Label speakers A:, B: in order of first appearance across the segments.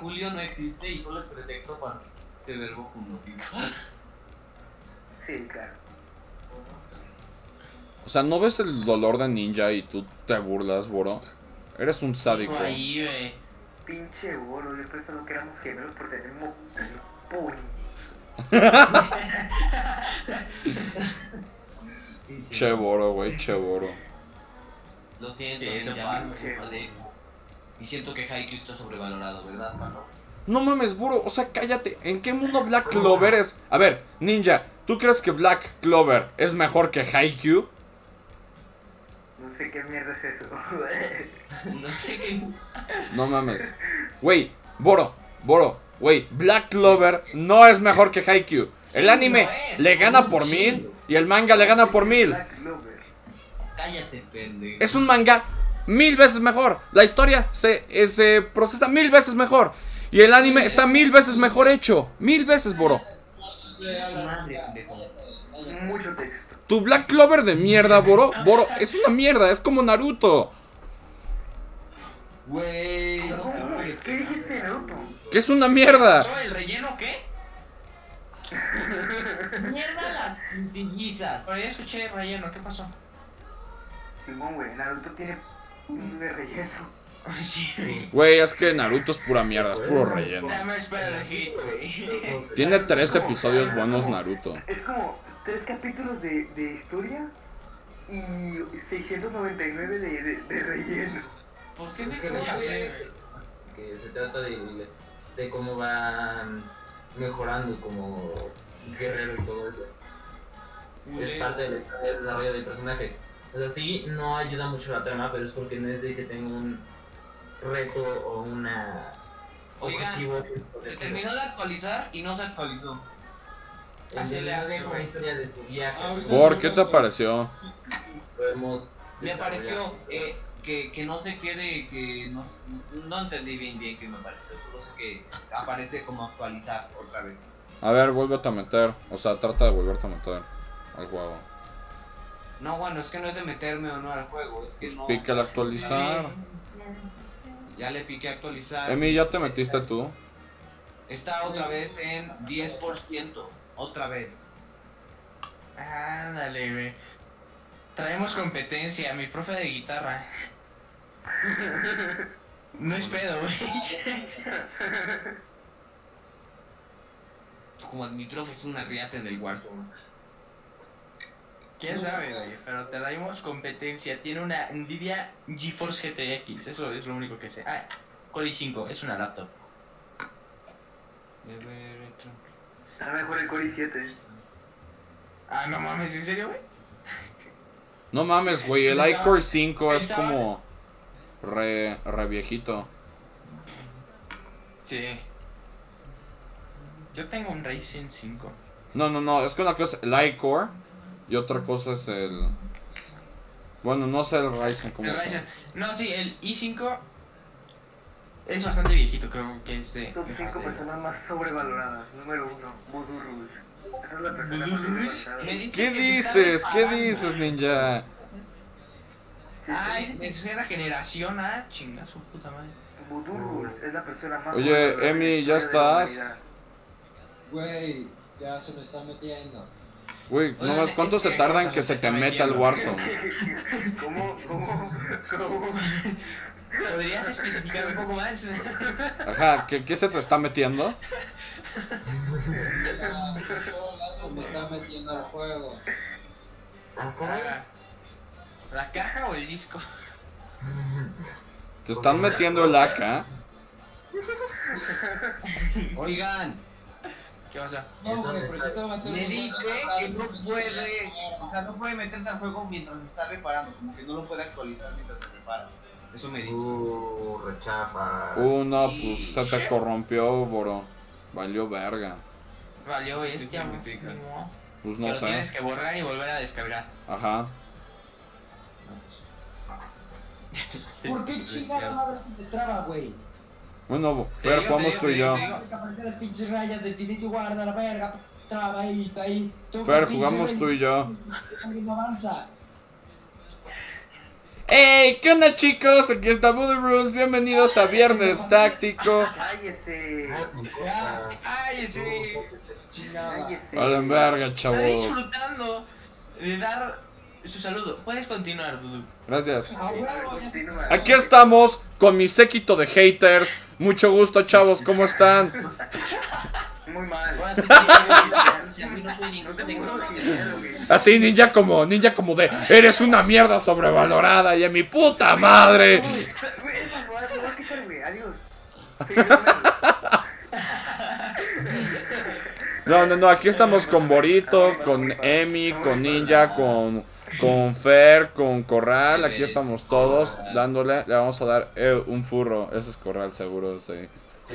A: Julio no existe y solo es pretexto para que este verbo punótico.
B: Sí, claro.
C: O sea, ¿no ves el dolor de ninja y tú te burlas, bro? Eres un sádico.
D: Ahí, güey.
B: Pinche bolo, yo pensaba que éramos gemelos por tener un pony.
C: Che boro, güey, che boro.
A: Lo siento,
D: Sí,
A: ninja, Y siento que Haikyuu está sobrevalorado, ¿verdad, Pato?
C: No mames, bro, o sea, cállate. ¿En qué mundo Black Clover es? A ver, ninja, ¿tú crees que Black Clover es mejor que Haikyuu?
B: No sé qué mierda es eso.
A: No sé qué.
C: No mames. Güey, Boro, Boro, güey, Black Clover no es mejor que Haikyuu. El anime
A: no es,
C: le gana por mil y el manga le gana por mil.
B: Black Clover.
A: Cállate, pendejo.
C: Es un manga mil veces mejor. La historia se, eh, se procesa mil veces mejor. Y el anime está mil veces mejor hecho. Mil veces, Boro. Tu Black Clover de mierda, Boro, Boro, es una mierda, es como Naruto.
A: Güey.
B: ¿Cómo? ¿Qué dijiste, Naruto?
C: Que es una mierda.
D: ¿Soy el relleno qué?
A: Mierda la.
D: Por ahí escuché relleno, ¿qué pasó?
B: Simón, güey, Naruto tiene de relleno.
D: Sí, güey.
C: Es que Naruto es pura mierda, es puro relleno. Tiene tres episodios buenos Naruto.
B: Es como tres capítulos de, de historia y 699 de, de, de relleno.
D: ¿Por qué me
E: que se trata de, de cómo van mejorando como guerrero y todo eso. Es parte del desarrollo del personaje. O sea, sí, no ayuda mucho la trama, pero es porque no es de que tenga un reto o una
A: Oigan,
E: objetivo.
A: Se terminó de actualizar y no se actualizó.
D: Así le hace,
E: una historia de su viaje.
C: ¿Por qué te pareció?
E: Podemos
A: Me pareció eh, que, que no se quede, que no, no entendí bien bien qué me pareció, solo sé que aparece como actualizar otra vez.
C: A ver, vuélvete a meter. O sea, trata de volverte a meter al juego.
A: No, bueno, es que no es de meterme o no al juego, es que
C: Pues
A: no.
C: pica al actualizar.
A: Ya le piqué actualizar.
C: Emi, ¿ya te metiste tú?
A: Está otra vez en 10%, otra vez.
D: Ándale, güey. Traemos competencia, mi profe de guitarra. No es pedo, güey.
A: Como mi profe es una riata en el Warzone.
D: ¿Quién sabe, güey? Pero traemos competencia. Tiene una Nvidia GeForce GTX. Eso es lo único que sé. Ah, Core i5. Es una laptop.
B: A lo mejor el Core 7.
D: Ah, no mames, ¿en serio, güey?
C: No mames, güey, el iCore 5 es como re, re viejito.
D: Sí. Yo tengo un Ryzen 5.
C: No, no, no, es que una cosa el iCore y otra cosa es el... Bueno, no sé el Ryzen cómo
D: El Ryzen. No, sí, el i5 es bastante viejito, creo que es de.
B: Top 5 personas más sobrevaloradas. Número 1, Voodoo. Esa es la persona más
D: Voodoo Rules.
B: sobrevalorada.
A: Me dice
C: ¿Qué dices? ¿Qué dices, ninja?
D: Ah, es tercera generación. Ah, chinga su puta madre.
B: Voodoo Rules es la persona más
C: Oye, Emi, ¿ya estás?
F: Güey, ya se me está metiendo.
C: Güey, no más, ¿cuánto
A: ¿en
C: se tarda en que
A: se
C: te meta el? Warzone?
B: ¿Cómo? ¿Cómo? ¿Cómo?
D: ¿Podrías especificar un poco más?
C: Ajá, ¿qué, qué se te está metiendo?
F: Se me está metiendo al juego.
D: ¿La caja o el disco?
C: Te están metiendo el AK.
A: Oigan,
D: ¿Qué pasa?
F: No, güey, pero sí te a
A: me dice que no puede, o sea, no puede meterse al juego mientras se está reparando, como que no lo puede actualizar mientras se repara. Eso me dice.
E: Uh, rechafa.
C: Uh, no, pues se te corrompió, bro. Valió verga.
D: Valió bestia,
A: ¿Qué
D: güey. No.
C: Pues
D: Que
C: no
D: lo
C: sé.
D: tienes que borrar y volver a descargar.
C: Ajá.
F: ¿Por qué chingada madre se te traba, güey?
C: Bueno, Fer, jugamos
A: te
C: tú y yo. Fer, jugamos tú y yo.
F: alguien no avanza.
C: ¡Hey! ¿Qué onda chicos? Aquí está Voodoo Rules. Bienvenidos a Viernes Táctico.
B: Cállese.
E: Ah,
D: sí.
F: Chingada.
B: Cállese.
C: A la verga, chavos.
D: disfrutando de dar su saludo. Puedes continuar, Dudu.
C: Gracias. Aquí estamos con mi séquito de haters. Mucho gusto, chavos. ¿Cómo están?
B: Muy mal.
C: Así, ninja como, ninja como de, eres una mierda sobrevalorada y a mi puta madre. No, no, no, aquí estamos con Borito, con Emi, con Ninja, con, con Fer, con Corral. Aquí estamos todos dándole. Le vamos a dar eh, un furro. Ese es Corral, seguro, sí.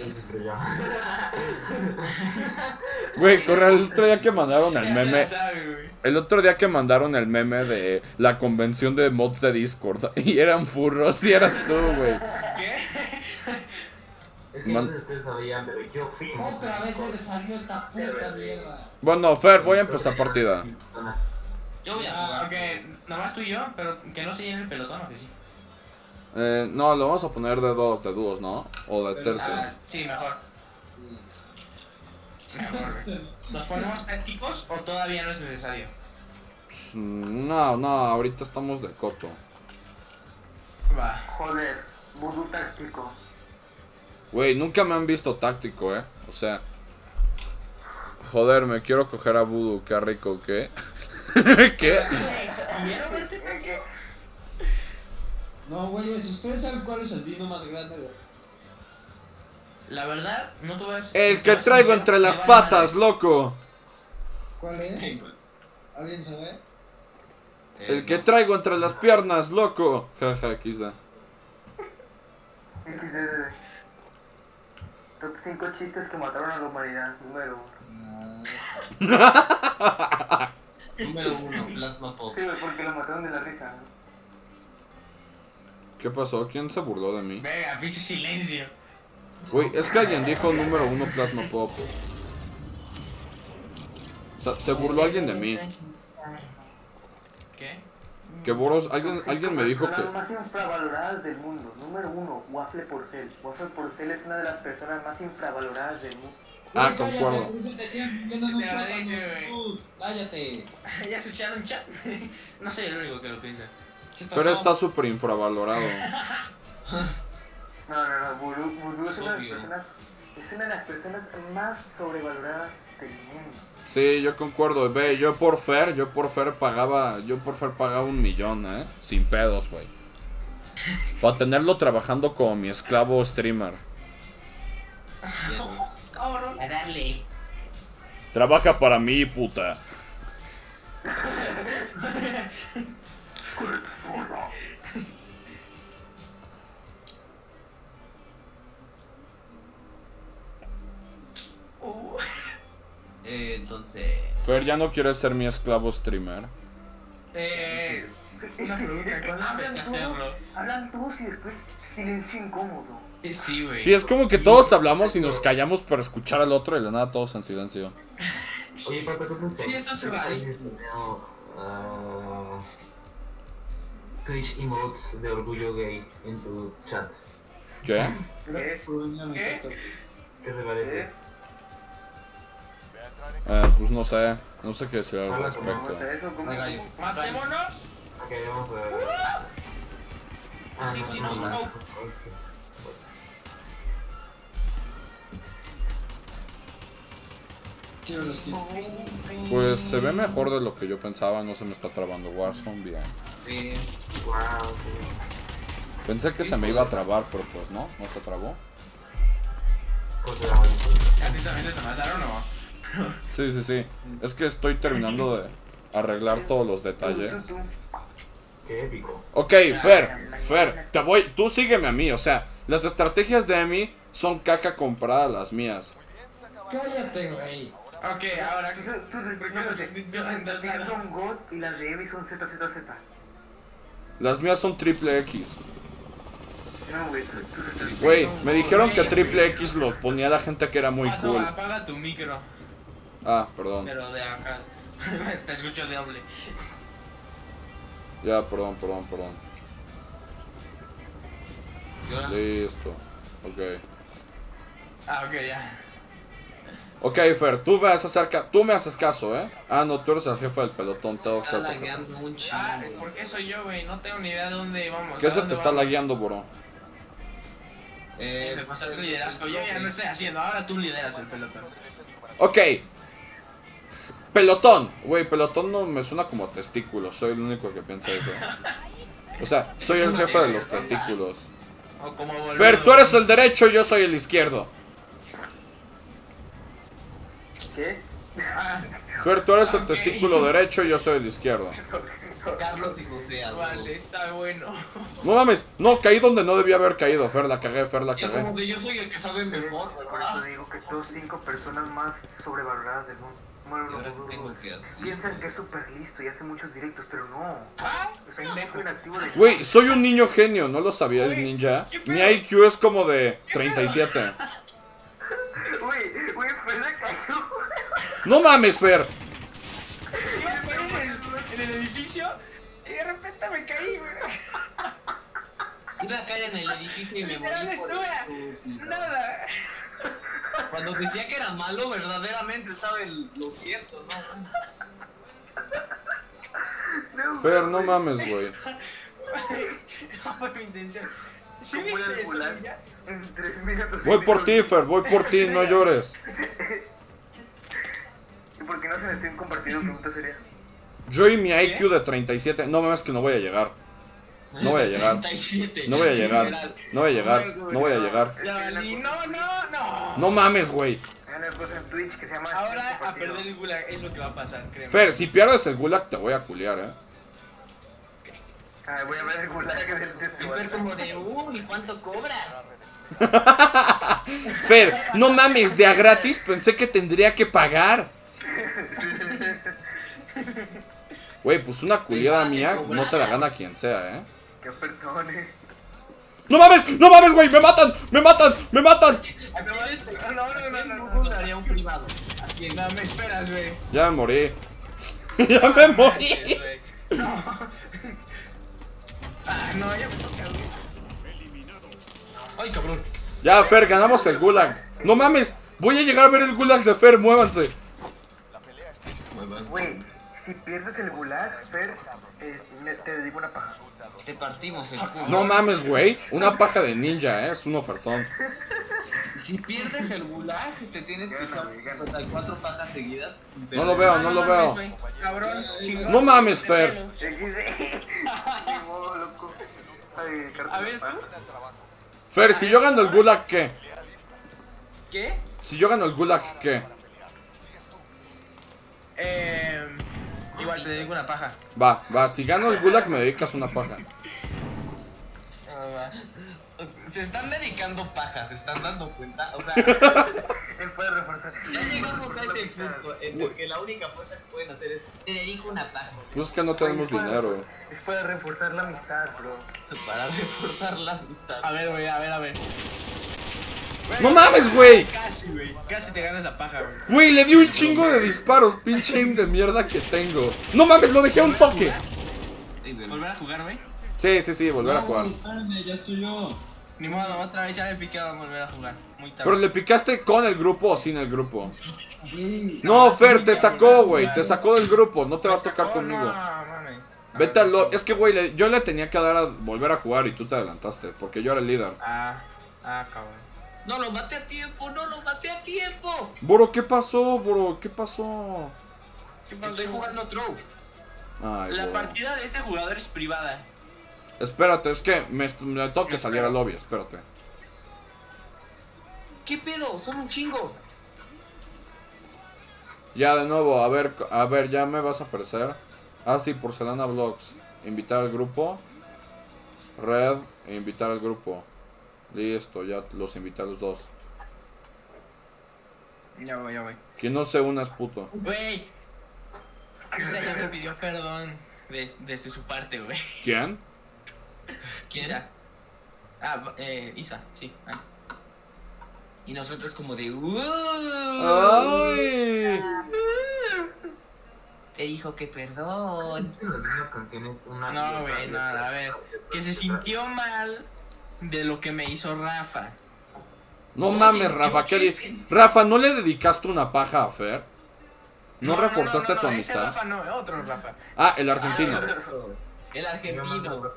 C: Güey, Corral, el otro día que mandaron el meme. El otro día que mandaron el meme de la convención de mods de Discord. Y eran furros, y eras tú, güey.
D: ¿Qué?
E: Es que
C: Man-
E: no sé si ustedes sabían, pero yo fui.
F: Otra vez se le salió esta puta mierda.
C: Bueno, Fer, voy a empezar partida.
A: Yo voy a
D: Ah,
A: jugar.
D: ok, nomás tú y yo, pero que no se llene el pelotón, ¿o que sí?
C: Eh, no, lo vamos a poner de dos, de dúos, ¿no? O de tercios.
D: Ah, sí, mejor. Mejor. ¿Nos ponemos tácticos o todavía no es necesario?
C: Mm, No, no, ahorita estamos de coto.
D: Va.
B: Joder, vudú táctico.
C: Güey, nunca me han visto táctico, eh. O sea. Joder, me quiero coger a Voodoo, qué rico, ¿qué? ¿Qué?
B: Eh, eh,
F: No, güey, si ustedes saben cuál es el dino más grande de...
D: La verdad, no te vas
C: El que traigo entre las patas, loco.
F: ¿Cuál es? ¿Alguien sabe?
C: El que traigo entre las piernas, loco. Jaja, aquí está.
B: Top 5 chistes que mataron a la humanidad. Número 1.
A: Número uno, Plasma Pop.
B: Sí, porque lo mataron de la risa.
C: ¿Qué pasó? ¿Quién se burló de mí?
D: Venga, pinche silencio.
C: Güey, es que alguien dijo número uno Plasma Pop. O sea, se burló alguien de mí.
D: ¿Qué?
C: Que Boros, alguien, alguien me dijo que.
B: Las más infravaloradas del mundo. Número 1, Waffle Porcel. Waffle Porcel es una de las personas más infravaloradas del mundo.
C: Ah, concuerdo.
F: por eso te tienen viendo en
D: Se
F: un
D: te
F: sótano,
D: agradece,
F: Jesús, Cállate.
D: ¿Ya escucharon chat? no soy el único que lo piensa.
A: ¿Qué
C: Fer
A: pasó?
C: está súper infravalorado.
B: No, no, no. Vudú, Vudú es una de las personas. Es una de las personas más sobrevaloradas del mundo.
C: Sí, yo concuerdo. Ve, yo por Fer, yo por Fer pagaba. Yo por Fer pagaba un millón, eh. Sin pedos, güey. Para tenerlo trabajando como mi esclavo streamer.
A: A darle.
C: Trabaja para mí, puta.
A: Eh, entonces.
C: Fer ya no quiere ser mi esclavo streamer.
D: Eh, una pregunta,
B: hablan todos y después silencio incómodo.
D: Eh, sí, güey.
C: Sí, es como que todos hablamos y nos callamos para escuchar al otro y de la nada todos en silencio.
E: Oye, Paco, ¿tú crees
A: Sí, eso es rarísimo.
E: uh, Cringe emotes de orgullo gay en tu chat.
C: ¿Qué?
B: ¿Qué?
D: ¿Qué?
E: ¿Qué te parece?
B: ¿Eh?
C: Eh, pues no sé. No sé qué decir al
B: ¿Cómo
C: respecto.
D: ¡Matémonos!
E: Ok, vamos a. Ah,
D: Sí,
E: no,
D: sí,
E: no,
D: no,
C: Pues se ve mejor de lo que yo pensaba. No se me está trabando Warzone bien.
E: Wow, sí.
C: Pensé que se me iba a trabar, pero pues no, no se trabó.
E: ¿Cómo se llama eso?
D: ¿A ti también te mataron o no?
C: Sí, sí, sí. Es que estoy terminando de arreglar todos los detalles.
E: Qué épico.
C: Ok, Fer, Fer, te voy, tú sígueme a mí, o sea, las estrategias de Emi son caca comparada a las mías.
F: Cállate, güey.
D: Ok, ahora.
B: Tú- tú- tú-
D: ¿Por qué
B: no,
D: los
B: porque
D: escribió
B: tus
D: en dos
B: estrategias
D: lados?
B: son God y las de Emi son ZZZ.
C: Las mías son triple X.
B: No, güey,
C: Güey, me dijeron que triple X lo ponía la gente que era muy
D: Ah, no,
C: cool.
D: apaga tu micro.
C: Ah, perdón.
D: Pero de acá. Te escucho doble.
C: Ya, perdón, perdón, perdón. Listo. Ok.
D: Ah, ok, ya.
C: Ok, Fer, tú me haces acerca, tú me haces caso, ¿eh? Ah, no, tú eres el jefe del pelotón, tengo
A: Está
C: caso. jefe.
A: lagueando un chingo.
D: Ah, ¿por qué soy yo, güey? No tengo ni idea de dónde vamos.
C: ¿Qué
D: ¿A
C: se te está
D: vamos?
C: lagueando, bro?
A: Eh,
D: Me pasó el liderazgo. Yo ya no estoy haciendo. Ahora tú lideras el pelotón.
C: Ok. Pelotón. Güey, pelotón no me suena como testículo. Soy el único que piensa eso. O sea, soy el jefe de los testículos. Fer, tú eres el derecho, yo soy el izquierdo.
B: ¿Qué?
D: Ah,
C: Fer, tú eres el testículo derecho, yo soy el izquierdo.
A: Carlos y José. a
D: vale, está bueno.
C: No mames, no, caí donde no debía haber caído. Fer, la cagué, Fer, la
A: Y como
C: cagué.
A: de yo soy el que sabe mejor,
B: Por eso
A: ¿verdad?
B: digo que son cinco personas más sobrevaloradas del mundo. Bueno,
A: ¿Y que?
B: Piensan que es súper listo y hace muchos directos, pero no.
D: Ah,
B: O sea, hay un inactivo de...
C: Güey, soy un niño genio, ¿no lo sabías,
D: Güey,
C: ninja? Mi IQ es como de 37.
B: Güey, güey, pero se cayó.
C: No mames, Fer.
D: iba a caer en el, en el edificio y de repente me caí, güey.
A: Iba a caer en el edificio y me morí por
D: nada.
A: Cuando decía que era malo, verdaderamente estaba el- lo cierto, ¿no?
B: No,
C: Fer, no mames, güey.
D: No fue mi intención. ¿Sí
B: ¿Cómo era
D: viste eso,
B: gulag?
D: Ninja?
B: En tres minutos.
C: Voy por ti, Fer, voy por ti, no llores.
B: ¿Y por qué no se me estén compartiendo preguntas serias?
C: Yo y mi IQ de 37. No mames que no voy a llegar. No voy a llegar.
A: 37.
C: No voy a llegar. No voy a llegar. No voy a llegar.
D: No, no, no.
C: No mames, güey.
B: Llama...
D: Ahora a perder el gulag es lo que va a pasar, créeme.
C: Fer, si pierdes el gulag te voy a culiar, eh.
B: Ah, voy a ver el gulag del.
A: Fer como de, uy, ¿cuánto cobra?
C: Fer, no mames, de a gratis pensé que tendría que pagar. Güey, pues una culiada mía no se la gana quien sea, eh.
B: Qué personas.
C: ¡No mames! ¡No mames, güey! ¡Me matan! ¡Me matan! ¡Me matan!
D: No, no, no, no, no,
A: ¿Cómo
D: no,
A: le haría un privado? ¿A quién?
D: no, me esperas, güey.
C: Ya me morí. ya me morí.
D: No. Ah, no, ya me toca, güey.
A: Ay, cabrón.
C: Ya, Fer, ganamos el gulag. No mames, voy a llegar a ver el gulag de Fer, muévanse.
B: Güey, si pierdes el gulag, Fer, eh, me- te dedico una paja.
A: Te partimos el culo.
C: No mames, güey. Una paja de ninja, eh. Es un ofertón.
A: Si pierdes el gulag, te tienes que usar 54 pajas seguidas sin
C: No lo veo, no lo
D: mames,
C: veo.
D: Cabrón, chingón.
C: No mames, Fer.
B: XD. Ni modo, loco. Ay, carta.
D: A ver, ¿tú?
C: Fer, si yo gano el gulag, ¿qué?
D: ¿Qué?
C: Si yo gano el gulag, ¿qué?
D: Eh, igual te dedico una paja.
C: Va, va, si gano el gulag me dedicas una paja.
A: Se están dedicando pajas, ¿se están dando cuenta? O sea,
B: Él puede reforzar.
A: ya llegamos a ese punto en el que la única cosa que pueden hacer es te dedico una paja
C: Pues es que no tenemos dinero.
B: Es para reforzar la amistad, bro.
A: para reforzar la amistad.
D: A ver, güey, a ver, a ver.
C: ¡No mames, güey!
D: Casi, güey. Casi te ganas la paja, güey.
C: Güey, le di un chingo de disparos, pinche aim de mierda que tengo. No mames, lo dejé a un toque.
D: ¿Volver a jugar, güey?
C: Sí, sí, sí, volver a jugar.
F: Espérame, ya estoy yo.
D: Ni modo, otra vez ya me piqué a volver a jugar. Muy tarde.
C: Pero le picaste con el grupo o sin el grupo. No, Fer, te sacó, güey. Te sacó del grupo. No te va a tocar conmigo.
D: No, mames.
C: Vete al lo... Es que, güey, le- yo le tenía que dar a volver a jugar y tú te adelantaste. Porque yo era el líder.
D: Ah, ah, cabrón.
A: No lo maté a tiempo, no lo maté a tiempo.
C: Bro, ¿qué pasó, bro? ¿Qué pasó?
D: ¿Qué pasó?
A: Estoy jugando Throw.
C: Ay,
D: La
C: bro.
D: partida de este jugador es privada.
C: Espérate, es que me, me tengo que salir al lobby, espérate.
A: ¿Qué pedo? Son un chingo.
C: Ya, de nuevo, a ver, a ver, ya me vas a aparecer. Ah, sí, Porcelana Vlogs. Invitar al grupo. Red, e invitar al grupo. Listo, ya los invité a los dos.
D: Ya voy, ya voy.
C: Quien no se una es puto.
D: Güey. Isa ya me pidió perdón des- desde su parte, güey.
C: ¿Quién?
A: ¿Quién?
D: Isa. Ah, eh, Isa, sí. Ah.
A: Y nosotros como de... "Uh".
C: ¡Ay!
A: Te dijo que perdón.
D: No, güey,
E: otra.
D: a ver. Que se sintió mal de lo que me hizo Rafa.
C: No
A: Oye,
C: mames, Rafa. ¿qué di- Rafa, ¿no le dedicaste una paja a Fer? ¿No, reforzaste
D: no,
C: tu amistad?
D: Rafa no, otro Rafa.
C: Ah, el argentino.
A: El argentino.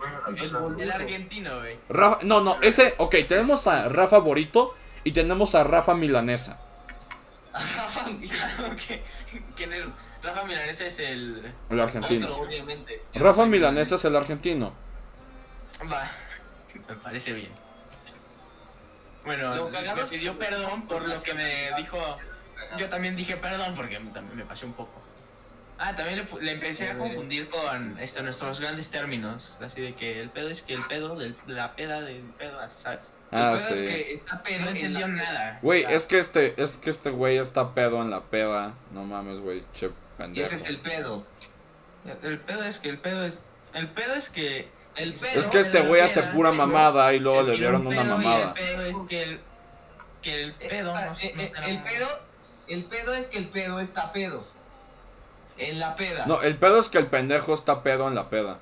A: El
D: argentino, güey.
C: Rafa, no, no, ese, ok, tenemos a Rafa Borito y tenemos a Rafa Milanesa.
D: Ok. ¿Quién es? Rafa Milanesa es el.
C: El argentino.
A: Otro, obviamente.
C: Rafa Milanesa es el argentino.
D: Va. Me parece bien. Bueno, me pidió perdón por lo que me dijo. Yo también dije perdón porque también me pasé un poco. Ah, también le, empecé a confundir con esto, nuestros grandes términos. Así de que el pedo es que el pedo, del, la peda del pedo, así, ¿sabes?
C: Ah,
A: El pedo es
C: sí.
A: que está pedo
D: No
A: en
D: entendió
A: la-
D: nada.
C: Güey, es que este, es que este güey está pedo en la peda. No mames, güey, che
A: Y
C: pendejo.
A: ese es el pedo.
D: El pedo es que el pedo es. El pedo es que.
A: El pedo
C: Es que este güey hace
D: peda,
C: pura mamada y luego le dieron
D: un
C: una
D: pedo
C: mamada.
D: El pedo es que el. Pedo. no- no te
A: el
D: la-
A: pedo, el pedo es que el pedo está pedo. En la peda.
C: No, el pedo es que el pendejo está pedo en la peda.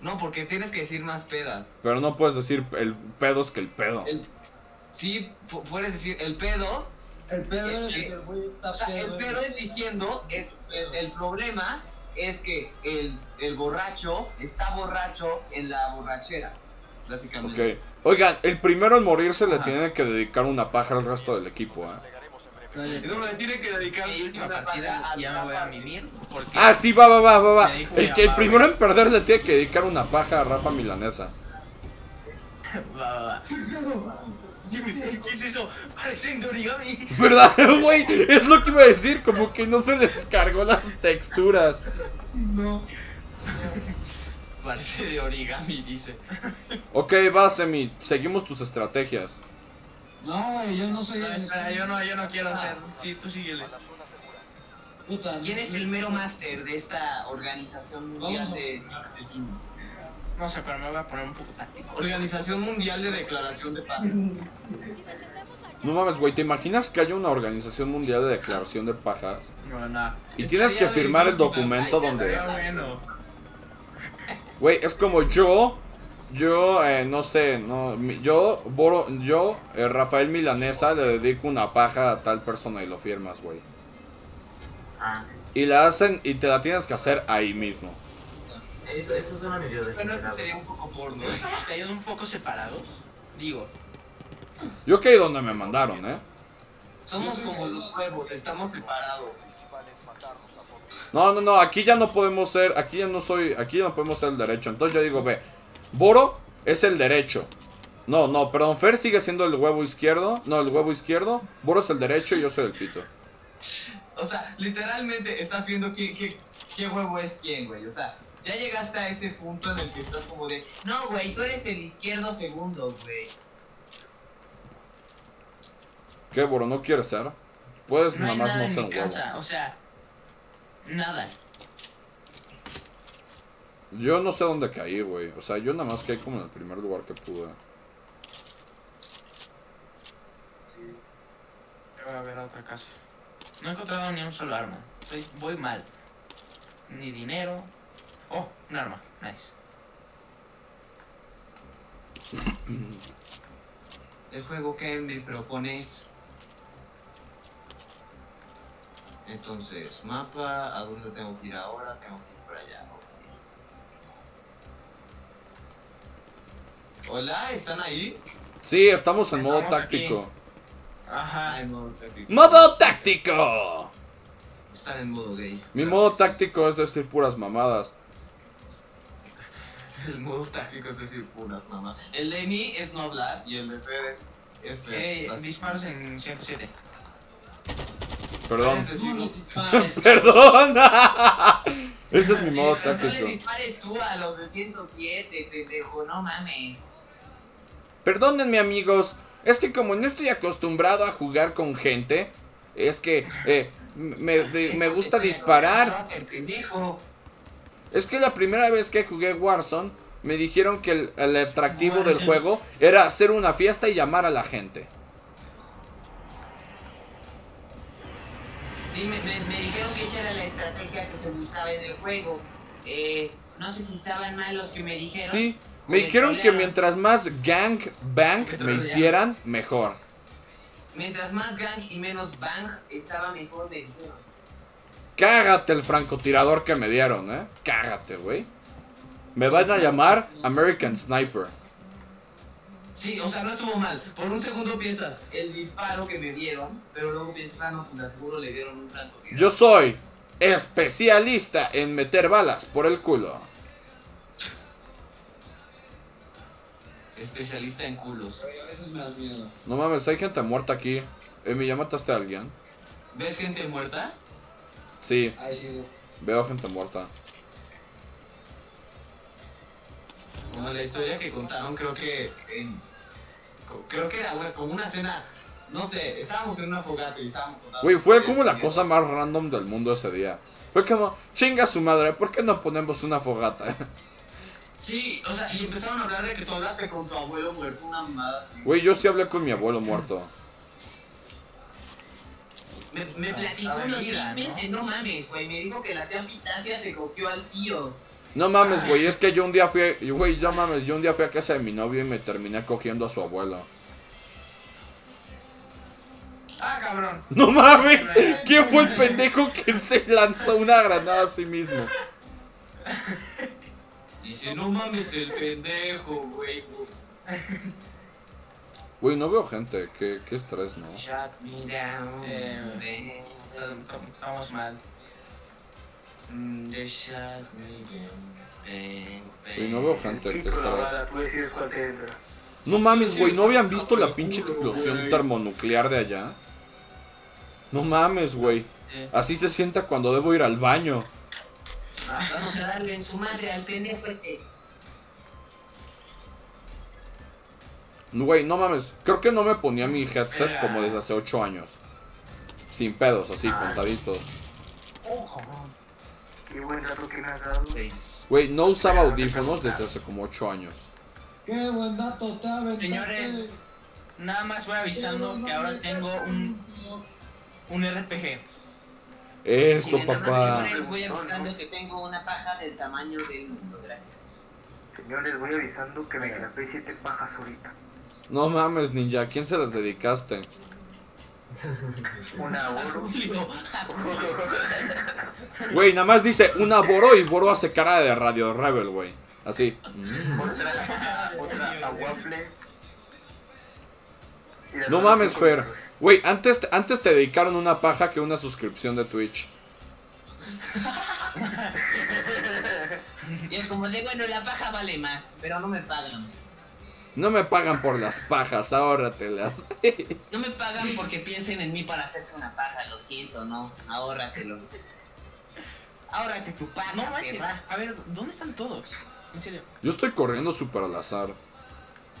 A: No, porque tienes que decir más peda.
C: Pero no puedes decir el pedo es que el pedo.
A: El, sí, pu- puedes decir el pedo.
F: El pedo es que el güey está
A: O sea, el
F: pedo.
A: pedo es diciendo, es, el, el problema es que el, el borracho está borracho en la borrachera. Básicamente.
C: Oigan, el primero en morirse le tiene que dedicar una paja al resto del equipo, ¿eh?
A: Eso me tiene que dedicar una
D: partida
A: a
D: ya me voy a
A: Rafa.
D: mimir. Porque
C: Ah, sí, va, va, va, va, va. El que el primero en perder le tiene que dedicar una paja a Rafa Milanesa.
D: Va, va, va. ¿Qué es eso? Parecen de origami.
C: ¿Verdad, güey? Es lo que iba a decir, como que no se descargó las texturas.
A: Parece de origami, dice.
C: Ok, va, Semi, seguimos tus estrategias.
F: No, güey, yo no soy
D: No, espera, yo no, yo no quiero hacer. Sí, tú síguele.
F: Puta,
A: ¿Quién es el mero máster de esta organización mundial de asesinos?
D: No sé, pero me voy a poner un poco táctico.
A: Organización Mundial de Declaración de Pajas.
C: No mames, güey, ¿te imaginas que haya una organización mundial de declaración de pajas?
D: No, no.
C: Y tienes que firmar el documento donde... Güey, es como yo, yo, eh, no sé, no, yo, Boro, yo, eh, Rafael Milanesa, le dedico una paja a tal persona y lo firmas, güey.
E: Ah,
C: Y la hacen, y te la tienes que hacer ahí mismo.
E: Eso, eso suena medio
A: Bueno, eso
E: degenerado.
A: sería un poco porno.
D: ¿No estamos cayendo un poco separados? Digo.
C: Yo que donde me mandaron, ¿eh?
A: Somos como los huevos, estamos preparados.
C: No, no, no, aquí ya no podemos ser, aquí ya no soy, aquí ya no podemos ser el derecho. Entonces yo digo, ve, Boro es el derecho. No, no, perdón, Fer sigue siendo el huevo izquierdo. No, el huevo izquierdo. Boro es el derecho y yo soy el pito.
A: O sea, literalmente estás viendo qué, qué, qué huevo es quién, güey. O sea, ya llegaste a ese punto en el que estás como de, no, güey, tú eres el izquierdo segundo, güey.
C: ¿Qué, Boro? ¿No quieres ser? Puedes
D: No
C: nada más
D: nada
C: no ser un
D: o sea. Nada.
C: Yo no sé dónde caí, güey. O sea, yo nada más caí como en el primer lugar que pude.
D: Voy a ver a otra casa. No he encontrado ni un solo arma. Estoy- voy mal. Ni dinero. Oh, un arma. Nice.
A: El juego que me propones. Entonces, mapa, ¿a dónde tengo que ir ahora? Tengo que ir para allá. Hola, ¿están ahí?
C: Sí, estamos en modo táctico.
D: Ajá.
A: En modo táctico.
C: ¡Modo táctico!
A: Están en modo gay.
C: Mi
A: Claro
C: modo táctico es decir puras mamadas.
A: El modo táctico es decir puras mamás. El de mí es no hablar y el de Fer es. es Táctico.
D: disparos en 107.
C: Perdón. Perdón. Ese es mi modo
A: pero No le
C: táctico.
A: dispares tú a los de 107, pendejo, no mames.
C: Perdónenme amigos, es que como no estoy acostumbrado a jugar con gente, es que eh, me, de- me gusta disparar.
A: pendejo.
C: Es que la primera vez que jugué Warzone, me dijeron que el, el atractivo del juego era hacer una fiesta y llamar a la gente.
A: Sí, me, me- me dijeron que esa era la estrategia que se buscaba en el juego. Eh, no sé si estaban mal los que me dijeron.
C: Sí, Me dijeron que mientras más gang bang me hicieran, mejor.
A: Mientras más gang y menos bang, estaba mejor me dijeron.
C: Cágate el francotirador que me dieron, eh. Cágate, güey. Me van a llamar American Sniper.
A: Sí, o sea, no estuvo mal. Por un segundo piensas el disparo que me dieron, pero luego piensas, ah, no, pues seguro le dieron un francotirador.
C: Yo soy especialista en meter balas por el culo.
A: Especialista en culos.
F: Oye, a veces me das miedo.
C: No mames, hay gente muerta aquí. Emi, ¿ya mataste a alguien?
A: ¿Ves gente muerta?
C: Sí, veo gente muerta.
A: Bueno, la historia que contaron creo que en- creo que era como una cena, no sé, estábamos en una fogata y estábamos
C: Güey, fue como la cosa más random del mundo ese día. Fue como, chinga su madre, ¿por qué no ponemos una fogata?
A: Sí, o sea, y empezaron a hablar de que tú hablaste con tu abuelo muerto, una mamada así.
C: Güey, yo sí hablé con mi abuelo muerto.
A: Me, me platicó
D: a ver,
A: unos
D: mira,
A: chismes, no mames, güey, me dijo que la tía Pitacia se cogió al tío.
C: No mames, güey, es que yo un día fui, güey, no mames, yo un día fui a casa de mi novio y me terminé cogiendo a su abuelo.
D: Ah, cabrón.
C: No mames, ¿quién fue el pendejo que se lanzó una granada a sí mismo?
A: Dice, no mames el pendejo, güey.
C: Güey, no veo gente, qué, qué estrés, ¿no?
A: Shut me down,
D: Eh. Estamos mal.
A: They shut me down.
C: Güey, no veo gente, qué estrés. No mames, güey, ¿no habían visto la pinche explosión termonuclear de allá? No mames, güey.
D: Sí.
C: Así se sienta cuando debo ir al baño.
A: Vamos a darle en su madre al pendejo este.
C: Güey, no mames. Creo que no me ponía mi headset como desde hace 8 años. Sin pedos, así, contaditos.
B: Qué buen dato que me has dado.
C: Güey, no usaba audífonos desde hace como 8 años.
F: Qué buen dato te aventaste.
D: Señores, nada más voy avisando que ahora tengo un, un RPG.
C: Eso, papá.
A: Les voy avisando que tengo una paja del tamaño del mundo, gracias.
B: Señores, voy avisando que me clapé siete pajas ahorita.
C: No mames, ninja, ¿a quién se las dedicaste?
B: Una oro.
C: Güey, nada más dice una Boro y Boro hace cara de Radio Rebel, güey. Así. Mm.
B: otra, otra a waffle.
C: No mames, Fer. Güey, antes, antes te dedicaron una paja que una suscripción de Twitch.
A: Y es como de, bueno, la paja vale más, pero no me pagan.
C: No me pagan por las pajas, ahórratelas.
A: No me pagan porque piensen en mí para hacerse una paja, lo siento, no, ahórratelo. Ahórrate tu paja,
D: No
A: perra.
D: A ver, ¿dónde están todos? En serio.
C: Yo estoy corriendo súper al azar.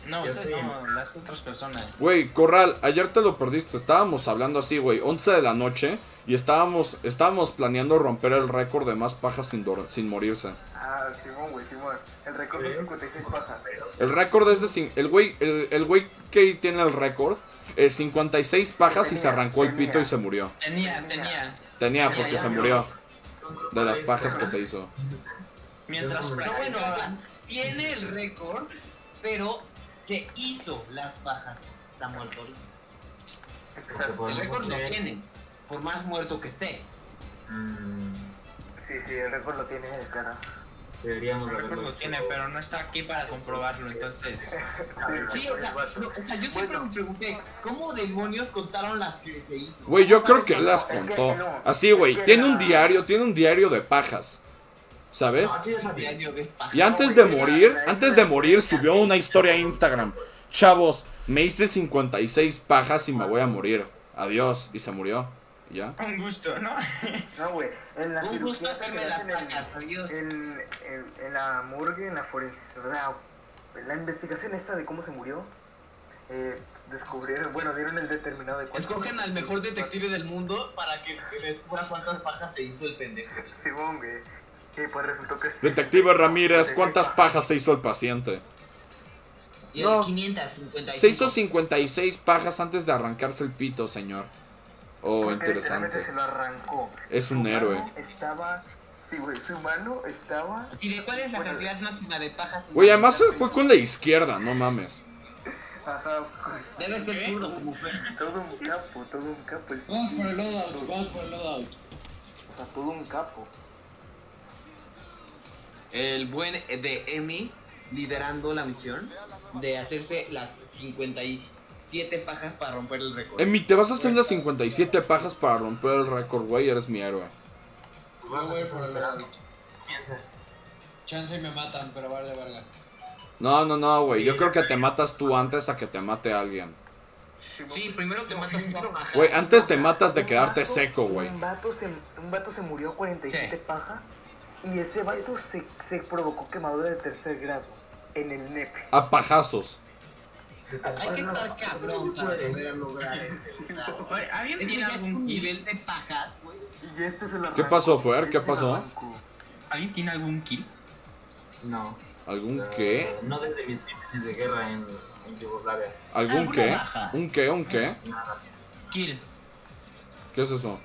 D: No,
E: estoy-
D: no, las otras personas.
C: Güey, Corral, ayer te lo perdiste. Estábamos hablando así, güey, 11 de la noche. Y estábamos, estábamos planeando romper el récord de más pajas sin, dor- sin morirse.
B: Ah, Simón, güey, Simón. El récord son 56 pajas.
C: El récord es de... El güey, el, el güey que tiene el récord es 56 pajas y se arrancó el pito y se murió.
D: Tenía, tenía.
C: Tenía porque se murió de las pajas que se hizo.
D: Mientras
A: Pero bueno, tiene el récord, pero se hizo las pajas. Está muerto. El récord lo tiene, por más muerto que esté.
E: Mm,
B: Sí, sí, el récord lo tiene cara.
E: Deberíamos haberlo
D: lo tiene, pero no está aquí para comprobarlo, entonces.
A: Sí, o sea, no, o sea, yo siempre me pregunté, ¿cómo demonios contaron las que se hizo?
C: Güey, yo
A: ¿Cómo
C: creo que él las contó.
B: no.
C: Así, güey, tiene un diario, tiene un diario de pajas. ¿Sabes? Y antes de morir, antes de morir subió una historia a Instagram. Chavos, me hice 56 pajas y me voy a morir. Adiós. Y se murió. ¿Ya?
D: Un gusto, ¿no?
B: No, güey. En la
A: Un gusto hacerme las pajas, adiós.
B: En, en, en la morgue, en la forense, ¿verdad? La investigación esta de cómo se murió, eh, descubrieron, bueno, dieron el determinado de cuántas-
A: Escogen al mejor detective del mundo para que descubra cuántas pajas se hizo el pendejo.
B: Simón, güey. Y pues resultó que sí.
C: Detective Ramírez, ¿cuántas pajas se hizo el paciente?
A: Y
C: No.
A: el 555.
C: Se hizo 56 pajas antes de arrancarse el pito, señor. Oh,
B: Porque literalmente
C: interesante.
B: se lo arrancó.
C: Es un
B: Su
C: héroe.
B: Estaba Sí, güey, su mano estaba.
A: Así de cuál es la
B: Bueno,
A: cantidad máxima de pajas.
C: Güey, además se fue con la izquierda, no mames.
B: Ajá,
A: Debe ser puro como fue.
B: todo un capo, todo un capo. el-
F: Vamos por el loadout, vamos por el loadout.
B: O sea, todo un capo.
A: El buen de Emi liderando la misión de hacerse las 57 pajas para romper el récord.
C: Emi, te vas a hacer las 57 pajas para romper el récord, güey, eres mi héroe.
F: Yo voy por el loadout.
E: Piensa.
F: Chance y me matan, pero vale verga.
C: No, no, no, güey, yo creo que te matas tú antes a que te mate alguien.
A: Sí, primero te matas.
C: Güey, antes te matas de quedarte
B: vato-
C: seco, güey.
B: Un vato se, un vato se murió a 47
D: Sí.
B: paja y ese vato se, se provocó quemadura de tercer grado en el nepe.
C: A pajazos.
A: Hay que estar cabrón para poder lograr eso.
D: ¿Alguien tiene algún
A: nivel de pajas, güey.
B: Este
C: ¿Qué pasó, Fuer? ¿Qué
B: este
C: pasó?
D: ¿Alguien tiene algún kill?
E: No.
C: ¿Algún qué?
E: No desde mis crímenes de guerra en, en Yugoslavia.
C: ¿Algún
D: alguna
C: qué?
D: baja.
C: ¿Un qué? ¿Un qué?
E: Nada.
D: Kill.
C: ¿Qué es eso?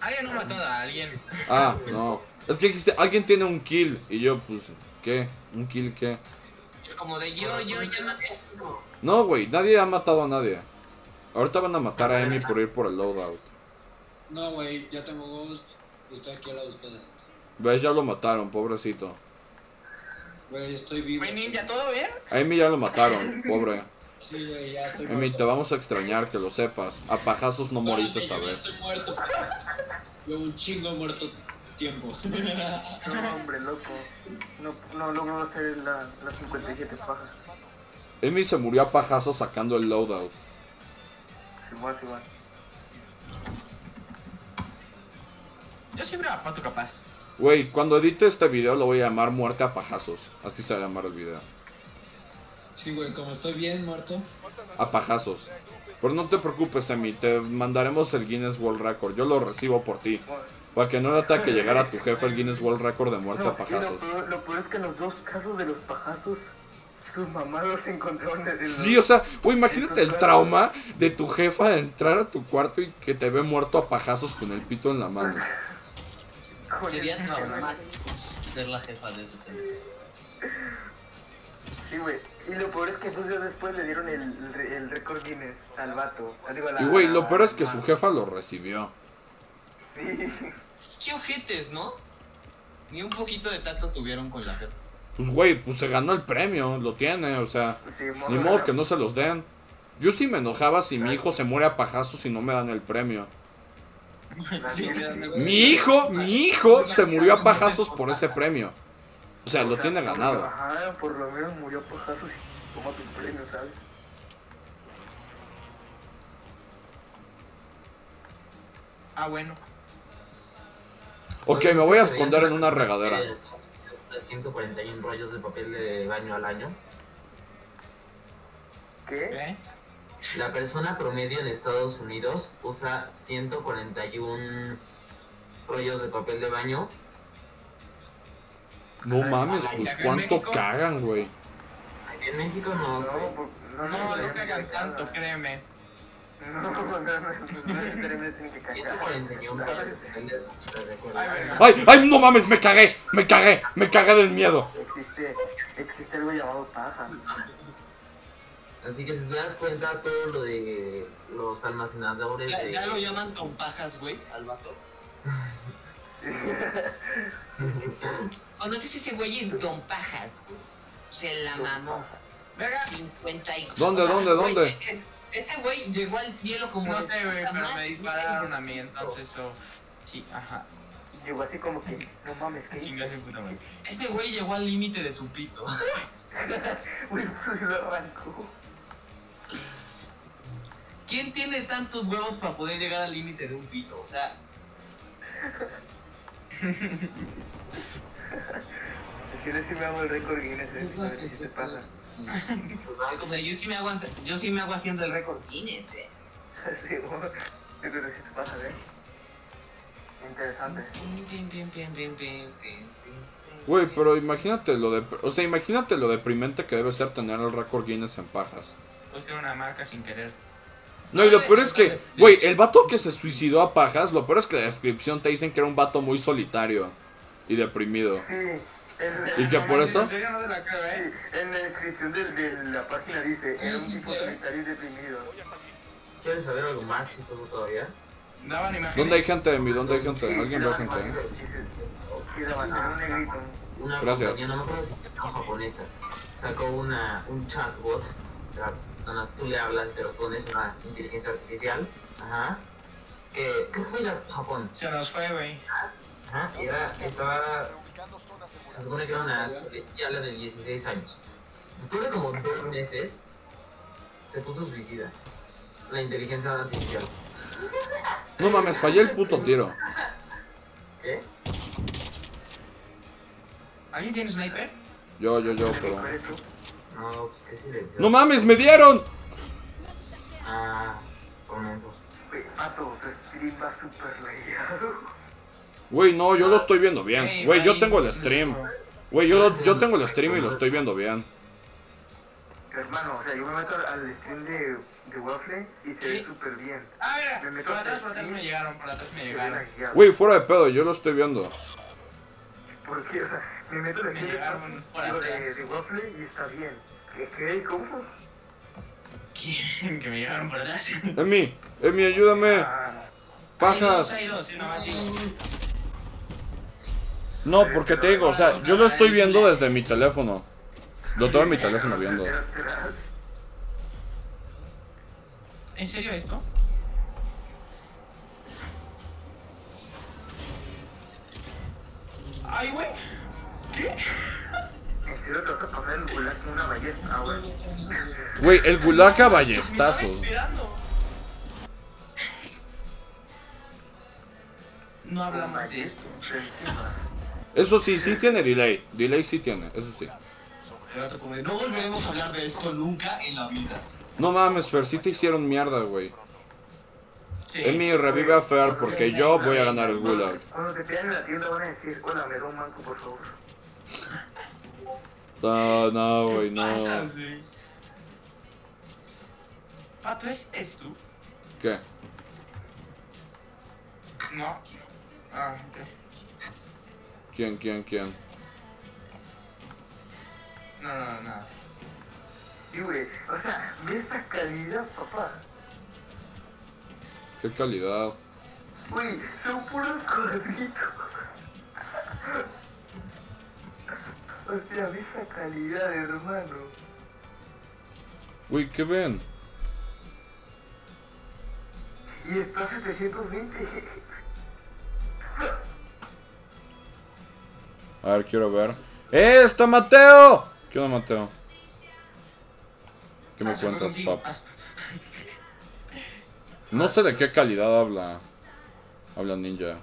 D: Alguien no mató a alguien.
C: Ah, no. Es que dijiste, alguien tiene un kill. Y yo, pues, ¿qué? ¿Un kill qué?
A: Como de yo, yo, ya maté a cinco.
C: No, güey, nadie ha matado a nadie. Ahorita van a matar a Emi por ir por el loadout.
F: No, güey, ya tengo Ghost y estoy aquí al lado de ustedes.
C: ¿Ves? Ya lo mataron, pobrecito.
F: Güey, estoy vivo.
D: Güey, ninja, ¿todo bien?
C: A Emi ya lo mataron, pobre.
F: Sí, güey, ya estoy
C: Emi,
F: muerto.
C: te vamos a extrañar, que lo sepas. A pajazos no moriste esta
F: yo ya
C: vez.
F: Estoy muerto. Llevo un chingo muerto tiempo.
B: No, hombre, loco. No, no logró hacer la, las 57 pajas.
C: Emi se murió a pajazos sacando el loadout.
B: Simón, Simón.
D: Yo siempre apato capaz.
C: Güey, cuando edite este video lo voy a llamar muerte a pajazos. Así se va a llamar el video.
F: Sí, güey, como estoy bien muerto.
C: A pajazos. Pero no te preocupes, Emi, te mandaremos el Guinness World Record. Yo lo recibo por ti. Para que no le tenga que llegar a tu jefe el Guinness World Record de muerte
B: No,
C: a
B: lo
C: pajazos.
B: peor, lo peor es que en los dos casos de los pajazos, sus mamás los encontraron en el.
C: Sí, o sea, güey, imagínate el trauma de tu jefa de entrar a tu cuarto y que te ve muerto a pajazos con el pito en la mano.
A: Sería normal ser la jefa de ese tema.
B: Sí, güey. Y lo peor es que dos días después le dieron el, el, el récord Guinness al vato. Digo, a la-
C: Y güey, lo peor es que su jefa lo recibió.
B: Sí.
A: Qué ojetes, ¿no? Ni un poquito de tacto tuvieron con la jefa.
C: Pues güey, pues se ganó el premio, lo tiene, o sea,
B: sí
C: ni modo que no se los den. Yo sí me enojaba si mi hijo se muere a pajazos y no me dan el premio.
B: Sí,
C: Mi hijo, mi hijo se murió a pajazos por ese premio. O sea, lo tiene ganado.
B: Ajá, por lo menos murió a pajazos y toma tu premio, ¿sabes?
D: Ah, bueno.
C: Ok, me voy a esconder en una regadera.
E: 141 rollos de papel de baño al año.
B: ¿Qué?
E: La persona promedio en Estados Unidos usa 141 rollos de papel de baño.
C: No mames, pues cuánto cagan, güey.
E: Aquí en México no,
B: No, no,
D: No,
B: no,
D: no cagan tanto, créeme. Ay.
C: ¡Ay, ay, no mames, me cagué! ¡Me cagué! ¡Me cagué del miedo!
B: Existe, existe algo llamado paja.
E: Así que si te das cuenta todo lo de los almacenadores
A: Ya,
E: de...
A: ya lo llaman con pajas, güey, al vato. O no sé si ese güey es Don Pajas, güey. Se la mamó.
D: Verga.
A: 50 y...
C: ¿Dónde, dónde,
A: güey,
C: dónde?
A: Ese güey llegó al cielo como...
D: No sé, güey, pero me dispararon a mí, entonces eso. Sí, ajá.
B: Llegó así como que, no mames, ¿qué
D: Chingas
B: hice?
D: su puta madre.
A: Este güey llegó al límite de su pito.
B: Güey, lo arrancó.
A: ¿Quién tiene tantos huevos para poder llegar al límite de un pito? O sea,
B: Si no, si me hago el récord Guinness,
F: Es
B: es, a ver
F: que
B: si
F: se
B: te pasa.
A: Es como de, yo sí me hago, yo sí me hago haciendo el récord Guinness, eh.
B: Sí, bueno, yo creo que sí te pasa, ¿eh? Interesante.
C: Güey, pero imagínate lo de... O sea, imagínate lo deprimente que debe ser tener el récord Guinness en pajas.
D: Puse una marca sin querer.
C: No, y lo peor es que, güey, el vato que se suicidó a pajas, lo peor es que la descripción te dicen que era un vato muy solitario. y deprimido.
B: Sí. En-
C: ¿Y que por eso?
D: En la eh.
B: en la descripción de, la página dice, era un tipo solitario y deprimido.
E: ¿Quieres saber algo más chistoso todavía?
D: Daban imágenes.
C: ¿Dónde hay gente de mí? ¿Dónde hay gente? ¿Alguien ve gente?
B: Negrito.
E: Una
C: Gracias.
E: compañía, no me acuerdo si es japonesa, sacó una, un chatbot, donde tú le hablas, te respondes una inteligencia artificial, ajá, que fue Japón,
D: Se nos fue, güey.
E: ajá, y era, estaba, se supone que era una, la de 16 años. Después de como dos meses, se puso suicida, la inteligencia artificial.
C: No mames, fallé el puto tiro.
E: ¿Qué?
D: ¿Alguien tiene sniper?
C: Yo, yo, yo, pero...
E: No, pues qué silencio.
C: ¡No mames, me dieron!
E: Ah, con eso.
B: Pato, tu stream va súper lagueado.
C: Güey, no, yo lo estoy viendo bien. Güey, yo tengo el stream. Güey, yo, yo tengo el stream y lo estoy viendo bien.
B: Hermano, o sea, yo me meto al- stream de, de Waffle y se ve
D: Sí.
B: súper bien.
D: Ah,
B: Me meto
D: por atrás, por atrás me llegaron, por atrás me
B: ve
D: llegaron.
C: Güey, fuera de pedo, yo lo estoy viendo.
B: Porque, o sea, me meto al stream de,
D: por
B: de,
D: atrás.
B: de Waffle y está bien. ¿Qué? ¿Qué? ¿Cómo?
D: ¿Quién? Que me llegaron por atrás.
C: Emi, Emi, ayúdame.
B: Ah,
C: Pajas.
D: Hay dos, hay dos, nomás digo.
C: No, porque te digo, o sea, yo lo estoy viendo desde mi teléfono. Lo tengo en mi teléfono viendo.
D: ¿En serio esto? Ay, güey. ¿Qué?
B: ¿En serio te vas a pasar el gulag con una ballesta? Güey.
C: Güey, el
D: Me estaba
C: ballestazos.
D: No hablamos de esto.
C: Eso sí, sí tiene delay. Delay sí tiene, eso sí.
A: No volveremos a hablar de esto nunca en la vida.
C: No mames, Fer, sí te hicieron mierda, güey.
D: Sí.
C: Emi, revive a Fer porque yo voy a ganar el gulag.
B: Cuando te pidan en la tienda van a decir, hola, me da un manco, por favor.
C: No, no, güey, no.
D: Pato, ¿es, es tú?
C: ¿Qué?
D: No. Ah, ok.
C: ¿Quién, quién, quién?
D: No, no, no.
B: Sí, güey. O sea, ve esa calidad, papá.
C: ¿Qué calidad?
B: Güey, son puros cuadritos. O sea, ve esa calidad, hermano.
C: Güey, ¿qué ven?
B: Y está a 720.
C: A ver, quiero ver. ¡Eh, está Mateo! ¿Qué onda, Mateo? ¿Qué me
D: Ah,
C: cuentas, paps? No sé de qué calidad habla. Habla Ninja.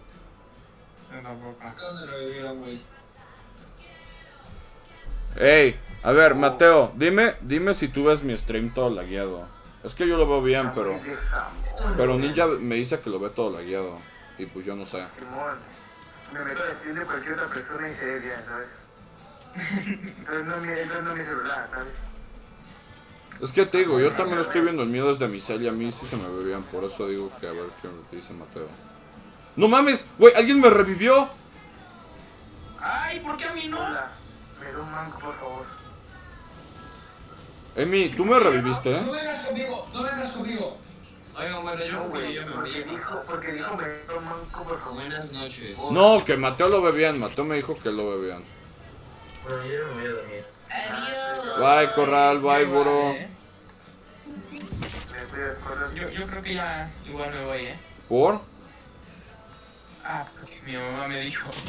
C: Ey, a ver, Mateo, dime, dime si tú ves mi stream todo lagueado. Es que yo lo veo bien, pero. Pero Ninja me dice que lo ve todo lagueado. Y pues yo no sé.
B: Me meto al stream de cualquier otra persona y se ve bien, ¿sabes? Entonces no, es mi- entonces no es mi celular, ¿sabes?
C: Es que te digo, yo también lo estoy viendo el mío desde mi cel y a mí sí se me ve bien. Por eso digo que a ver qué dice Mateo. ¡No mames! ¡Güey! ¡Alguien me revivió!
D: Ay, ¿por qué a mí no?
B: Hola, me da un manco, por favor.
C: Emi, tú me reviviste,
F: No
C: ¿eh?
F: vengas conmigo, no vengas conmigo.
A: Oiga, bueno, yo
B: No, güey,
A: yo me
B: porque
A: morí.
B: dijo, porque dijo me manco, por favor.
A: Buenas noches.
C: No, que Mateo lo ve bien. Mateo me dijo que lo ve bien.
E: Bueno, yo me voy a dormir.
C: Bye, Corral, bye, Buro.
D: Eh, yo creo que ya igual me voy, ¿eh?
C: ¿Por?
D: Ah, porque mi mamá me dijo.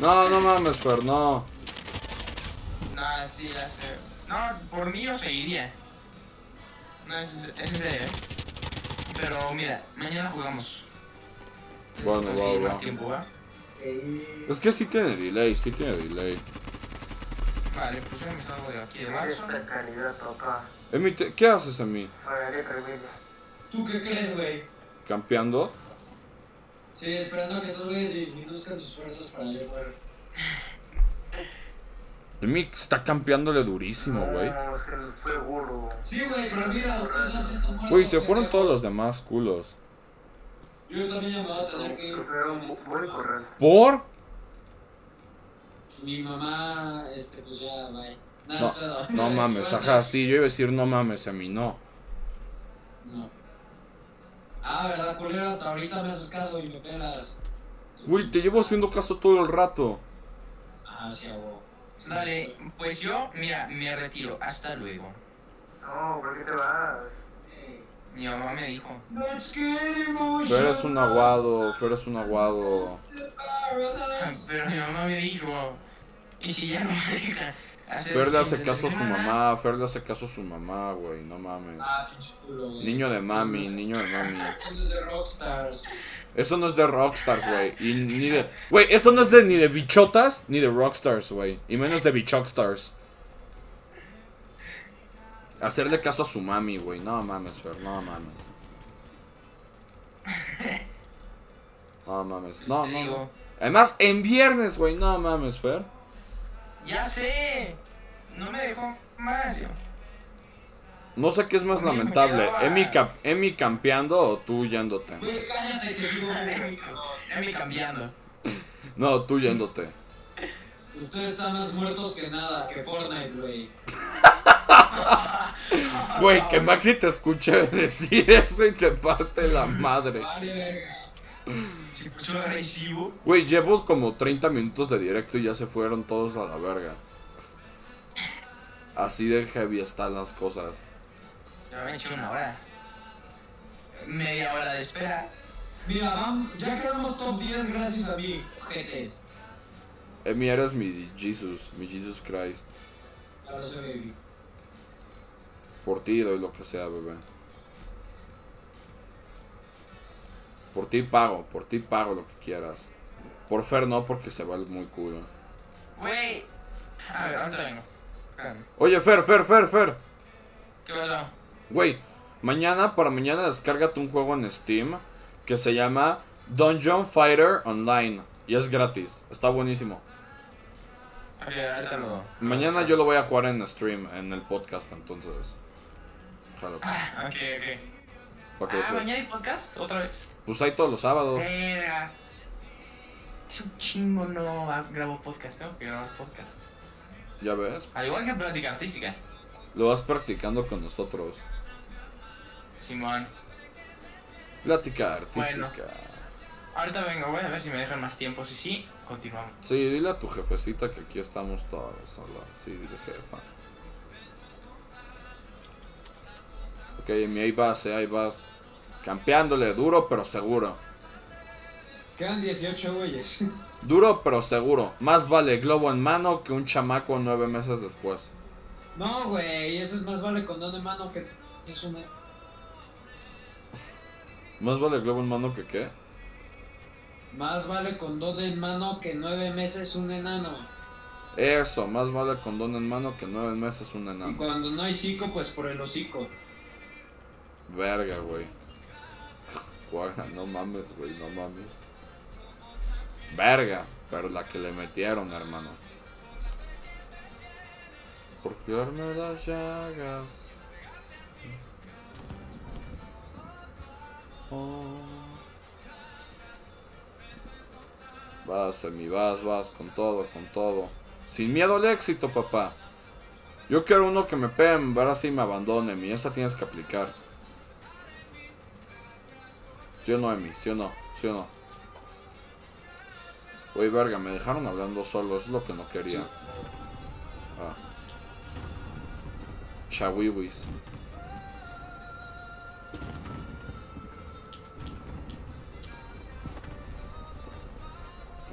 C: No, no mames, Fer, no.
D: no, sí, ya sé. No, por mí yo seguiría. No, es, es en serio, ¿eh? Pero mira, mañana jugamos.
C: Bueno, va,
D: más
C: va.
D: tiempo, ¿va?
C: Es que sí tiene delay, sí tiene delay.
D: Vale, pues yo me salgo de aquí de
B: Mira
D: vaso.
B: esta calidad, papá.
C: Emi, te- ¿qué haces a mí?
F: ¿Tú qué crees, güey?
C: ¿Campeando?
F: Sí, esperando a que estos güeyes disminuzcan sus fuerzas para yo poder.
C: Emi está campeándole durísimo, güey.
B: Fue burro.
F: Sí, güey, pero mira.
C: Güey, se fueron todos los demás culos.
F: Yo también me voy a tener que ir.
C: ¿Por?
F: Mi mamá, este, pues ya, bye.
C: No, no mames, ajá, sí, yo iba a decir no mames, a mí no.
F: No. Ah, ¿verdad, culero? Hasta ahorita me haces caso y me pelas.
C: Güey, te llevo haciendo caso todo el rato.
F: Ah, sí, hago.
D: Dale, pues yo, mira, me retiro. Hasta luego.
B: No, ¿por qué te vas?
D: Mi mamá me dijo.
C: Fer es un aguado, Fer es un aguado.
D: Pero mi mamá me dijo. Y si ya no me deja hacer
C: Fer le hace caso a su mamá, Fer le hace caso a su mamá, güey, no mames.
F: Ah, pinche culo, güey.
C: Niño de mami, niño de mami.
F: Eso
C: no es de Rockstars, güey. Y ni de. Güey, eso no es de ni de bichotas ni de Rockstars, güey. Y menos de bichokstars. Hacerle caso a su mami, güey. No mames, Fer, no mames. No mames. No, no, no. Además, en viernes, güey. No mames, Fer.
D: Ya sé. No me dejó más.
C: No sé qué es más lamentable. Emi, cap- Emi campeando o tú yéndote.
F: Güey, cállate que sigo
D: Ya me cambiando.
C: No, tú yéndote.
F: Ustedes están más muertos que nada, que Fortnite, güey.
C: Güey, que Maxi te escuche decir eso y te parte la madre.
D: Agresivo.
C: Güey, llevo como 30 minutos de directo y ya se fueron todos a la verga. Así de heavy están las cosas.
D: Ya me he hecho una hora. Media hora de espera.
F: Mira, vam- ya quedamos top 10 gracias a mí, jetes.
C: Emi, eres mi Jesus, mi Jesus Christ.
F: Ahora soy baby.
C: Por ti doy lo que sea, bebé. Por ti pago, por ti pago lo que quieras. Por Fer no, porque se va el muy culo.
D: Güey. A ver, ahorita vengo.
C: Oye, Fer, Fer, Fer, Fer.
D: ¿Qué pasó?
C: Güey, mañana, para mañana descárgate un juego en Steam que se llama Dungeon Fighter Online. Y es gratis, está buenísimo. Mañana yo lo voy a jugar en stream, en el podcast, entonces.
D: Ah, ok, ok. Ah, mañana hay podcast, otra vez.
C: Pues hay todos los sábados.
D: Verga. Es un chingo no grabo podcast, tengo que grabar podcast.
C: Ya ves,
D: Al igual que plática artística.
C: Lo vas practicando con nosotros.
D: Simón.
C: Plática artística.
D: Ahorita vengo, voy a ver si me dejan más tiempo. Si sí, continuamos.
C: Sí, dile a tu jefecita que aquí estamos todos. hola. Sí, dile jefa. Ok, mi ahí vas, eh, ahí vas. Campeándole, duro pero seguro.
F: Quedan 18 güeyes.
C: Duro pero seguro. Más vale globo en mano que un chamaco nueve meses después.
F: No, güey, eso es más vale con don de mano que es una...
C: Más vale globo en mano que qué.
F: Más vale con don en mano que nueve meses un enano.
C: Eso, más vale condón en mano que nueve meses un
F: Y
C: enano.
F: cuando no hay hocico, pues por el hocico.
C: Verga, güey. No mames, güey, no mames. Verga, pero la que le metieron, hermano. Por cuidarme las llagas. Oh. Vas, Emi, vas, vas, con todo, con todo. Sin miedo al éxito, papá. Yo quiero uno que me pegue, ver si me abandone, mi. Esa tienes que aplicar. ¿Sí o no, Emi? ¿Sí o no? ¿Sí o no? Oye, verga, me dejaron hablando solo, es lo que no quería. Chawiwis.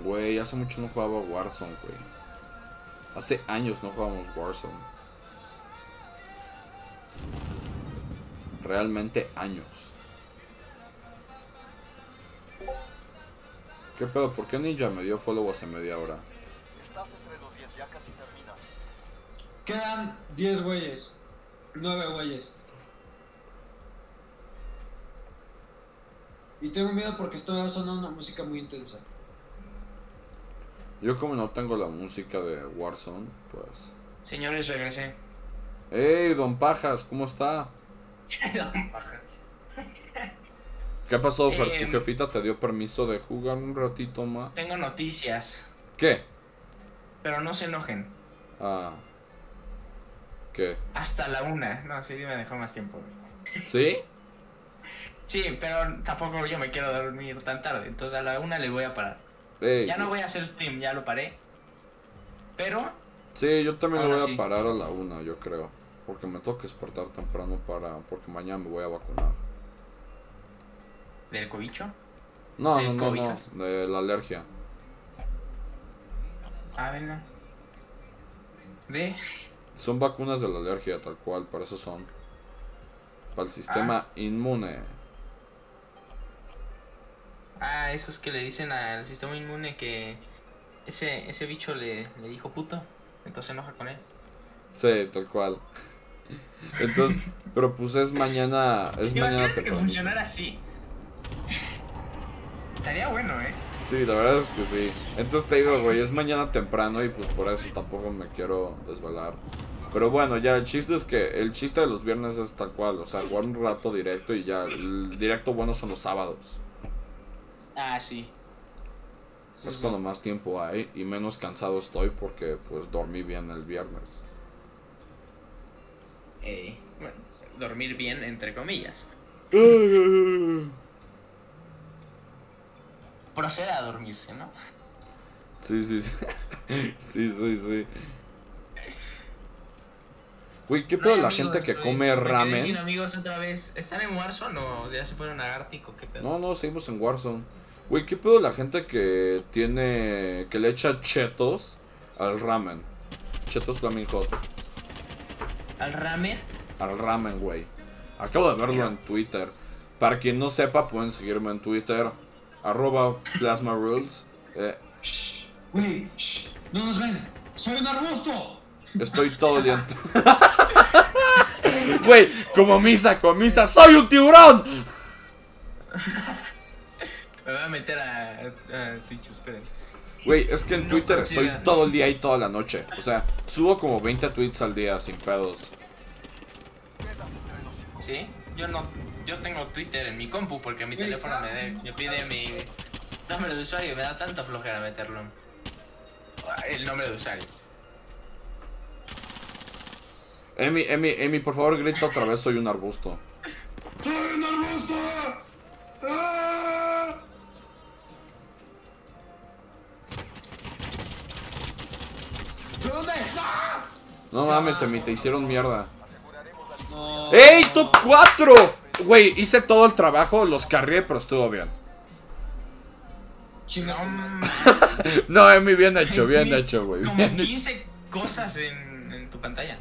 C: Güey, hace mucho no jugaba Warzone, güey. Hace años no jugábamos Warzone. Realmente años. ¿Qué pedo? ¿Por qué Ninja me dio follow hace media hora?
G: Estás entre los 10, ya casi terminas.
F: Quedan 10 güeyes. 9 güeyes. Y tengo miedo porque está sonando una música muy intensa.
C: Yo como no tengo la música de Warzone, pues...
D: Señores, regresé.
C: ¡Ey, Don Pajas! ¿Cómo está? ¿Qué pasó, Fer? ¿Tu
D: Em.
C: jefita te dio permiso de jugar un ratito más?
D: Tengo noticias.
C: ¿Qué?
D: Pero no se enojen.
C: Ah. ¿Qué?
D: Hasta la una. No, sí, me dejó más tiempo.
C: ¿Sí?
D: Sí, pero tampoco yo me quiero dormir tan tarde. Entonces a la una le voy a parar.
C: Ey,
D: Ya no voy a hacer stream, ya lo paré. Pero,
C: Sí, yo también lo voy a parar a la una, yo creo. Porque me tengo que despertar temprano para... Porque mañana me voy a vacunar.
D: del cobicho.
C: No,
D: ¿De
C: no, no? De la alergia.
D: Ah. De.
C: Son vacunas de la alergia, tal cual, para eso son. Para el sistema inmune.
D: Ah, esos que le dicen al sistema inmune que ese, ese bicho le, le dijo puto. Entonces enoja con él.
C: Sí, tal cual. Entonces, pero pues es mañana, es mañana
D: que funcionara así. Estaría bueno, eh.
C: Sí, la verdad es que sí. Entonces te digo, güey, es mañana temprano y pues por eso tampoco me quiero desvelar. Pero bueno, ya el chiste es que el chiste de los viernes es tal cual, o sea, jugar un rato directo y ya el directo bueno son los sábados.
D: Ah, sí.
C: Es cuando más tiempo hay y menos cansado estoy porque pues dormí bien el viernes.
D: Eh, bueno, dormir bien, entre comillas. Procede a dormirse, ¿no?
C: Sí, sí, sí. Sí, sí, sí. Güey, ¿qué pedo
D: Ay,
C: la
D: amigos,
C: gente que come
D: Sin
C: ramen?
D: amigos otra vez. ¿Están en Warzone o ya se fueron a Gártico? ¿Qué pedo?
C: No, no, seguimos en Warzone. Güey, ¿qué pedo la gente que tiene. que le echa chetos al ramen? Chetos Flaming Hot.
D: ¿Al ramen?
C: Al ramen, güey. Acabo de verlo en Twitter. Para quien no sepa, pueden seguirme en Twitter. Arroba Plasma Rules. Eh,
F: Güey, shh, no nos ven. ¡Soy un arbusto!
C: estoy todo el día. en- Güey, como misa, con misa, ¡soy un tiburón!
D: Me voy a meter a, a Twitch, esperen.
C: Güey, es que en
D: No
C: Twitter estoy todo el día y toda la noche. O sea, subo como 20 tweets al día sin pedos.
D: ¿Sí? Yo no. Yo tengo Twitter en mi compu porque mi teléfono me, de- me pide mi nombre de usuario y me da tanta flojera meterlo. El nombre de usuario.
C: Emi, Emi, Emi, por favor grita otra vez, soy un arbusto.
F: ¡Soy un arbusto! ¡Ah! ¿De dónde? ¡Ah!
C: No mames, Emi, te hicieron mierda.
F: No.
C: ¡Ey, top 4! Güey, hice todo el trabajo, los cargué, pero estuvo bien.
F: Chinga.
D: No,
C: No, Emi, bien hecho, bien hecho, güey.
D: como
C: bien hecho.
D: 15 cosas en, en tu pantalla.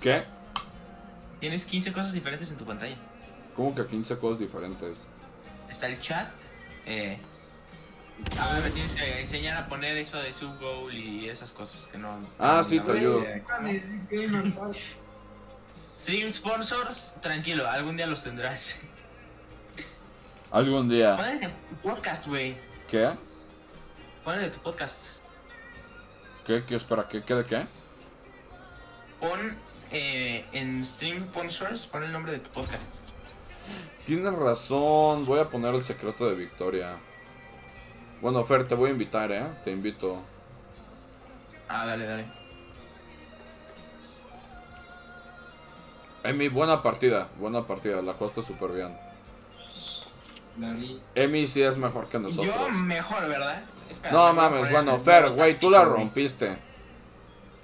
C: ¿Qué?
D: Tienes 15 cosas diferentes en tu pantalla.
C: ¿Cómo que 15 cosas diferentes?
D: Está el chat. Eh, ahora me tienes que enseñar a poner eso de sub goal y esas cosas que no.
C: Ah,
D: no-
C: sí,
D: no-
C: te ayudo.
D: Stream sponsors, tranquilo, algún día los tendrás.
C: Algún día.
D: Ponle tu podcast, güey.
C: ¿Qué?
D: Ponle tu podcast.
C: ¿Qué? ¿Qué? Espera, ¿qué? ¿Qué de qué?
D: Pon eh, en stream sponsors, pon el nombre de tu podcast.
C: Tienes razón, voy a poner el secreto de Victoria. Bueno, Fer, te voy a invitar, ¿eh? Te invito.
D: Ah, dale, dale.
C: Emi, buena partida, buena partida, la jugaste súper bien. Emi sí es mejor que nosotros.
D: Yo mejor, ¿verdad? Espera,
C: No mames, bueno, Fer, güey, tú la rompiste.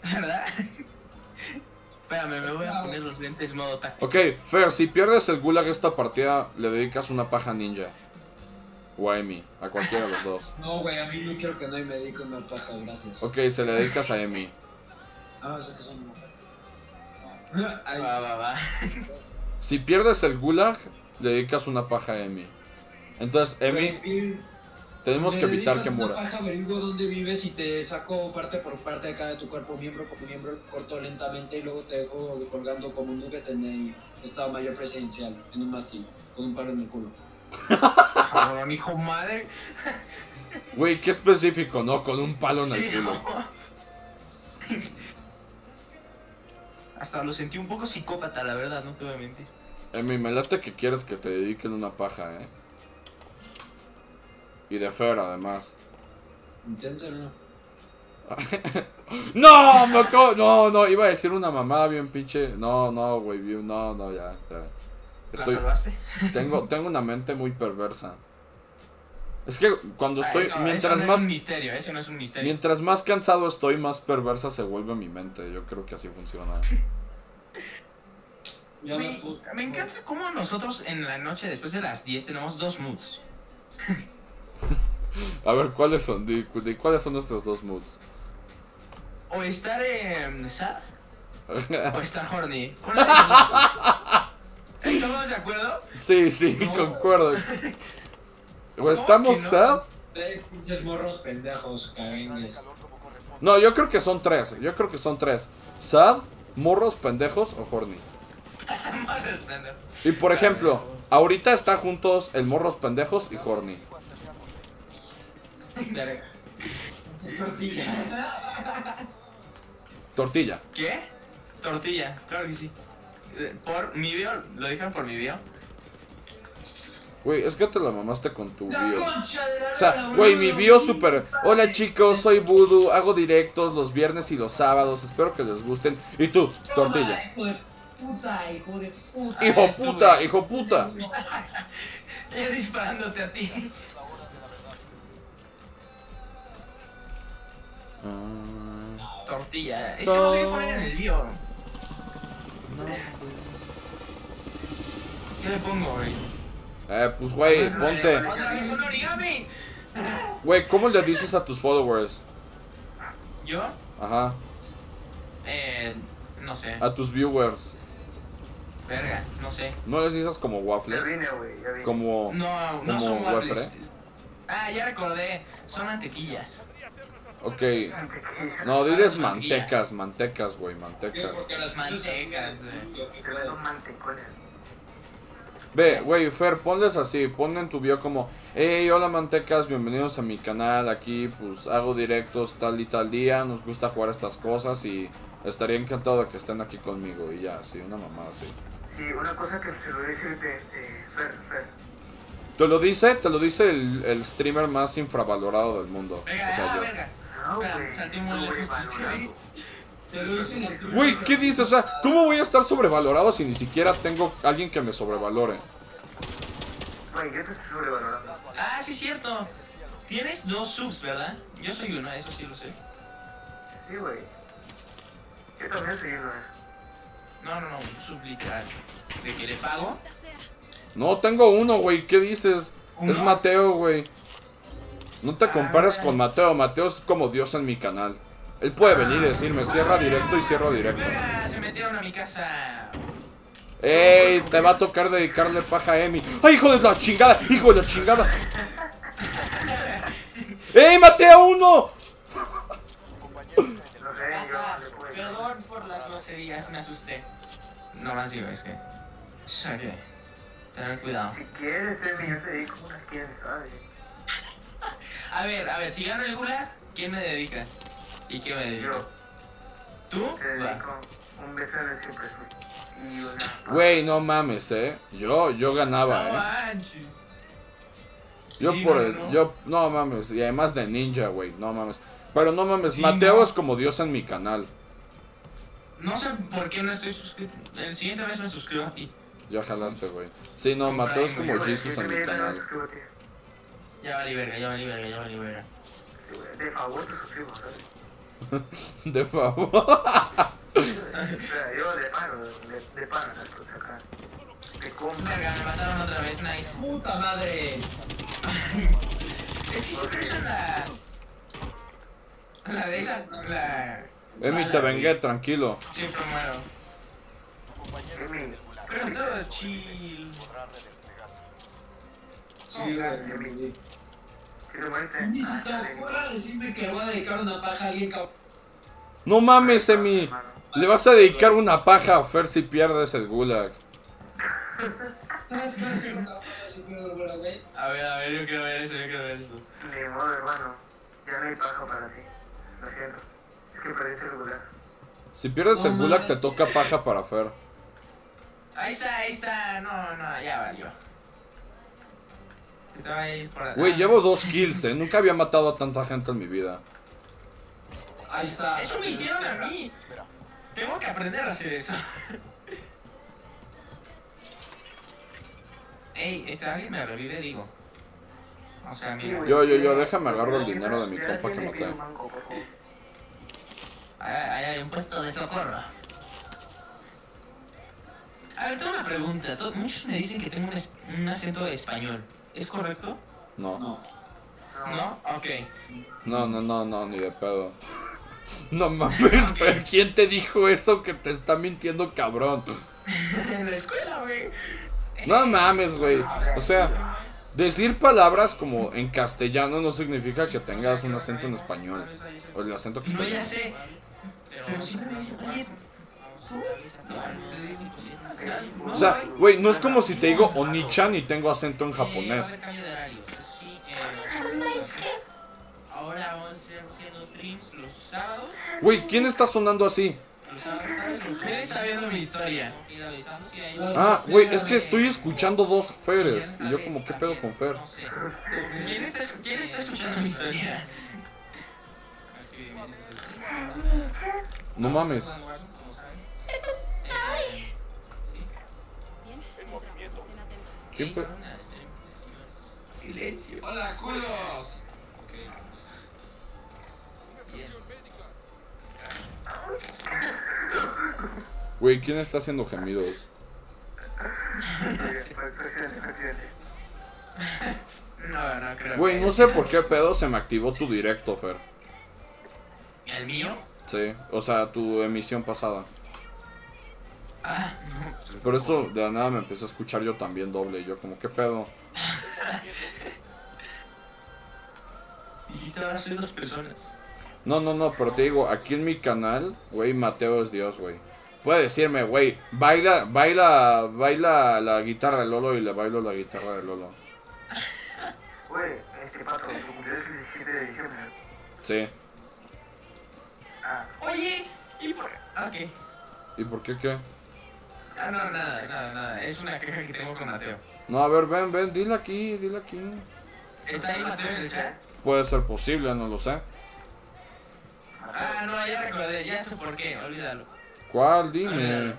D: ¿Verdad? Espérame, me voy a poner los lentes modo táctico.
C: Ok, Fer, si pierdes el gulag esta partida, le dedicas una paja ninja. O a Emi, a cualquiera de los dos.
F: No, güey, a mí no quiero que nadie me dedique una paja, gracias.
C: Ok, se le dedicas a Emi.
F: Ah, sé que son mujeres. Ay,
D: Va, va, va.
C: Si pierdes el gulag, le dedicas una paja a Emi. Entonces, Emi, tenemos que evitar que
F: una
C: muera.
F: paja, averiguo dónde vives y te saco parte por parte de cada de tu cuerpo, miembro por miembro, corto lentamente y luego te dejo colgando como un nugget en el Estado Mayor Presidencial, en un mástil, con un palo en el culo.
D: Cabrón, hijo madre.
C: Güey, qué específico, ¿no? Con un palo en el
D: Sí,
C: culo.
D: Hasta lo sentí un poco psicópata, la verdad, no te voy a mentir.
C: Emi, me late que quieres que te dediquen una paja, ¿eh? Y de Fer, además.
F: Inténtalo.
C: No, me acabo- no, no, iba a decir una mamada bien pinche. No, no, güey, bien- no, no, ya, ya.
D: ¿La
C: Estoy,
D: salvaste?
C: tengo, tengo una mente muy perversa. Es que cuando
D: Ay,
C: estoy,
D: no,
C: mientras
D: eso no
C: más,
D: es un misterio, eso no es un misterio.
C: mientras más cansado estoy, más perversa se vuelve mi mente. Yo creo que así funciona.
F: Me
D: encanta cómo nosotros en la noche después de las 10 tenemos dos moods.
C: A ver, ¿cuáles son? Di- ¿Cuáles son nuestros dos moods?
D: O estar eh, sad o estar horny. ¿Cuál de? ¿Estamos de acuerdo?
C: sí, sí,
F: No.
C: concuerdo. O estamos
D: no?
C: sad.
F: Pinches morros pendejos, caguengues.
C: No, yo creo que son tres. Yo creo que son tres. Sad, morros, pendejos o horny. Y por ejemplo, ahorita está juntos el morros, pendejos y horny.
D: Verga.
C: Tortilla.
D: ¿Qué? Tortilla, claro que sí. Eh, Por mi video, lo dijeron por mi video.
C: Güey, es que te la mamaste con tu
F: La
C: bio. O sea, güey, mi bio super. Hola chicos, soy Voodoo, hago directos los viernes y los sábados, espero que les gusten. Y tú,
F: Toma,
C: tortilla.
F: Hijo de puta, hijo de puta.
C: Hijo puta, hijo puta.
D: Yo disparándote a ti.
C: Ah,
D: Tortilla. Es que no sé qué poner en el bio. ¿Qué le pongo, güey?
C: Eh, pues güey, ponte. Güey, ¿cómo le dices a tus followers?
D: ¿Yo?
C: Ajá,
D: Eh. No sé.
C: a tus viewers.
D: Verga, no sé.
C: ¿No les dices como
B: Ya
C: waffles?
B: vine, güey, ya vine.
C: Como.
D: No, no
C: ¿Como
D: son waffles.
C: wafer,
D: Ah, ya recordé. Son mantequillas.
C: Ok. No, diles mantecas, mantecas, güey, mantecas.
F: Porque las
D: Mantecas, güey.
C: Ve, güey, Fer, ponles así, pon en tu bio como, hey, hola mantecas, bienvenidos a mi canal, aquí pues hago directos tal y tal día, nos gusta jugar estas cosas y estaría encantado de que estén aquí conmigo y ya, sí, una mamada así.
B: Sí, una cosa que se lo voy a decir de este, Fer, Fer.
C: Te lo dice, te lo dice el, el streamer más infravalorado del mundo, o sea,
D: ah,
C: yo.
B: No, güey,
C: Güey, ¿qué dices? O sea, ¿cómo voy a estar sobrevalorado si ni siquiera tengo alguien que me sobrevalore?
B: Güey, yo te estoy sobrevalorando.
D: Ah, sí, cierto. Tienes dos subs, ¿verdad? Yo soy uno, eso sí lo sé.
B: Sí, güey. Yo también soy uno.
D: No, no, no, un sub literal. ¿De que le pago?
C: No, tengo uno, güey, ¿qué dices? Es. Mateo, güey. No te compares
D: Ah.
C: con Mateo, Mateo es como Dios en mi canal. Él puede venir y decirme, cierra directo y cierro directo.
D: Se metieron a mi casa.
C: ¡Ey! Te va a tocar dedicarle paja a Emi. ¡Ay, hijo de la chingada! ¡Hijo de la chingada! ¡Ey, Mateo uno!
B: No sé, yo no le puedo decir.
D: Perdón por las groserías, me asusté. No más digo, es que. Es que. Tener cuidado.
B: Si quieres ser mi yo te dedico una, quién sabe.
D: A ver, a ver, si gano el gulag, ¿quién me dedica? ¿Y qué me dedica?
B: Yo
D: ¿Tú?
B: te dedico un beso de siempre sus- y una.
C: Güey, no mames, eh. Yo, yo ganaba,
D: No
C: eh.
D: manches.
C: Yo
D: Sí,
C: por
D: no,
C: el.
D: no.
C: Yo, no mames. Y además de ninja, güey. No mames. Pero no mames,
D: Sí,
C: Mateo
D: no.
C: es como Dios en mi canal.
D: No sé por qué no estoy suscrito. El siguiente vez me suscribo a ti.
C: Ya jalaste, güey. Sí, no, Mateo es como. Jesus en mi canal.
D: Ya vale verga, ya vale verga, ya vale verga.
B: De favor te suscribo, ¿sabes?
C: De favor.
B: Yo de paro, de, de pana, las cosas acá. De compra.
D: Me mataron otra vez, nice.
F: Puta madre.
D: Es que siempre usan la. La de esa. La.
C: Emi, te vengué, tranquilo.
D: Siempre muero.
B: Emi,
D: Pero todo chill.
F: Sí, güey. sí.
B: si te mueriste.
F: Ni si te
B: dale,
F: ocurra decirme que le voy a dedicar una paja a alguien cabrón.
C: No mames, Emi. Le vas a dedicar una paja a Fer si pierdes el gulag.
D: A ver, a ver, yo quiero ver eso, yo quiero ver eso.
B: Ni modo, hermano. Ya no hay paja para ti. Lo siento. Es que perdiste el lugar.
C: Si pierdes el gulag, te toca paja para Fer.
D: Ahí está, ahí está. No, no, ya valió.
C: Güey, llevo dos kills, eh. Nunca había matado a tanta gente en mi vida.
F: Ahí está.
D: Eso me hicieron a mí. Tengo que aprender a hacer eso. Ey, este alguien me revive, digo. O sea, mira.
C: Yo, yo, yo, déjame agarro el dinero de mi compa que maté.
D: Ahí hay un puesto de socorro. A ver, tengo una pregunta. Muchos me dicen que tengo un, un acento español. ¿Es correcto?
C: No,
F: No.
D: ¿No? Ok.
C: no, no, no, no, ni de pedo. No mames, pero ¿quién te dijo eso que te está mintiendo, cabrón?
D: en la escuela, güey.
C: No mames, güey. O sea, decir palabras como en castellano no significa que tengas un acento en español. O el acento que
D: No, ya sé. Pero siempre me oye, tú.
C: O sea, güey, no es como si te digo Onichan y tengo acento en japonés.
D: Ahora vamos a hacer haciendo streams los sábados.
C: Güey, ¿quién está sonando así?
D: ¿Quién está viendo mi historia?
C: Ah, güey, es que estoy escuchando dos Feres. Y yo como, ¿qué pedo con Fer?
D: No sé. ¿Quién está, quién está escuchando mi historia?
C: No mames.
D: Silencio.
H: ¡Hola, culos!
C: Güey, ¿quién está haciendo gemidos?
D: No, no creo.
C: Güey, no sé por qué pedo se me activó tu directo, Fer.
D: ¿El mío?
C: Sí, o sea, tu emisión pasada.
D: Ah,
C: Por eso de la nada me empecé a escuchar yo también doble. Y yo como, ¿qué pedo?
D: dijiste ahora soy dos personas.
C: No, no, no, pero te digo, aquí en mi canal, güey, Mateo es Dios, güey. Puede decirme, güey, baila, baila, baila la guitarra de Lolo y le bailo la guitarra de Lolo.
B: Güey, este pato, tu cumpleaños es el 17 de diciembre.
C: Sí.
B: Ah,
D: Oye, ¿y por ah, Ok.
C: ¿Y por qué qué?
D: Ah, no, nada, nada, nada. Es una queja que tengo con Mateo.
C: No, a ver, ven, ven, dile aquí, dile aquí.
D: ¿Está ahí Mateo en el chat?
C: Puede ser posible, no lo sé.
D: Ah, no, ya recordé, ya sé por qué, olvídalo.
C: ¿Cuál? Dime.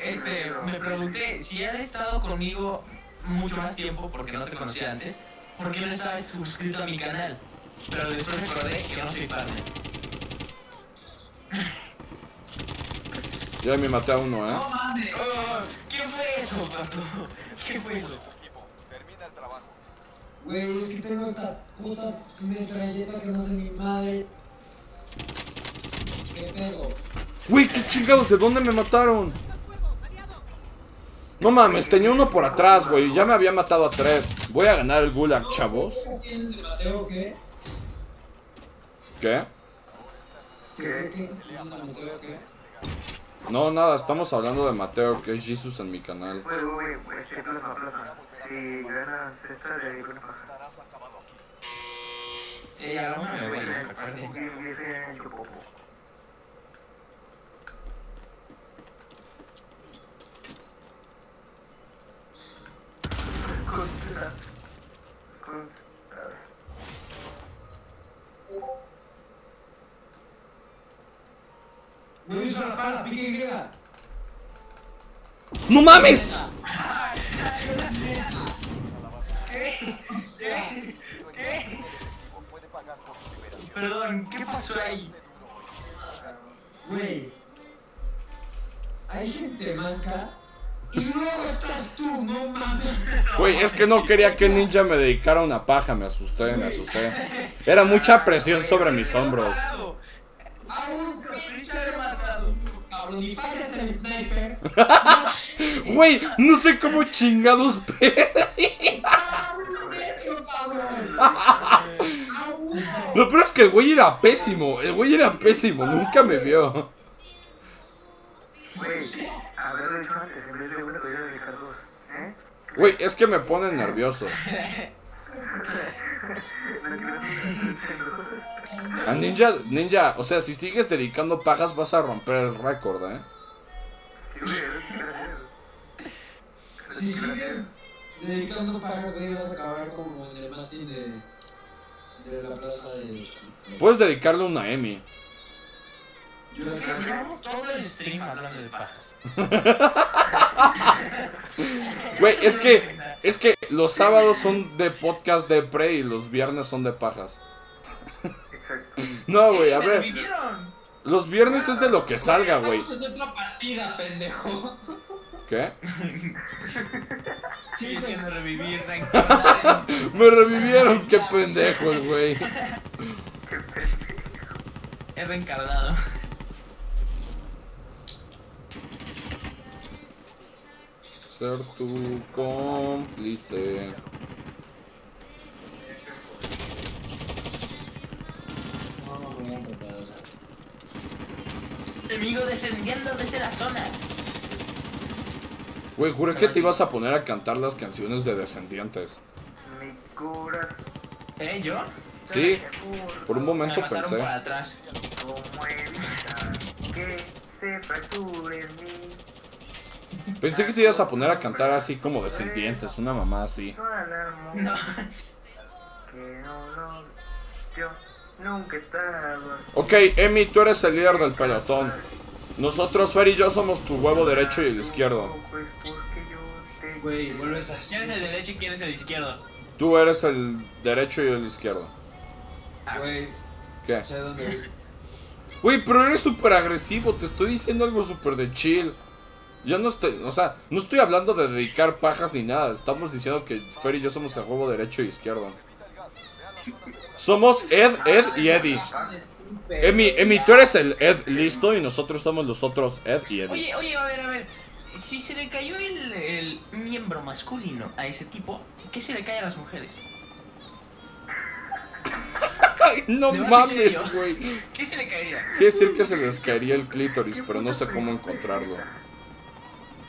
D: Este, me pregunté si han estado conmigo mucho más tiempo porque no te conocía antes, ¿por qué no estabas suscrito a mi canal? Pero después recordé que no soy partner.
C: Ya me maté a uno, ¿eh?
D: ¡No mames! Oh, ¿Qué fue eso, pato? ¿Qué fue eso?
G: Equipo, termina el trabajo.
F: Güey, es que tengo esta puta metralleta que no sé mi madre. ¿Qué pedo?
C: Güey, qué chingados, ¿de dónde me mataron? No mames, tenía uno por atrás, güey. Ya me había matado a tres. Voy a ganar el gulag, chavos.
F: ¿Qué qué?
C: ¿Qué?
F: ¿Qué,
C: No, nada, estamos hablando de Mateo, que es Jesus en mi canal.
B: Si ganas esta, paja.
D: Eh, a la una me voy, recuerden.
B: Contra. Contra.
F: Pique griega.
C: ¡No mames!
G: Por su liberación.
D: Perdón, ¿qué pasó ahí?
F: Güey. Hay gente manca. Y luego estás tú, no mames.
C: Güey, es que no quería que Ninja me dedicara una paja, me asusté, me asusté. Era mucha presión sobre mis hombros.
F: Aún
D: Pudiste haber matado.
F: Cabrón, y fallas el sniper.
C: Güey, no sé cómo chingados perdí. Lo peor es que el güey era pésimo, el güey era pésimo, nunca me vio.
B: Güey, haberlo dicho antes, en vez de uno, te voy a dedicar dos. ¿Eh?
C: Güey, es que me pone nervioso. A Ninja, Ninja, o sea, si sigues dedicando pagas vas a romper el récord, ¿eh?
F: Si sigues dedicando pajas, güey, vas a acabar como en el mástil de, de la plaza de.
C: Puedes dedicarle una Emmy.
D: Llevamos todo el stream hablando de pajas.
C: Güey, es que, es que los sábados son de podcast de pre y los viernes son de pajas. No, güey, a
D: Me
C: ver,
D: revivieron.
C: los viernes es de lo que salga, güey.
F: Estamos en otra partida, pendejo.
C: ¿Qué?
D: Sigue siendo revivir, reencarnar.
C: Me revivieron, qué pendejo el güey.
D: He reencarnado.
C: Ser tu cómplice.
D: Enemigo descendiendo desde la zona.
C: Güey, juré que te ibas a poner a cantar las canciones de Descendientes.
B: Mi corazón.
D: ¿Eh, yo?
C: Sí, por un
D: Me
C: momento
D: mataron
C: pensé.
D: por atrás.
B: ¿Cómo evitar que se fracture?
C: Pensé que te ibas a poner a cantar así como Descendientes, una mamá así.
D: No.
B: que no, no, yo nunca he estado así.
C: Ok, Emi, tú eres el líder del pelotón. Nosotros, Fer y yo, somos tu huevo derecho y el izquierdo.
B: Pues porque yo te
F: Güey, vuelves a
D: ¿Quién es el derecho y quién es el izquierdo?
C: Tú eres el derecho y el izquierdo.
F: Güey,
C: ¿Qué?
F: sé dónde.
C: Güey, pero eres súper agresivo, te estoy diciendo algo súper de chill. Yo no estoy, o sea, no estoy hablando de dedicar pajas ni nada. Estamos diciendo que Fer y yo somos el huevo derecho y izquierdo. Somos Ed, Ed y Eddie. Emi, Emi, tú eres el Ed listo y nosotros somos los otros Ed y Eddie.
D: Oye, oye, a ver, a ver. Si se le cayó el, el miembro masculino a ese tipo, ¿qué se le cae a las mujeres?
C: Ay, no
D: ¿De verdad, en
C: mames, güey.
D: ¿Qué se le caería?
C: Quiere decir que se les caería el clítoris, pero no sé cómo encontrarlo.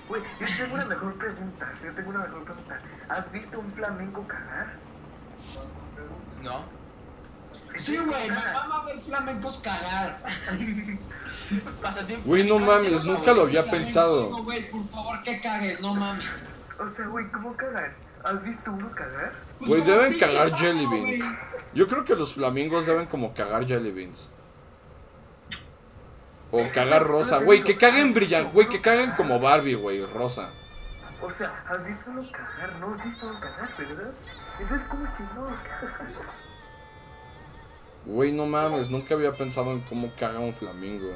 B: Güey, yo tengo una mejor pregunta. Yo tengo una mejor pregunta. ¿Has visto un flamenco cagar?
D: No.
F: Sí, güey, me mama ver flamencos cagar.
D: Pasatiempo.
C: Güey, no mames, nunca lo había pensado.
F: No, güey, por favor, que cagues, no mames.
B: O sea, güey, ¿cómo cagan? ¿Has visto uno cagar?
F: Pues
C: Güey,
F: como
C: deben cagar jelly beans. Yo creo que los flamingos deben como cagar jelly beans. O cagar rosa. Güey, que caguen brillan. Güey, que caguen como Barbie, güey, rosa.
B: O sea, ¿has visto uno cagar? ¿No has visto uno cagar, verdad? Entonces, ¿cómo chingados cagan?
C: Güey, no mames, nunca había pensado en cómo caga un flamingo.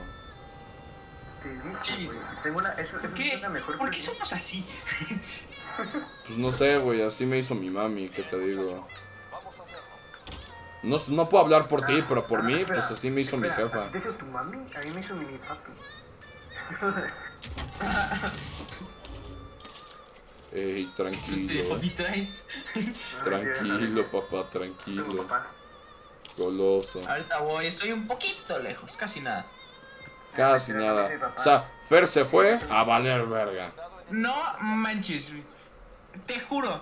B: Te
D: Sí.
B: dije, güey. Tengo una, eso,
D: ¿Por qué?
B: es una mejor
D: ¿Por qué
B: pregunta.
D: somos así?
C: Pues no sé, güey, así me hizo mi mami, ¿qué te digo? No, no puedo hablar por ti, pero por
B: Ah,
C: mí,
B: espera,
C: pues así me hizo mi jefa.
B: ¿a ti ¿Te hizo tu mami? A mí me hizo mi papi.
C: Ey,
D: ¿De
C: tranquilo,
D: papi traes?
C: tranquilo, papá,
B: Tengo
C: tranquilo. Goloso.
D: Ahorita voy, estoy un poquito lejos, casi nada.
C: Casi nada. O sea, Fer se fue a valer verga.
D: No manches. Te juro,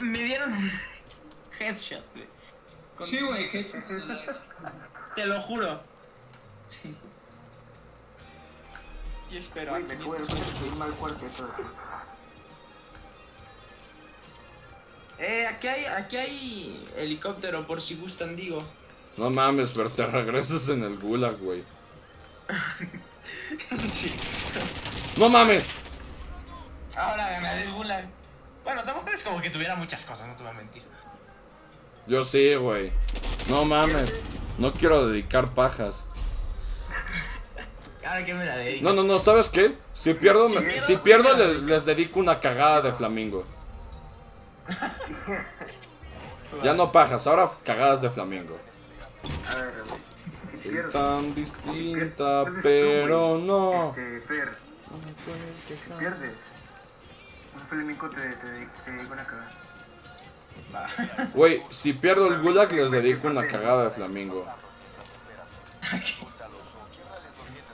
D: me dieron un headshot, güey.
F: Sí, güey, que
D: Te lo juro.
F: Sí.
D: Y espero.
B: Güey, me soy mal cuerpo eso.
D: Eh, aquí hay, aquí hay helicóptero por si gustan, digo.
C: No mames, pero te regresas en el gulag, güey.
D: sí.
C: No mames.
D: Ahora ganar el gulag. Bueno, tampoco es como que tuviera muchas cosas, no te voy a mentir.
C: Yo sí, güey. No mames. No quiero dedicar pajas.
D: Ahora que me la dedico.
C: No, no, no, ¿sabes qué? Si pierdo, me- si pierdo le- les dedico una cagada de flamingo. Ya no pajas, ahora cagadas de flamingo.
B: A ver, pierdes,
C: Tan distinta, pero no.
B: este, Fer, si pierdes, un flamenco te, te, te digo una.
C: Güey, si pierdo el gulag les dedico una cagada de flamingo.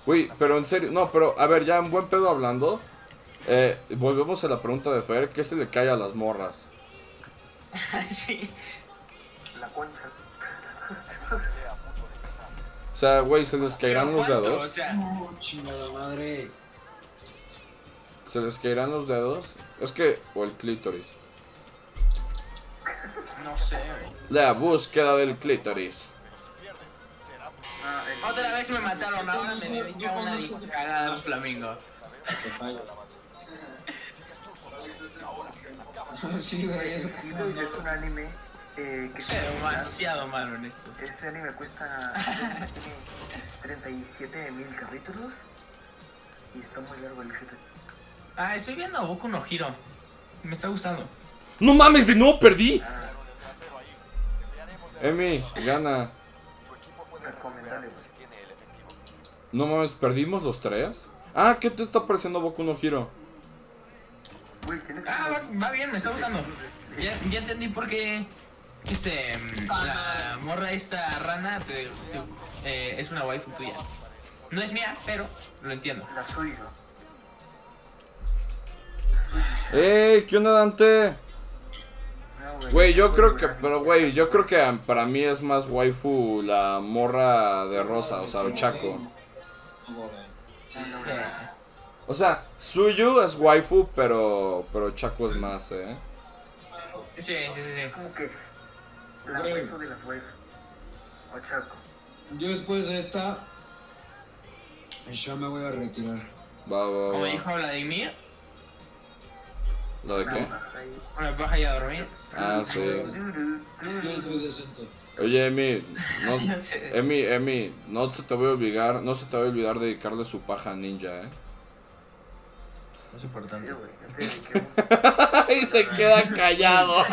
C: Güey, pero en serio, no, pero a ver, ya en buen pedo hablando. eh, volvemos a la pregunta de Fer, ¿qué se le cae a las morras?
D: sí.
C: O sea, güey, ¿se les caerán los
D: ¿Cuánto? O
C: dedos?
D: sea,
F: No, chingada madre.
C: ¿Se les caerán los dedos? Es que, o el clítoris.
D: no sé, güey.
C: La búsqueda del clítoris.
B: Ah,
D: Otra vez me mataron, ahora me
F: Yo
D: dedican una cagada de un flamingo.
F: Sí, güey, eso
B: es un anime eh, que
D: Soy demasiado malo en esto.
B: Este anime cuesta tiene 37 mil capítulos y está muy largo el GTA.
D: Ah, estoy viendo Boku no Hiro. Me está gustando.
C: ¡No mames! ¡De nuevo perdí!
B: Ah,
C: Emi, gana. No mames, ¿perdimos los tres? Ah, ¿qué te está pareciendo Boku no Hiro?
D: Ah, va, va bien, me está gustando. Ya, ya entendí por qué este, la morra esta rana te- te- eh, es una waifu tuya. No es mía, pero lo entiendo.
B: la suyo.
C: ¡Ey! ¿Qué onda, Dante? Güey, yo creo que, pero güey, yo creo que um, para mí es más waifu la morra de rosa, o sea, Ochako. O sea, Suyu es waifu, pero, pero Ochako es más, eh.
D: Sí, sí, sí, sí.
B: La de las.
F: Yo después de esta, ya me voy a retirar.
C: Va, va,
D: Como
C: va.
D: dijo Vladimir,
C: ¿Lo de qué?
D: Una baja ya a dormir.
C: Ah, sí.
F: Yo soy decente.
C: Oye, Emi, no. Emi, Emi, no se te voy a olvidar, no se te va a olvidar dedicarle su paja a Ninja, eh.
D: Es
B: Sí,
D: importante.
B: güey,
C: y se queda callado.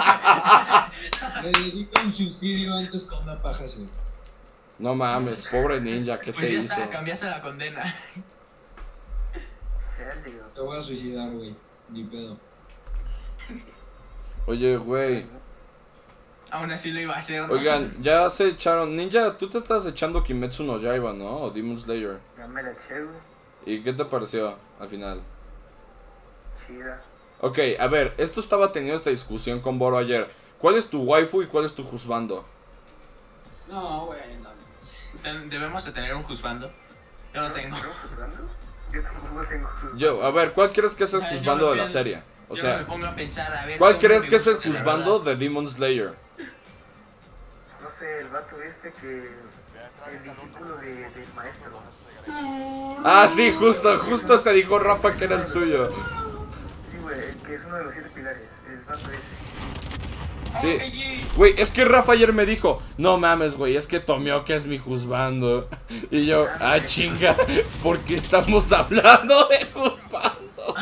F: Le dedico un suicidio antes con una paja así.
C: No mames, pobre Ninja, ¿qué
D: Pues
C: te
D: ya
C: hizo?
D: está, cambiaste la condena.
B: güey.
F: Te voy a suicidar, güey. Ni pedo.
C: Oye, güey.
D: Aún así lo iba a hacer. ¿no?
C: Oigan, ya se echaron. Ninja, tú te estás echando Kimetsu no Yaiba, ¿no? O Demon Slayer.
B: Ya me la eché, güey.
C: ¿Y qué te pareció al final?
B: Chida.
C: Ok, a ver, esto estaba teniendo esta discusión con Boro ayer. ¿Cuál es tu waifu y cuál es tu juzbando?
F: No, güey, no.
D: Debemos de tener un juzgando. Yo lo tengo.
B: ¿No juzgando? Yo tampoco tengo.
C: Yo, a ver, ¿cuál crees que es el juzbando de la serie? O
D: me
C: sea,
D: pongo a pensar, a ver.
C: ¿cuál crees que es el juzbando de Demon Slayer?
B: No sé, el vato este que... El discípulo de, del maestro.
C: Ah, sí, justo, justo se dijo Rafa que era el suyo.
B: Sí, güey, el que es uno de los siete pilares. El vato ese.
C: Sí. Güey, es que Rafa ayer me dijo, no mames, güey, es que Tomioka es mi juzbando. Y yo, ah, chinga, ¿por qué estamos hablando de juzbando?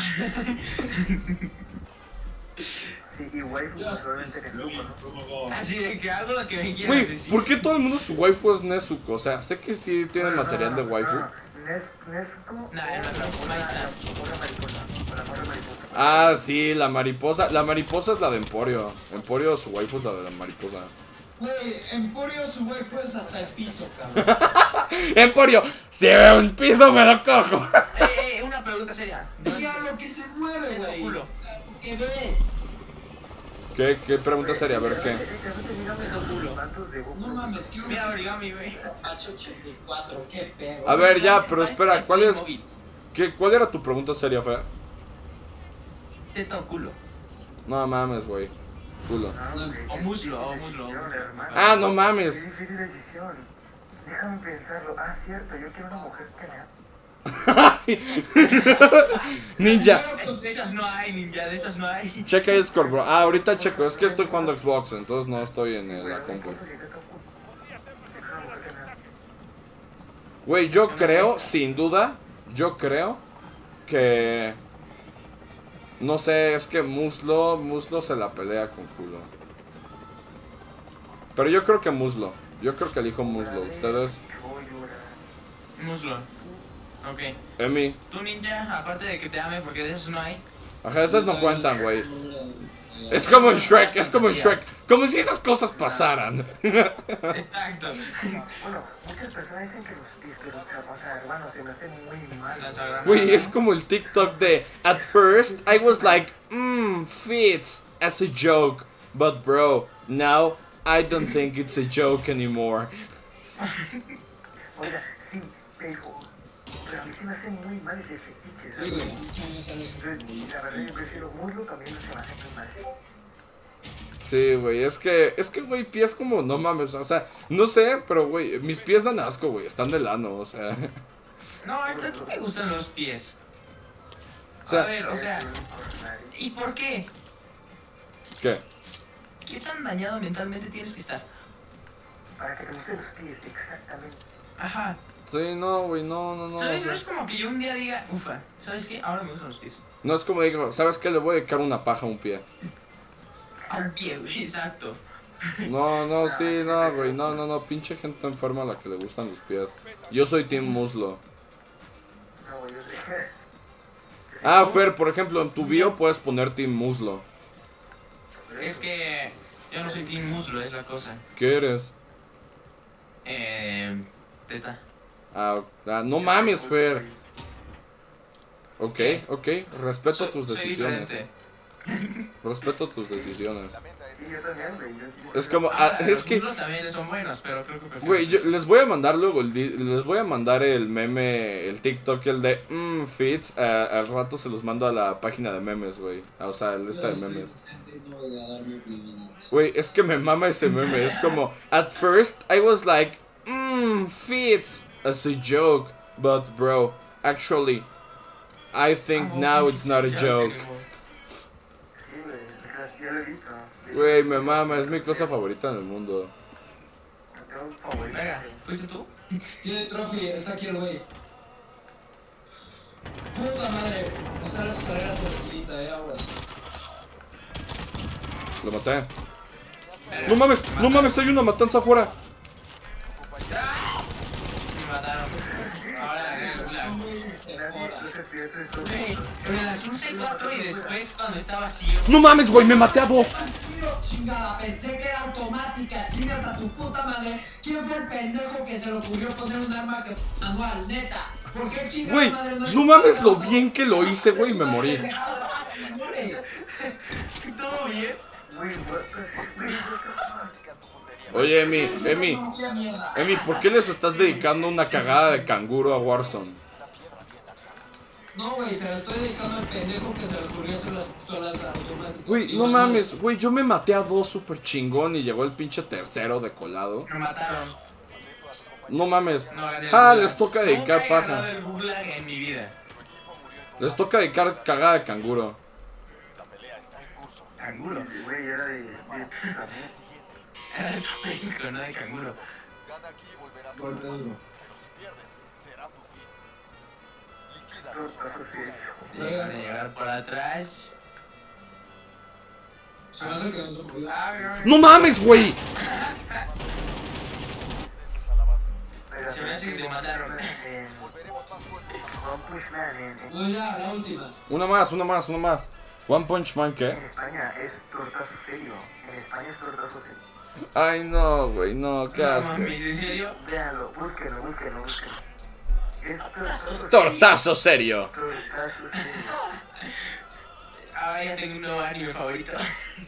B: Sí, y waifu pues, obviamente en el grupo, ¿no?
D: Así de que algo que me quieras
C: Güey. ¿por qué todo el mundo su waifu es Nezuko? O sea, sé que sí tiene material de waifu.
B: No, Nes, Nesco.
D: Nah, es la
B: o
D: morra
B: la
D: esa.
B: morra mariposa. La mariposa.
C: Ah, sí, la mariposa. La mariposa es la de Emporio. Emporio, su waifu es la de la mariposa.
F: Güey, Emporio su waifu es hasta el piso, cabrón.
C: Emporio, si veo un piso me lo cojo.
D: Eh, eh, una pregunta seria.
F: Mira lo que se mueve, güey. Que ve.
C: ¿Qué, qué pregunta sería? A ver, ¿qué?
F: No mames, que
D: Mira origami, güey.
F: H84, qué pedo.
C: A ver, ya, pero espera, ¿cuál es? ¿Qué, ¿Cuál era tu pregunta seria, Fer?
D: Teta o culo.
C: No mames, güey. Culo.
B: Ah.
D: O muslo, o muslo.
C: Ah, no
B: Qué
C: mames.
B: difícil decisión. Déjame pensarlo. Ah, cierto, yo quiero una mujer que me
C: Ninja,
D: Es- De esas no hay, ninja, de esas no hay.
C: checa el score, bro. Ah, ahorita checo. Es que estoy jugando Xbox, entonces no estoy en el- la compu. Güey, yo creo, sin duda, yo creo que... No sé, es que Muslo, Muslo se la pelea con culo. Pero yo creo que Muslo. Yo creo que elijo Muslo. Ustedes,
D: Muslo. Ok.
C: Emi.
D: Tú, ninja, aparte de que te ame, porque de esos no hay.
C: Ajá, esas no cuentan, güey. Es como en Shrek, es como en Shrek. Como si esas cosas pasaran.
D: Exacto.
B: Bueno, muchas personas dicen que los, hermanos se me hacen muy mal.
C: Güey, es como el TikTok de At first I was like, mmm, fits as a joke. But bro, now I don't think it's a joke anymore.
B: O sea, sí, pero, pero a mí se me hacen muy mal ese fetiche,
F: Sí,
B: ¿sabes?
F: veces
B: Entonces, la verdad yo prefiero muslo, también se me hace muy mal.
C: Sí, güey, es que, es que, güey, pies como, no mames, o sea, no sé, pero, güey, mis pies dan asco, güey, están de lano, o sea,
D: No, a mí me gustan los pies.
C: o sea,
D: a ver, o sea, ¿y por qué?
C: ¿qué?
D: ¿Qué tan dañado mentalmente tienes que estar?
B: Para que te gusten los pies, exactamente.
D: Ajá.
C: Sí, no, güey, no, no, no,
D: ¿Sabes? No es como que yo un día diga, ufa, ¿sabes qué? Ahora me gustan los pies.
C: no es como digo, ¿sabes qué? Le voy a dedicar una paja a un pie.
D: A un pie, güey, exacto.
C: No, no, sí, no, güey, no, no, no, pinche gente enferma a la que le gustan los pies. Yo soy team muslo.
B: No, güey, yo sé.
C: Ah, Fer, por ejemplo, en tu bio puedes poner team muslo.
D: Es que yo no soy team muslo, es la cosa.
C: ¿Qué eres?
D: Eh. Teta.
C: Ah, ah, no mames, Fer. Ok, ok, respeto tus decisiones. Respeto tus decisiones.
B: Sí, yo también, güey. yo entiendo.
C: Es como,
D: Ah,
C: ah, es que,
D: muslos también son buenos, pero creo que prefiero.
C: güey, yo les voy a mandar luego, el les voy a mandar el meme, el TikTok, el de mmm, fits. al rato se los mando a la página de memes, güey. Ah, O sea, el lista de memes. Güey, es que me mama ese meme. Es como, at first I was like, mmm, fits as a joke. But bro, actually, I think now it's not a joke.
B: güey,
C: me mama, es mi cosa favorita en el mundo.
D: Venga, ¿fuiste tú?
F: Tiene trophy, está aquí el güey. Puta madre, están las escaleras esquinita, eh, aguas.
C: Lo maté. No mames, no mames, hay una matanza afuera.
D: Mataron. Ahora el Güey, me lanzó un C4 y después cuando estaba vacío.
C: No mames, güey, me maté a dos.
F: Chingada, pensé que era automática, chingas a tu puta madre. ¿Quién fue el pendejo que se le ocurrió poner un arma que manual, neta? ¿Por qué chingada
C: Güey, no
F: un
C: mames lo bien que lo hice, güey, y me morí.
D: ¿Todo bien?
C: Oye, Emi, Emi, Emi, ¿por qué les estás dedicando una cagada de canguro a Warzone?
F: No, güey, se la estoy dedicando al pendejo que se le ocurrió hacer las pistolas automáticas.
C: Güey, no mames, güey, yo me maté a dos super chingón y llegó el pinche tercero de colado.
D: Me mataron.
C: No mames.
D: No
C: Ah, les toca dedicar paja.
D: en mi vida.
C: Les toca dedicar cagada de canguro.
D: Canguro.
B: Güey, era de...
D: Era de flamenco, no de canguro.
G: Gana aquí y volverás a
F: Golpe duro.
G: Pero si pierdes, será tu fin. Liquida
B: pasos y-
D: Llegan a llegar por atrás.
F: Se me hace que no se murió.
C: ¡No mames, güey!
B: Pero
D: Se me hace que te mataron.
B: en- One Punch Man en, en-
F: No, ya, la última.
C: Una más, una más, una más. One Punch Man,
B: en
C: ¿qué?
B: España es tortazo serio. En España es tortazo serio.
C: Ay, no, güey, no, qué
D: No
C: asco.
D: mames, ¿en serio?
B: Véanlo, búsquenlo, búsquenlo, búsquenlo. Es tortazo serio.
C: Tortazo serio.
D: Ah, ya tengo un nuevo anime favorito.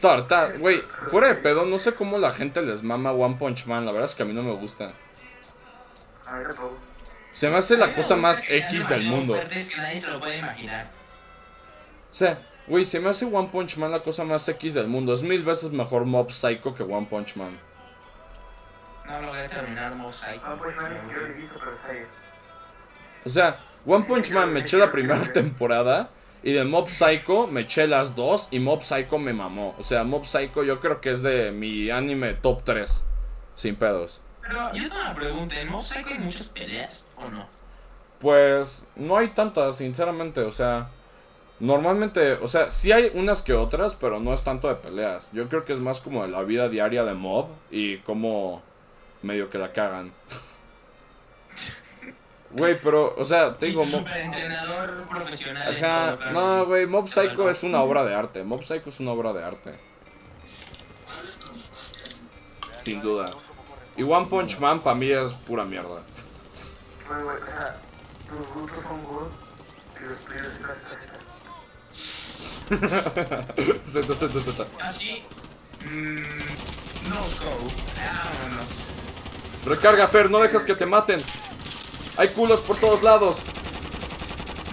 C: Torta, güey, fuera de pedo, no sé cómo la gente les mama One Punch Man. La verdad es que a mí no me gusta.
B: A ver.
C: Se me hace la cosa más X del mundo. O sea, güey, se me hace One Punch Man la cosa más X del mundo. Es mil veces mejor Mob Psycho que One Punch Man.
D: No lo voy a terminar, Mosaico.
B: One Punch Man siquiera lo he visto, pero está.
C: O sea, One Punch Man me eché la primera temporada. Y de Mob Psycho me eché las dos. Y Mob Psycho me mamó. O sea, Mob Psycho yo creo que es de mi anime top 3. Sin pedos.
D: Pero yo tengo una pregunta, ¿en Mosaico hay muchas peleas o no?
C: Pues no hay tantas, sinceramente. O sea, normalmente, o sea, sí hay unas que otras, pero no es tanto de peleas. Yo creo que es más como de la vida diaria de Mob y cómo medio que la cagan. Güey, pero, o sea, te digo, Mob...
D: superentrenador profesional.
C: Ajá, no, güey, Mob Psycho es una obra de arte. Mob Psycho es una obra de arte. Sin duda. Y One Punch Man para mí es pura mierda.
B: Güey, güey, o sea, los brutos son God y los
D: Así. Mmm. No scope. Vámonos.
C: Recarga, Fer, no dejes que te maten. Hay culos por todos lados.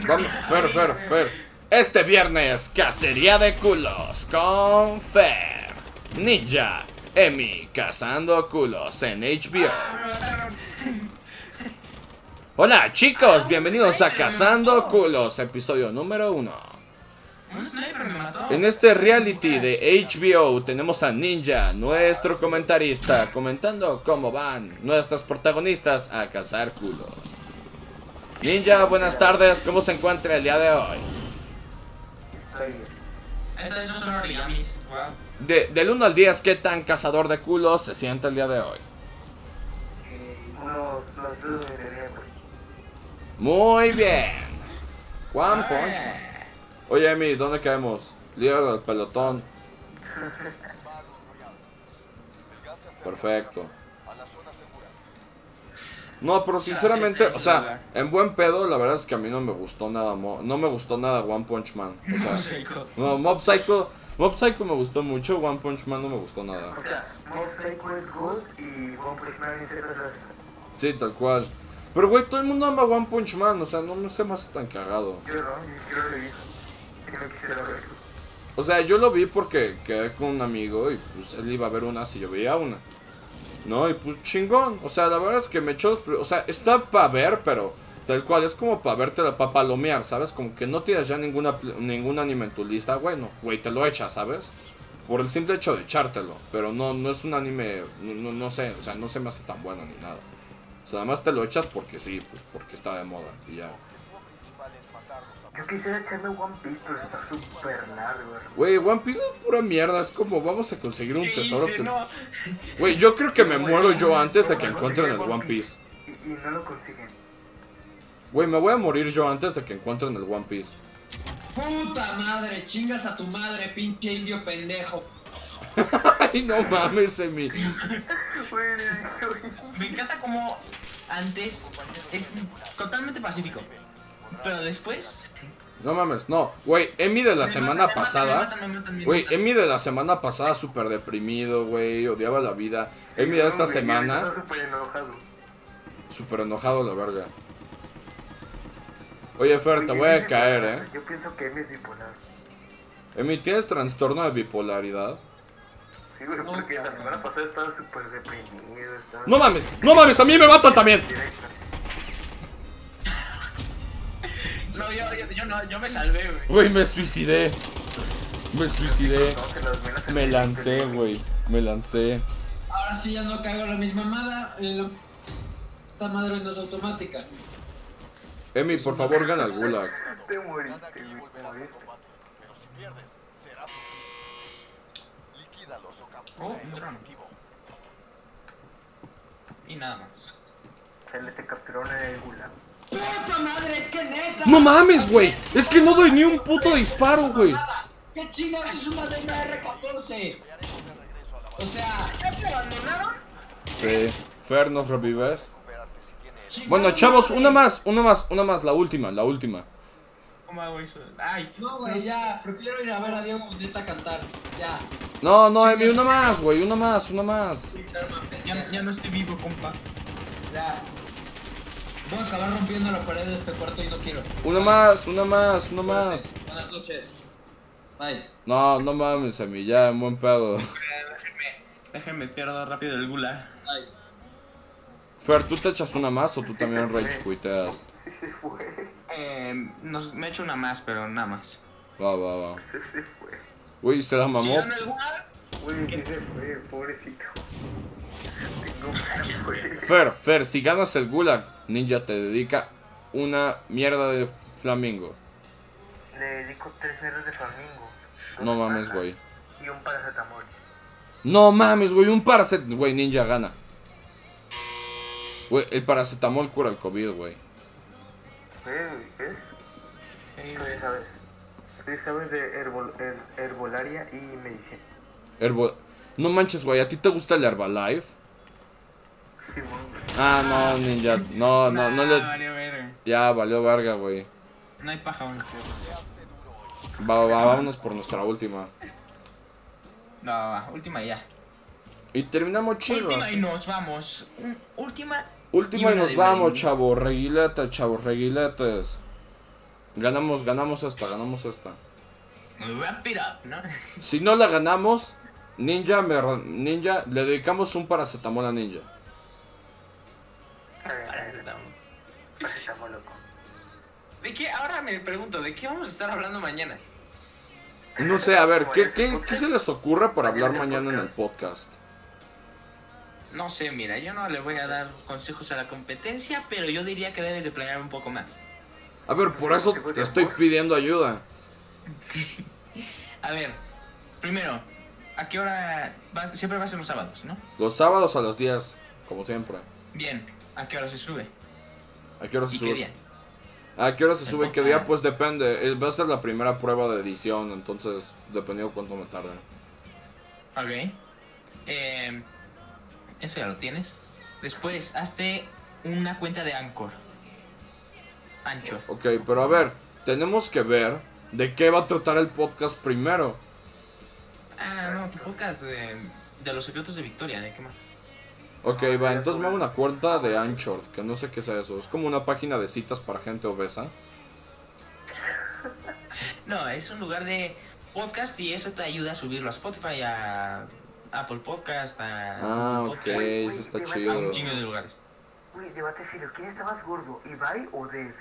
C: Vamos, Fer, Fer, Fer. Este viernes, cacería de culos con Fer. Ninja, Emi, cazando culos en HBO. Hola chicos, bienvenidos a Cazando Culos, episodio número 1. En este reality de HBO tenemos a Ninja, nuestro comentarista, comentando cómo van nuestros protagonistas a cazar culos. Ninja, buenas tardes, ¿cómo se encuentra el día de hoy?
B: Estoy bien.
D: Estas no son origamis. Wow.
C: De- del 1 al 10, ¿qué tan cazador de culos se siente el día de hoy?
B: Eh.
C: Muy bien. One Punch Man. Oye, Emi, ¿dónde caemos? Líder del pelotón. Perfecto. No, pero sinceramente, o sea, en buen pedo, la verdad es que a mí no me gustó nada, mo- no me gustó nada One Punch Man. O sea, no, Mob Psycho, Mob Psycho me gustó mucho, One Punch Man no me gustó nada.
B: O sea, Mob Psycho es Gold y One Punch Man es
C: Sí, tal cual. Pero güey, todo el mundo ama One Punch Man, o sea, no me se me hace tan cagado.
B: Yo no, yo no lo he visto.
C: O sea, yo lo vi porque quedé con un amigo y pues él iba a ver una si yo veía una. No, y pues chingón. O sea, la verdad es que me echó los... O sea, está para ver, pero tal cual, es como para verte, para palomear, ¿sabes? Como que no tienes ya ninguna, ningún anime en tu lista. Bueno, güey, te lo echas, ¿sabes? Por el simple hecho de echártelo. Pero no, no es un anime, no, no sé, o sea, no se me hace tan bueno ni nada. O sea, además te lo echas porque sí, pues porque está de moda y ya.
B: Yo quisiera echarme One Piece, pero está súper largo.
C: Güey, One Piece es pura mierda, es como vamos a conseguir un
D: ¿Qué
C: tesoro
D: hice?
C: que...
D: No.
C: Güey, yo creo que me
B: Güey,
C: muero yo antes de que encuentren el One Piece.
B: Y, y no lo consiguen.
C: Güey, me voy a morir yo antes de que encuentren el One Piece.
F: Puta madre, chingas a tu madre, pinche indio pendejo.
C: Ay, no mames, Emi.
B: Güey, güey.
D: Me encanta como antes es totalmente pacífico. Pero después.
C: No mames, no. Güey, Emi de la
D: me
C: semana
D: matan,
C: pasada. Güey. Emi de la semana pasada súper deprimido, güey. Odiaba la vida. Emi de esta
B: Güey,
C: semana
B: súper enojado.
C: súper enojado, la verga. Oye, Fer, te voy a caer,
B: bipolar.
C: eh.
B: Yo pienso que él es bipolar.
C: Emi, ¿tienes trastorno de bipolaridad?
B: Sí, güey,
F: No,
B: porque la semana pasada estaba súper deprimido. Estaba
C: No mames, no mames, a mí me matan también.
B: directo.
D: No, yo, yo, yo no, yo me salvé, güey.
C: Güey, me suicidé. Me suicidé. Me lancé, güey. Me lancé.
F: Ahora sí ya no caigo la misma mamada. eh, Esta madre no es automática.
C: Emi, por favor, gana el gulag.
B: Te moriste,
G: pero si pierdes, será. Liquídalos o captura
D: Oh. Y nada más.
B: Se le te capturaron en el gulag.
F: ¡Puta madre, es que neta!
C: No mames, güey. Es que no doy ni un puto disparo, güey.
F: ¿Qué chingados es una DMR-14? O sea,
D: ¿Ya me abandonaron?
C: Sí. Fer, ¿nos Bueno, chavos, una más, una más, una más, la última, la última.
D: ¿Cómo hago eso? Ay,
F: No, güey, ya. Prefiero ir a ver a Diego Bonita cantar. Ya.
C: No, no, Emi, una más, güey, una más, una más.
D: ya, ya no estoy vivo, compa.
F: Ya. Voy a acabar rompiendo la pared de este cuarto y no quiero.
C: Una más, una más, una más.
F: Buenas noches. Bye.
C: No, no mames, Emi, ya, en buen pedo.
D: Déjenme, déjenme pierdo rápido el gulag.
F: Bye.
C: Fer, ¿tú te echas una más o tú también rage quiteas?
B: Sí se fue.
D: Eh, nos, me echo una más, pero nada más.
C: Va, va, va.
B: Sí se fue.
C: Uy, se la mamó.
D: gano el gulag,
B: Güey, sí se fue, pobrecito.
C: Fer, Fer, si ganas el gulag, Ninja te dedica una mierda de flamingo.
B: Le dedico tres ceros de flamingo.
C: No mames, güey.
B: Y un paracetamol.
C: No mames, güey, un paracetamol. Güey, Ninja gana. Güey, el paracetamol cura el COVID, güey.
B: ¿Ves?
D: Eh,
B: ya sabes. Sabes de herbol- her- herbolaria y medicina.
C: Herbo... No manches, güey, ¿a ti te gusta el Herbalife?
B: Sí.
C: Ah, no, Ninja. No, no, no le...
D: valió verga.
C: Ya, valió verga, güey.
D: No hay paja, güey.
C: Va, va, vámonos por nuestra última.
D: No, va, última ya.
C: Y terminamos chidos.
D: Última y nos vamos. Última.
C: Última y nos vamos, chavo. Reguilete, chavo, reguiletes. Ganamos, ganamos esta, ganamos esta.
D: Wrap it up, ¿no?
C: Si no la ganamos, Ninja, Ninja, le dedicamos un paracetamol a Ninja.
B: Estamos loco.
D: ¿De qué? Ahora me pregunto, ¿de qué vamos a estar hablando mañana?
C: No sé, a ver, ¿qué, qué, qué se les ocurre para hablar mañana en el podcast?
D: No sé, mira, yo no le voy a dar consejos a la competencia, pero yo diría que debes de planear un poco más.
C: A ver, por eso te estoy pidiendo ayuda.
D: A ver, primero, ¿a qué hora vas? Siempre va a ser los sábados, ¿no?
C: Los sábados a las 10, como siempre.
D: Bien, ¿a qué hora se sube?
C: ¿A qué hora se
D: ¿Y qué
C: sube?
D: día?
C: ¿A qué hora se sube? ¿Qué día? Pues depende. Eh, Va a ser la primera prueba de edición, entonces dependiendo cuánto me tarde.
D: Ok. Eh, eso ya lo tienes. Después, hazte una cuenta de Anchor. Anchor.
C: Ok, pero a ver, tenemos que ver de qué va a tratar el podcast primero.
D: Ah, no, tu podcast de, de los secretos de Victoria, ¿de qué más?
C: Ok, va, entonces me hago una cuenta de Anchor, que no sé qué es eso. Es como una página de citas para gente obesa.
D: No, es un lugar de podcast y eso te ayuda a subirlo a Spotify, a Apple Podcast, a
C: Ah, ok,
D: Podcast,
C: eso está
D: a un
C: chido.
D: chingo de lugares.
B: Uy, debate serio. ¿Quién está más gordo, Ibai o Dez?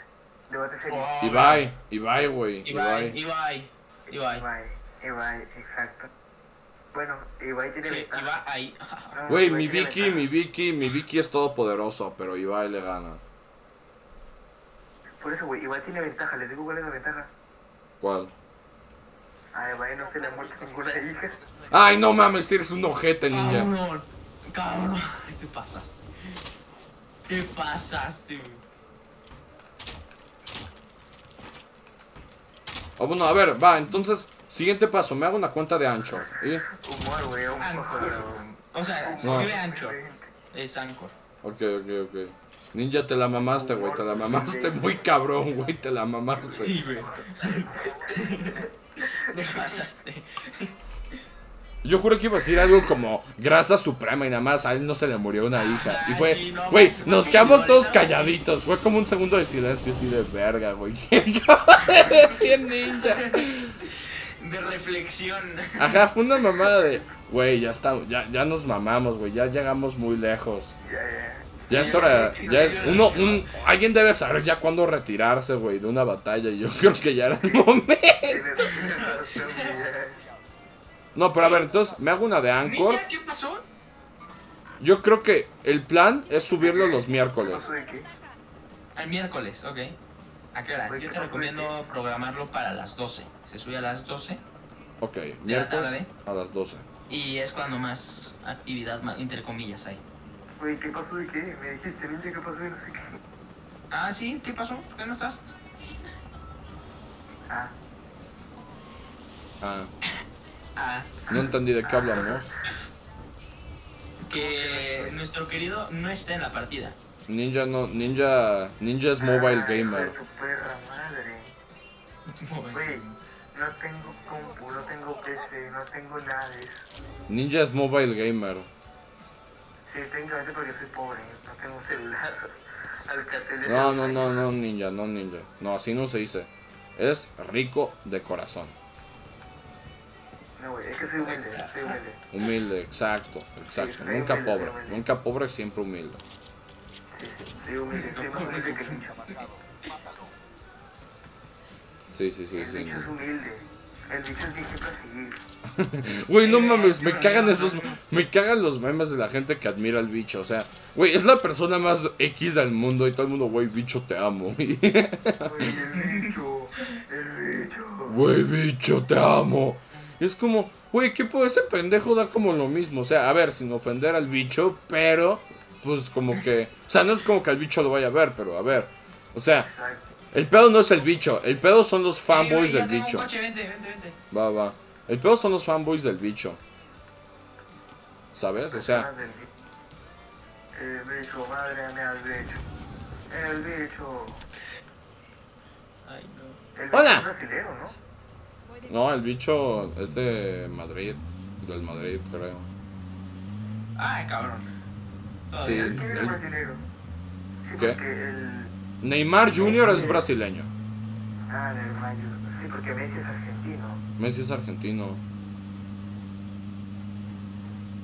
B: Debate serio.
D: Oh,
C: Ibai, Ibai, güey,
D: Ibai,
C: Ibai.
D: Ibai, Ibai.
B: Ibai, Ibai, exacto. Bueno, Ibai tiene
D: Sí,
B: ventaja.
D: Ibai ahí.
B: No,
C: Güey,
B: Ibai
C: mi Vicky,
B: ventaja.
C: mi Vicky, mi Vicky es todopoderoso, pero Ibai le gana.
B: Por eso, güey, Ibai tiene ventaja. Les digo cuál es la ventaja.
C: ¿Cuál?
B: A Ibai no se le ha muerto ninguna hija.
C: Ay, no mames, eres un ojete, ninja.
D: Cabrón, cabrón, te pasaste. Te pasaste, güey.
C: Oh, bueno, a ver, va, entonces, siguiente paso, me hago una cuenta de Anchor. ¿y?
B: Humor, güey, un
D: Anchor. O sea, se
C: No.
D: escribe Anchor. Es Anchor.
C: Ok, ok, ok. Ninja, te la mamaste, güey, te la mamaste muy cabrón, güey, te la mamaste.
D: Sí, güey. Te pasaste.
C: Yo juro que iba a decir algo como grasa suprema y nada más a él no se le murió una hija. Y fue,
D: sí, no,
C: güey, nos quedamos todos calladitos. Fue como un segundo de silencio así de verga, güey. ¿Qué acaba de decir ninja?
D: De reflexión.
C: Ajá, fue una mamada de, güey, ya está, ya, ya nos mamamos, güey, ya llegamos muy lejos.
B: Ya,
C: es hora, ya es, uno, un, alguien debe saber ya cuándo retirarse, güey, de una batalla. Y yo creo que ya era el momento. No, pero a ver, entonces me hago una de Anchor.
D: ¿qué pasó?
C: Yo creo que el plan es subirlo los
B: ¿Qué
C: miércoles.
B: pasó de qué?
D: El miércoles, ok. ¿A qué hora?
B: Güey,
D: Yo
B: ¿qué
D: te recomiendo programarlo para las 12. Se sube a las 12
C: Ok, miércoles a las 12.
D: y es cuando más actividad, entre comillas, hay.
B: Güey, ¿qué pasó de qué? Me dijiste, ninja, ¿qué pasó de no sé qué?
D: Ah, sí, ¿qué pasó? ¿Por qué no estás?
B: Ah,
C: Ah,
D: Ah,
C: no entendí de qué hablamos.
D: que nuestro querido no está en la partida.
C: Ninja no, Ninja, Ninja es mobile
B: Ah,
C: gamer.
B: de tu perra madre. No tengo compu, no tengo PC, no tengo nada de eso.
C: Ninja es mobile gamer.
B: Sí, técnicamente porque soy pobre, no tengo celular. Alcatel
C: No, no, no, no, Ninja, no, Ninja. No, así no se dice. Es rico de corazón.
B: No, güey, es que soy humilde, soy humilde.
C: Humilde, exacto, exacto.
B: Sí,
C: Nunca
B: humilde,
C: pobre. Nunca pobre, siempre humilde.
B: Sí, sí, humilde, que el bicho.
C: Sí, sí, sí,
B: El
C: sí.
B: bicho es humilde. El bicho es difícil para seguir.
C: Güey, no mames, me cagan esos. Me cagan los memes de la gente que admira al bicho. O sea, güey, es la persona más X del mundo y todo el mundo, güey, bicho, te amo.
B: Güey, el bicho, el bicho.
C: Güey, bicho, te amo. Es como, güey, ¿qué puede ese pendejo da como lo mismo? O sea, a ver, sin ofender al bicho, pero, pues como que. O sea, no es como que al bicho lo vaya a ver, pero a ver. O sea, el pedo no es el bicho, el pedo son los fanboys del bicho.
D: coche, vente, vente, vente.
C: Va, va. El pedo son los fanboys del bicho. ¿Sabes? O sea,
B: Personas del bicho. El bicho, madre mía, el bicho. El bicho.
D: Ay, no.
B: El bicho
C: Hola.
B: es brasilero, ¿no?
C: no, el bicho es de Madrid. Del Madrid, creo.
D: Ay, cabrón.
C: Sí.
D: Todavía.
B: ¿Quién es
C: el-?
B: Sí,
C: ¿Qué?
B: porque el...
C: Neymar Jr. es brasileño.
B: Ah, del Mayo. Sí, porque Messi es argentino.
C: Messi es argentino.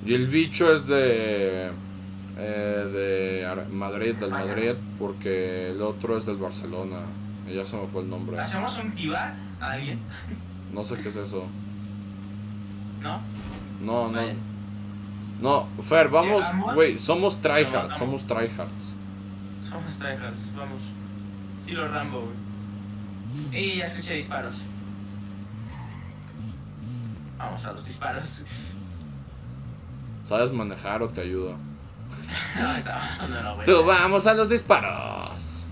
C: Y el bicho es de. eh, de Madrid, del Madrid, porque el otro es del Barcelona. Y ya se me fue el nombre.
D: ¿Hacemos un piva a alguien?
C: No sé qué es eso.
D: ¿No?
C: No, no.
D: Vaya.
C: No, Fer, vamos, güey, somos tryhards, somos tryhards.
D: Somos tryhards, vamos. Estilo Rambo, güey. Y ya escuché disparos. Vamos a los disparos.
C: ¿Sabes manejar o te ayudo?
D: No, no, no, güey.
C: Tú vamos a los disparos.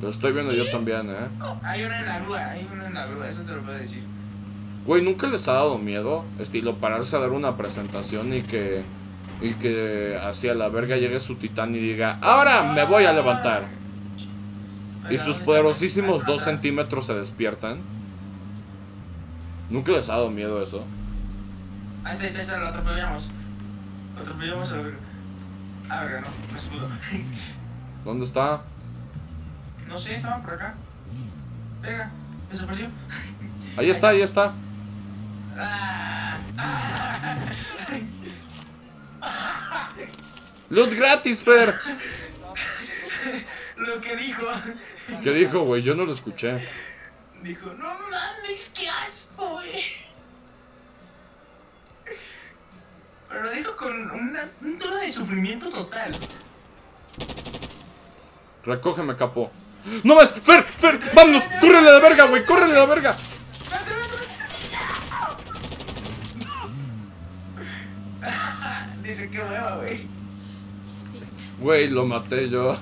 C: Lo estoy viendo yo también, eh.
D: Hay una en la grúa, hay una en la grúa, eso te lo puedo decir.
C: Güey, ¿nunca les ha dado miedo? Estilo, pararse a dar una presentación y que. Y que hacia la verga llegue su titán y diga: ¡Ahora me voy a levantar! Y sus
D: ¿dónde
C: poderosísimos
D: está?
C: dos centímetros se despiertan. ¿Nunca les ha dado miedo eso?
D: Ah, ese, ese, ese, lo atropellamos. Lo atropellamos a la verga. Ah, verga, no, se pudo.
C: ¿Dónde está?
D: No sé, estaban por acá. Venga, desapareció.
C: Ahí está, ahí está. ¡Loot gratis, Fer!
D: lo que dijo.
C: ¿Qué dijo, güey? Yo no lo escuché.
D: Dijo, no mames, qué asco, güey. Pero lo dijo con una- un tono de sufrimiento total.
C: Recógeme, capo. ¡No más! ¡Fer! ¡Fer! ¡Vámonos! ¡Córrele a la verga, güey! ¡Córrele a la verga!
D: Dice que hueva, güey.
C: Güey, lo maté yo.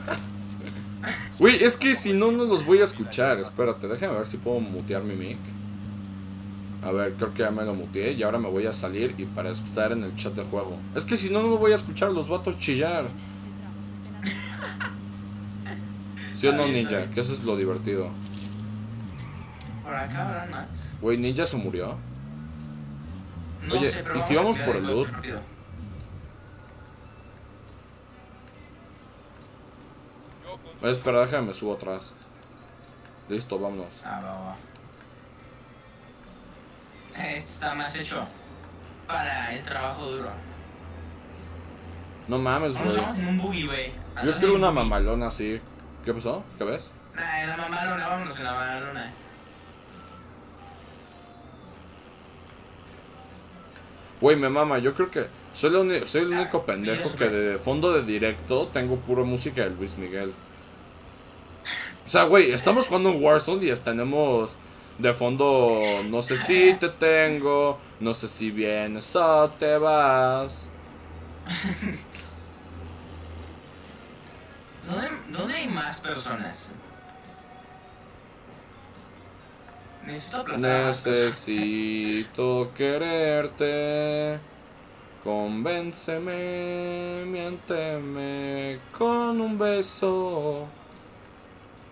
C: Güey, es que si no, no los voy a escuchar. Espérate, déjame ver si puedo mutear mi mic. A ver, creo que ya me lo muteé y ahora me voy a salir y para estar en el chat de juego. Es que si no, no voy a escuchar a los vatos chillar. ¿Sí o no, Ninja? Que eso es lo divertido. Güey, Ninja se murió.
D: No
C: Oye,
D: sé, pero
C: ¿y si vamos por el loot? espera, déjame, me subo atrás. Listo, vámonos.
D: Ah, va, va. Está más hecho para el trabajo duro.
C: No mames, güey.
D: en un buggy, güey.
C: Yo quiero una mamalona así. ¿Qué pasó? ¿Qué ves?
D: Nah, en la mamalona, vámonos en la mamalona.
C: Güey, me mama, yo creo que soy, la soy el
D: Ah,
C: único pendejo que de fondo de directo tengo puro música de Luis Miguel. O sea, güey, estamos jugando en Warzone y tenemos de fondo no sé si te tengo, no sé si vienes o te vas.
D: ¿Dónde, ¿Dónde hay más personas? Necesito.
C: Necesito quererte. Convénceme, miénteme con un beso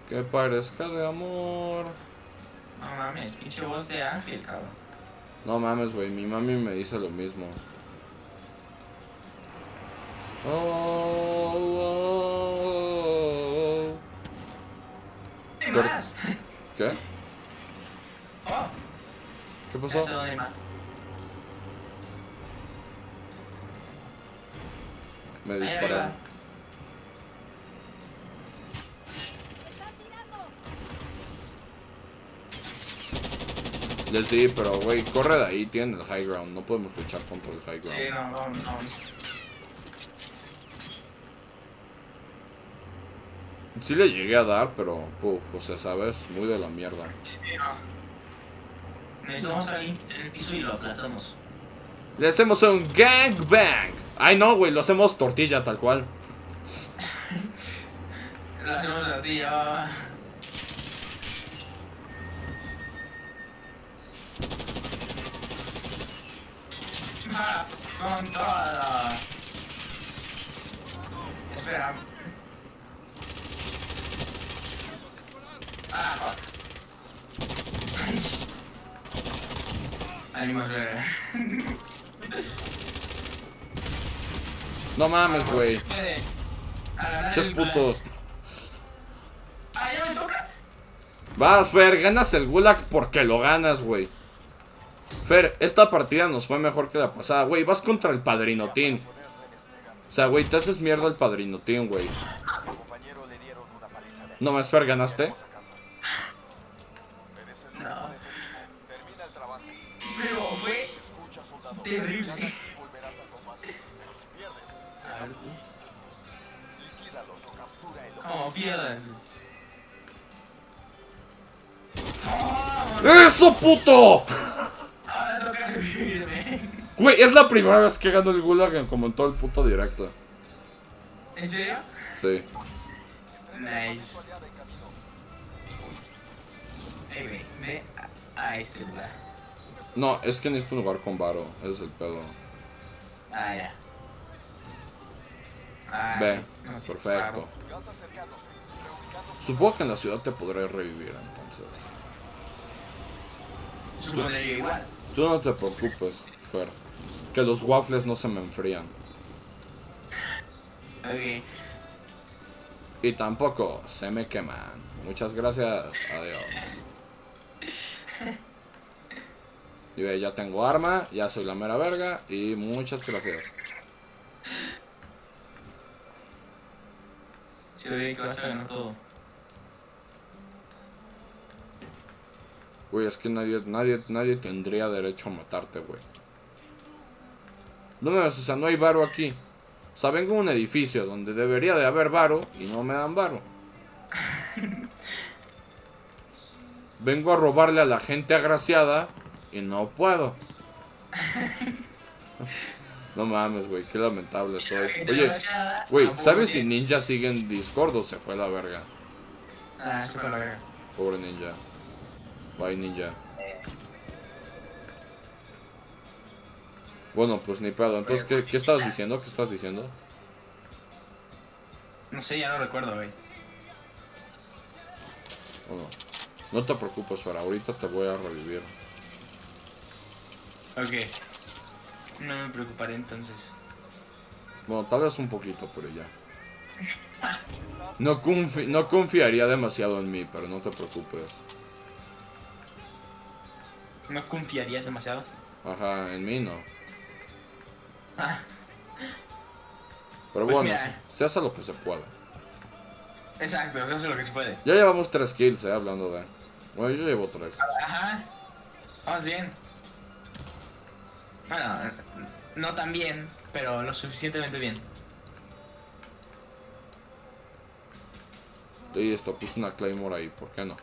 C: que parezca de amor.
D: No mames, pinche voz de ángel, cabrón.
C: No mames, güey, mi mami me dice lo mismo. Oh, oh, oh.
D: ¿Hay
C: Fer-
D: más?
C: ¿Qué? ¿Qué pasó? Me dispararon. Les di, pero güey, corre de ahí, tienen el high ground. No podemos luchar contra el high ground.
D: Sí, no, no, no.
C: Sí le llegué a dar, pero, puf, o sea, sabes, muy de la mierda.
D: Sí, no. Necesitamos a alguien que esté en el piso y lo aplastamos.
C: Le hacemos un gangbang. Ay, no, güey, lo hacemos tortilla tal cual.
D: Lo hacemos a ti, ya. Ah, con toda. Espera. Ah,
C: No mames, güey. Ches putos.
D: Ah, ya me toca.
C: Vas, Fer, ganas el gulag porque lo ganas, güey. Fer, esta partida nos fue mejor que la pasada, güey. Vas contra el padrinotín. O sea, güey, te haces mierda el padrinotín, güey. No más, Fer, ¿ganaste?
G: o captura el
D: Como pierdas.
C: ¡Eso, puto!
D: Ahora toca revivirme.
C: Güey, es la primera vez que gano el Gulag en- como en todo el puto directo.
D: ¿En serio?
C: Sí.
D: Nice. Ey, ve, ve a, a este lugar.
C: No, es que necesito un lugar con varo. Ese es el pedo.
D: Ah, ya. Ah,
C: Ve,
D: no,
C: perfecto. Supongo que en la ciudad te podré revivir, entonces.
D: igual.
C: Tú no te preocupes, Fer. Que los waffles no se me enfrían. Y tampoco se me queman. Muchas gracias. Adiós. Y ve, ya tengo arma, ya soy la mera verga. Y muchas gracias.
D: Se ve que vas a ganar todo.
C: Güey, es que nadie, nadie, nadie tendría derecho a matarte, güey. No me o sea, no hay varo aquí. O sea, vengo a un edificio donde debería de haber varo y no me dan varo. Vengo a robarle a la gente agraciada y no puedo. No mames, güey, qué lamentable soy. Oye, güey, ¿sabes si Ninja sigue en Discord o se fue a la verga?
D: Ah, se fue la verga.
C: Pobre Ninja. Bye, Ninja. Bueno, pues ni pedo. Entonces, ¿qué, qué estabas diciendo? ¿Qué estás diciendo?
D: No sé, ya no recuerdo, güey.
C: Bueno, no te preocupes, Fer. Ahorita te voy a revivir.
D: Ok. No me preocuparé entonces.
C: Bueno, tal vez un poquito, pero ya. No, confi- no confiaría demasiado en mí, pero no te preocupes.
D: ¿No confiarías demasiado?
C: Ajá, en mí no.
D: Ah,
C: Pero
D: Pues
C: bueno,
D: mira.
C: se, se hace lo que se puede.
D: exacto, eso es lo que se puede.
C: Ya llevamos tres kills, eh, hablando de... Bueno, yo llevo tres.
D: Ajá. Vamos bien. Bueno, no tan bien, pero lo suficientemente bien.
C: Y esto, puse una Claymore ahí, ¿por qué no?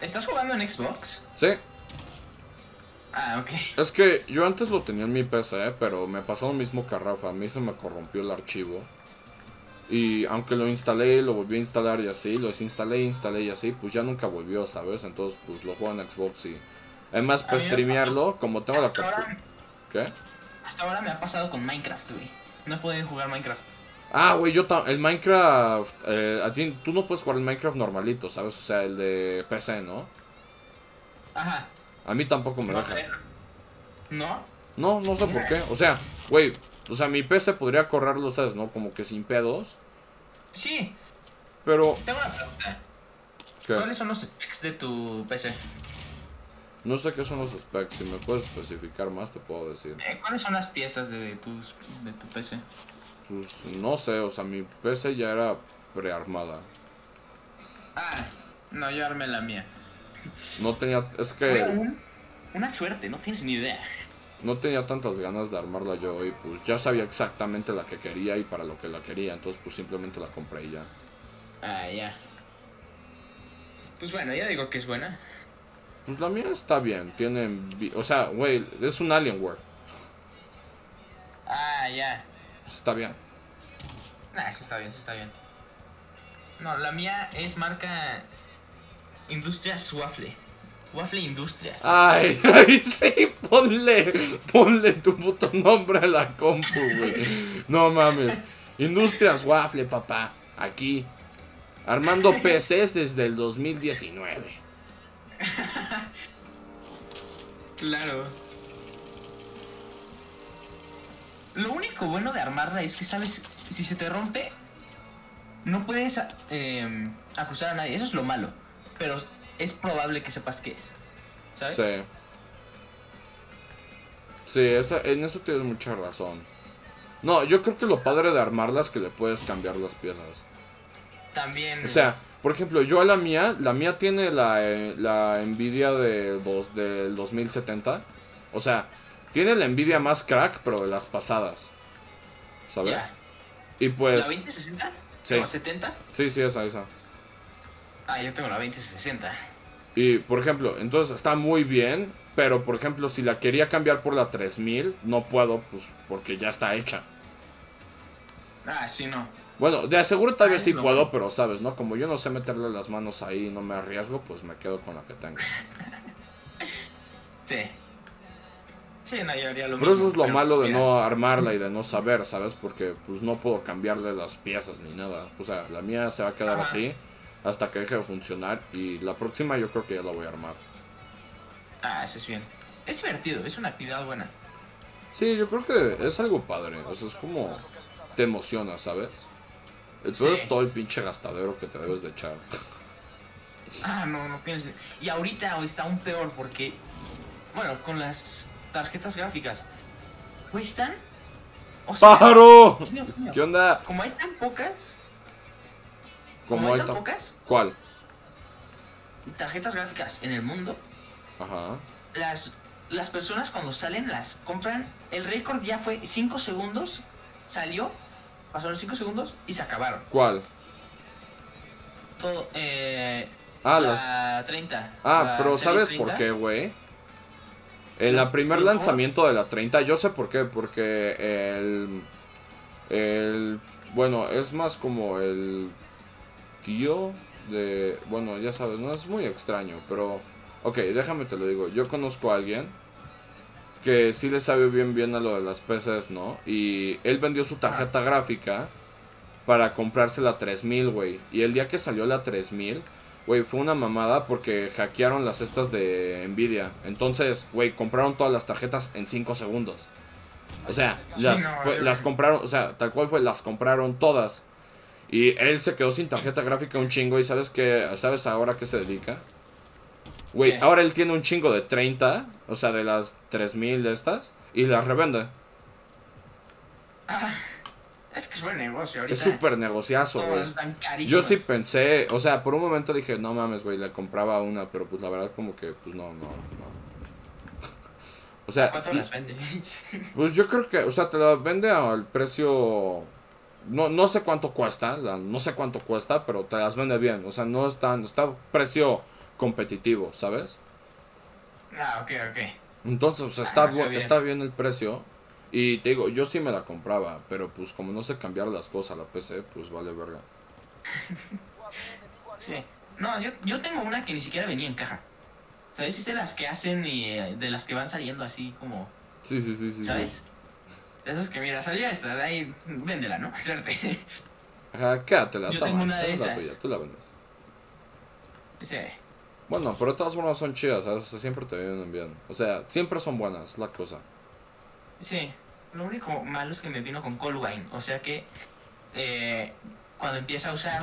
D: ¿Estás jugando en Xbox?
C: Sí,
D: Ah, ok.
C: Es que yo antes lo tenía en mi PC, pero me pasó lo mismo que a Rafa. A mí se me corrompió el archivo. Y aunque lo instalé, lo volví a instalar y así, lo desinstalé, instalé y así, pues ya nunca volvió, ¿sabes? Entonces, pues lo juego en Xbox y... Además,
D: me
C: streamearlo, como tengo la captura... ¿Qué?
D: hasta ahora me ha pasado con Minecraft, güey. No he podido jugar Minecraft.
C: Ah, güey, yo el Minecraft... eh, a ti, tú no puedes jugar el Minecraft normalito, ¿sabes? O sea, el de PC, ¿no?
D: Ajá.
C: A mí tampoco me
D: No
C: deja.
D: ¿No?
C: No, no sé por qué. O sea, güey, o sea, mi PC podría correrlo, ¿sabes? ¿No? Como que sin pedos.
D: Sí.
C: Pero,
D: Tengo una pregunta.
C: ¿qué?
D: ¿Cuáles son los specs de tu PC?
C: No sé qué son los specs. Si me puedes especificar más, te puedo decir.
D: Eh, ¿Cuáles son las piezas de, tus, de tu PC?
C: Pues no sé, o sea, mi PC ya era prearmada.
D: Ah, no, yo armé la mía.
C: No tenía, es que
D: un- una suerte, no tienes ni idea.
C: no tenía tantas ganas de armarla yo y pues ya sabía exactamente la que quería y para lo que la quería. Entonces, pues simplemente la compré y ya.
D: Ah, ya. Pues bueno, ya digo que es buena.
C: Pues la mía está bien, tiene, vi- o sea, güey, es un Alienware.
D: Ah, ya.
C: Está bien.
D: Nah, sí está bien, sí está bien. No, la mía es marca Industrias Waffle. Waffle Industrias.
C: Ay, ay, sí, ponle, ponle tu puto nombre a la compu, güey. No mames. Industrias Waffle, papá. Aquí. Armando PCs desde el 2019.
D: Claro. Lo único bueno de armarla es que sabes, si se te rompe, no puedes eh, acusar a nadie. Eso es lo malo. Pero es probable que sepas qué es. ¿Sabes?
C: Sí. Sí, esa- en eso tienes mucha razón. No, yo creo que lo padre de armarlas es que le puedes cambiar las piezas.
D: También.
C: O sea, por ejemplo, yo a la mía, la mía tiene la, eh, la Nvidia de dos, del 2070. O sea, tiene la Nvidia más crack, pero de las pasadas. ¿Sabes? Y pues...
D: ¿La 2060?
C: Sí.
D: ¿O 70?
C: Sí, sí, esa, esa.
D: Ah, yo tengo la 2060.
C: Y, por ejemplo, entonces está muy bien, pero, por ejemplo, si la quería cambiar por la 3000, no puedo, pues, porque ya está hecha.
D: Ah, sí, no.
C: Bueno, de seguro tal vez sí puedo, pero, ¿sabes, no? Como yo no sé meterle las manos ahí y no me arriesgo, pues me quedo con la que tengo.
D: Sí. Sí, no, yo haría lo
C: Pero
D: mismo.
C: eso es lo
D: pero,
C: malo de
D: mira,
C: no armarla y de no saber, ¿sabes? Porque, pues, no puedo cambiarle las piezas ni nada. O sea, la mía se va a quedar
D: Ajá.
C: así hasta que deje de funcionar y la próxima yo creo que ya la voy a armar.
D: Ah, eso es bien. Es divertido, es una actividad buena.
C: Sí, yo creo que es algo padre. O sea, es como te emociona, ¿sabes? Entonces
D: Sí.
C: todo el pinche gastadero que te debes de echar.
D: Ah, no, no pienses. Y ahorita está aún peor porque, bueno, con las tarjetas gráficas, cuestan. O sea,
C: ¡Pájaro! ¿Qué onda?
D: Como hay tan pocas,
C: ¿Cómo
D: como hay tan
C: ta-
D: pocas
C: ¿Cuál?
D: tarjetas gráficas en el mundo,
C: Ajá.
D: las, las personas cuando salen las compran. El récord ya fue 5 segundos, salió, pasaron 5 segundos y se acabaron.
C: ¿Cuál?
D: Todo, eh,
C: Ah,
D: la
C: las...
D: 30.
C: Ah,
D: la
C: pero ¿sabes por
D: 30.
C: qué, güey? En la primer lanzamiento de la 30, yo sé por qué, porque el... El... Bueno, es más como el tío de... Bueno, ya sabes, no es muy extraño, pero... Ok, déjame te lo digo. Yo conozco a alguien que sí le sabe bien bien a lo de las PCs, ¿no? Y él vendió su tarjeta gráfica para comprarse la 3000, güey. Y el día que salió la 3000, güey, fue una mamada porque hackearon las estas de Nvidia. Entonces, güey, compraron todas las tarjetas en 5 segundos. O sea,
D: Sí,
C: las,
D: no,
C: fue-
D: yo-
C: las compraron, o sea, tal cual fue, las compraron todas. Y él se quedó sin tarjeta gráfica un chingo. ¿Y sabes qué? ¿Sabes ahora a qué se dedica? Güey, ahora él tiene un chingo de 30, o sea, de las 3000 de estas, y las revende.
D: Ah, es que es buen negocio ahorita.
C: Es súper negociazo, güey.
D: están.
C: Yo sí pensé, o sea, por un momento dije, no mames, güey, le compraba una, pero pues la verdad como que, pues no, no, no. O sea,
D: ¿Cuánto
C: sí,
D: las vende?
C: pues yo creo que, o sea, te la vende al precio, no, no sé cuánto cuesta, no sé cuánto cuesta, pero te las vende bien, o sea, no es tan, está precio competitivo, ¿sabes?
D: ah, ok, ok.
C: Entonces, o sea,
D: Ah,
C: está, bu-
D: bien.
C: está bien el precio. Y te digo, yo sí me la compraba, pero pues como no sé cambiar las cosas a la PC, pues vale verga.
D: Sí. No, yo, yo tengo una que ni siquiera venía en caja. ¿Sabes? Es de las que hacen y eh, de las que van saliendo así como.
C: Sí, sí, sí, sí. sí.
D: ¿Sabes? De esas que, mira, salió esta, de ahí, véndela, ¿no? Suerte.
C: Ajá, quédatela,
D: Yo
C: toma,
D: tengo una de
C: la
D: esas.
C: tuya, tú la vendes.
D: Sí.
C: Bueno, pero de todas formas son chidas, ¿sabes? O sea, siempre te vienen bien. O sea, siempre son buenas, la cosa.
D: Sí. Lo único malo es que me vino con Colwine. O sea que eh, cuando empieza a usar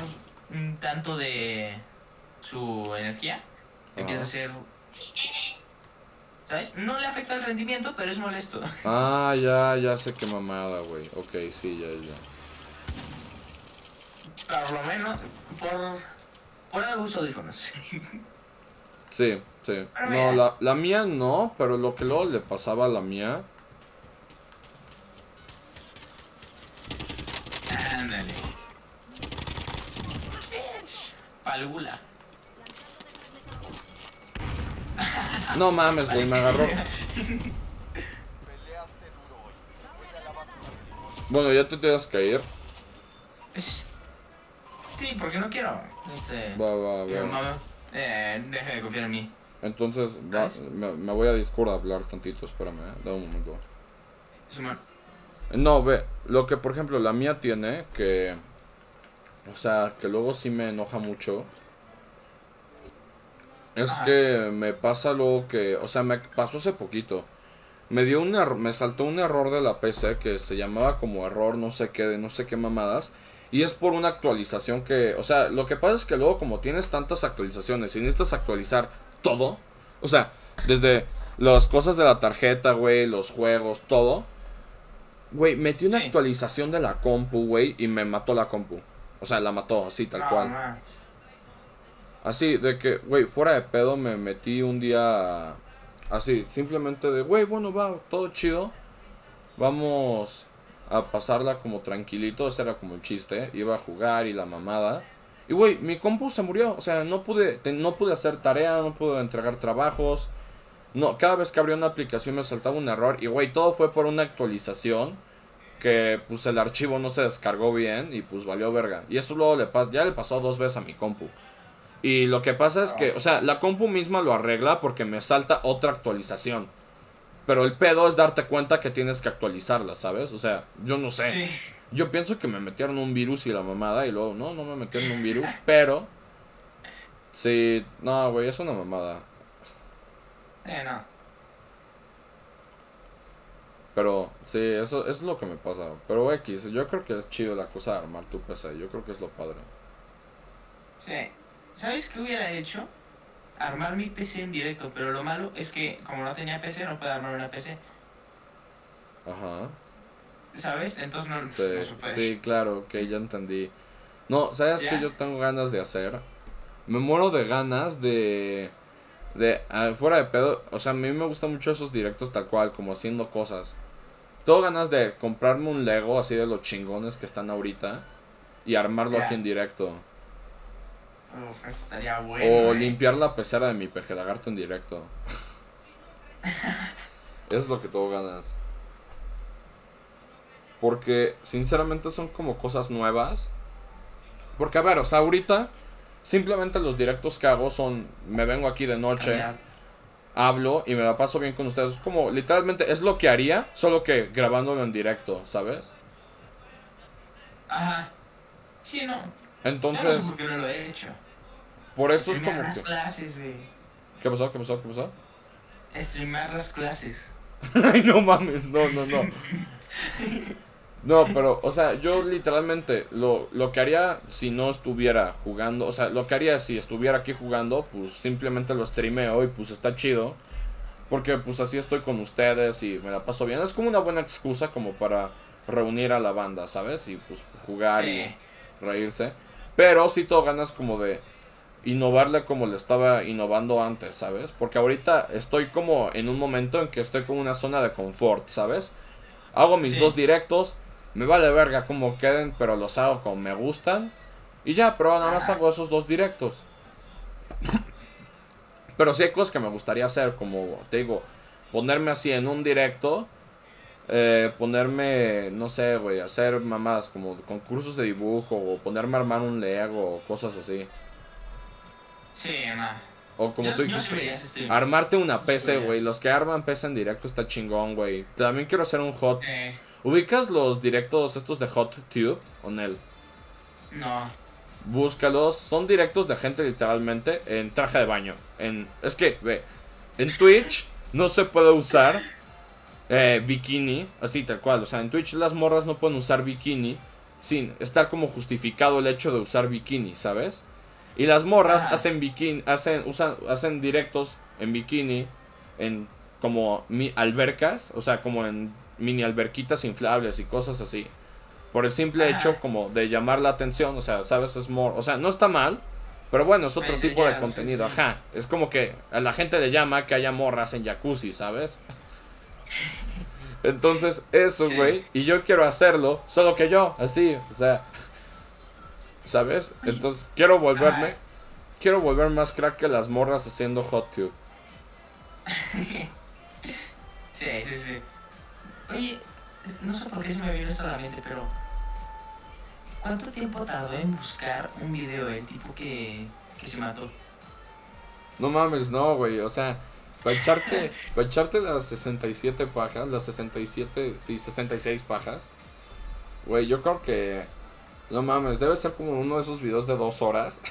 D: un tanto de su energía, empieza a hacer. ¿Sabes? No le afecta el rendimiento, pero es molesto.
C: Ah, ya, ya sé qué mamada, güey. Ok, sí, ya, ya.
D: Por lo menos, por, por algo uso audífonos.
C: Sí, sí. No, la, la mía no, pero lo que luego le pasaba a la mía.
D: Ándale. Palgula.
C: No mames, güey, me agarró. Bueno, ya te tienes que ir.
D: Sí, porque no quiero. Este,
C: Va, va,
D: eh,
C: va.
D: Eh, deja de confiar en mí.
C: Entonces, va- me, me voy a Discord a hablar tantito, espérame, eh, da un momento.
D: Un-
C: No, ve, lo que por ejemplo la mía tiene, que... O sea, que luego sí me enoja mucho. Es
D: Ajá.
C: que me pasa luego que... O sea, me pasó hace poquito. Me dio un error, me saltó un error de la PC que se llamaba como error no sé qué, de no sé qué mamadas. Y es por una actualización que... O sea, lo que pasa es que luego como tienes tantas actualizaciones y necesitas actualizar todo. O sea, desde las cosas de la tarjeta, güey, los juegos, todo. Güey, metí una
D: Sí.
C: actualización de la compu, güey, y me mató la compu. O sea, la mató, así, tal cual. Así, de que, güey, fuera de pedo me metí un día así, simplemente de, güey, bueno, va, todo chido. Vamos a pasarla como tranquilito, ese era como el chiste. Iba a jugar y la mamada. Y, güey, mi compu se murió, o sea, no pude, te- no pude hacer tarea, no pude entregar trabajos. No, cada vez que abría una aplicación me saltaba un error. Y, güey, todo fue por una actualización. Que, pues, el archivo no se descargó bien y, pues, valió verga. Y eso luego le ya le pasó dos veces a mi compu. Y lo que pasa es que, o sea, la compu misma lo arregla porque me salta otra actualización. Pero el pedo es darte cuenta que tienes que actualizarla, ¿sabes? O sea, yo no sé.
D: Sí.
C: Yo pienso que me metieron un virus y la mamada y luego, no, no me metieron un virus, pero... Sí, no, güey, es una mamada.
D: Eh, no.
C: Pero, sí, eso, eso es lo que me pasa. Pero X, yo creo que es chido la cosa de armar tu PC. Yo creo que es lo padre.
D: Sí. ¿Sabes qué hubiera hecho? Armar mi PC en directo, pero lo malo es que como no tenía PC, no puedo armar una PC.
C: Ajá.
D: ¿Sabes? Entonces no,
C: Sí,
D: no se puede.
C: sí, claro, que ya entendí. No, ¿sabes
D: ¿Ya?
C: qué yo tengo ganas de hacer? Me muero de ganas de... De, ah, fuera de pedo, o sea, a mí me gustan mucho esos directos tal cual, como haciendo cosas. Tengo ganas de comprarme un Lego así de los chingones que están ahorita y armarlo
D: Ya.
C: aquí en directo.
D: Uf, eso estaría bueno.
C: O
D: eh.
C: limpiar la pecera de mi peje lagarto en directo. Es lo que tengo ganas. Porque sinceramente son como cosas nuevas. Porque a ver, o sea, ahorita simplemente los directos que hago son me vengo aquí de noche,
D: Cambiar.
C: hablo y me la paso bien con ustedes. Es como literalmente es lo que haría, solo que grabándolo en directo, ¿sabes?
D: Ajá. Sí, no. Yo no
C: Entonces,
D: sé por qué no lo he hecho.
C: Por eso es como
D: las
C: que
D: clases, güey.
C: ¿Qué pasó? ¿Qué pasó? ¿Qué pasó?
D: Streamear las clases.
C: Ay, no mames, no, no, no. No, pero, o sea, yo literalmente lo, lo que haría si no estuviera jugando, o sea, lo que haría si estuviera aquí jugando, pues simplemente lo streameo y pues está chido. Porque pues así estoy con ustedes y me la paso bien. Es como una buena excusa como para reunir a la banda, ¿sabes? Y pues jugar
D: Sí.
C: y reírse. Pero sí tengo ganas como de innovarle como le estaba innovando antes, ¿sabes? Porque ahorita estoy como en un momento en que estoy como una zona de confort, ¿sabes? Hago mis
D: Sí.
C: dos directos, me vale verga como queden, pero los hago como me gustan. Y ya, pero nada más hago esos dos directos. pero sí hay cosas que me gustaría hacer, como te digo, ponerme así en un directo. eh, ponerme, no sé, güey, hacer mamadas como concursos de dibujo o ponerme a armar un Lego o cosas así.
D: Sí, no.
C: O como
D: yo,
C: tú dijiste,
D: sí
C: armarte una PC, güey. Los que arman PC en directo está chingón, güey. También quiero hacer un hot.
D: Sí.
C: ¿Ubicas los directos estos de Hot Tube? O Nel.
D: No.
C: Búscalos. Son directos de gente literalmente en traje de baño. En, es que, ve, en Twitch no se puede usar eh, bikini. Así tal cual. O sea, en Twitch las morras no pueden usar bikini sin estar como justificado el hecho de usar bikini, ¿sabes? Y las morras
D: Ajá.
C: hacen bikini, hacen, usan, hacen directos en bikini, en como mi albercas, o sea, como en mini alberquitas inflables y cosas así. Por el simple hecho como de llamar la atención, o sea, sabes, es more, o sea, no está mal, pero bueno, es otro
D: Para
C: tipo de
D: sí,
C: contenido,
D: sí.
C: ajá. Es como que a la gente le llama que haya morras en jacuzzi, ¿sabes? Entonces, eso,
D: Sí.
C: güey, y yo quiero hacerlo, solo que yo, así, o sea, ¿sabes? Entonces, quiero volverme, quiero volver más crack que las morras haciendo hot tube.
D: Sí, sí, sí. Oye, no sé por qué se me vino eso a la mente, pero. ¿Cuánto tiempo tardó en buscar un video del tipo que, que se mató?
C: No mames, no, güey, o sea, para echarte, para echarte las 67 pajas, las 67, sí, 66 pajas, güey, yo creo que, no mames, debe ser como uno de esos videos de dos horas.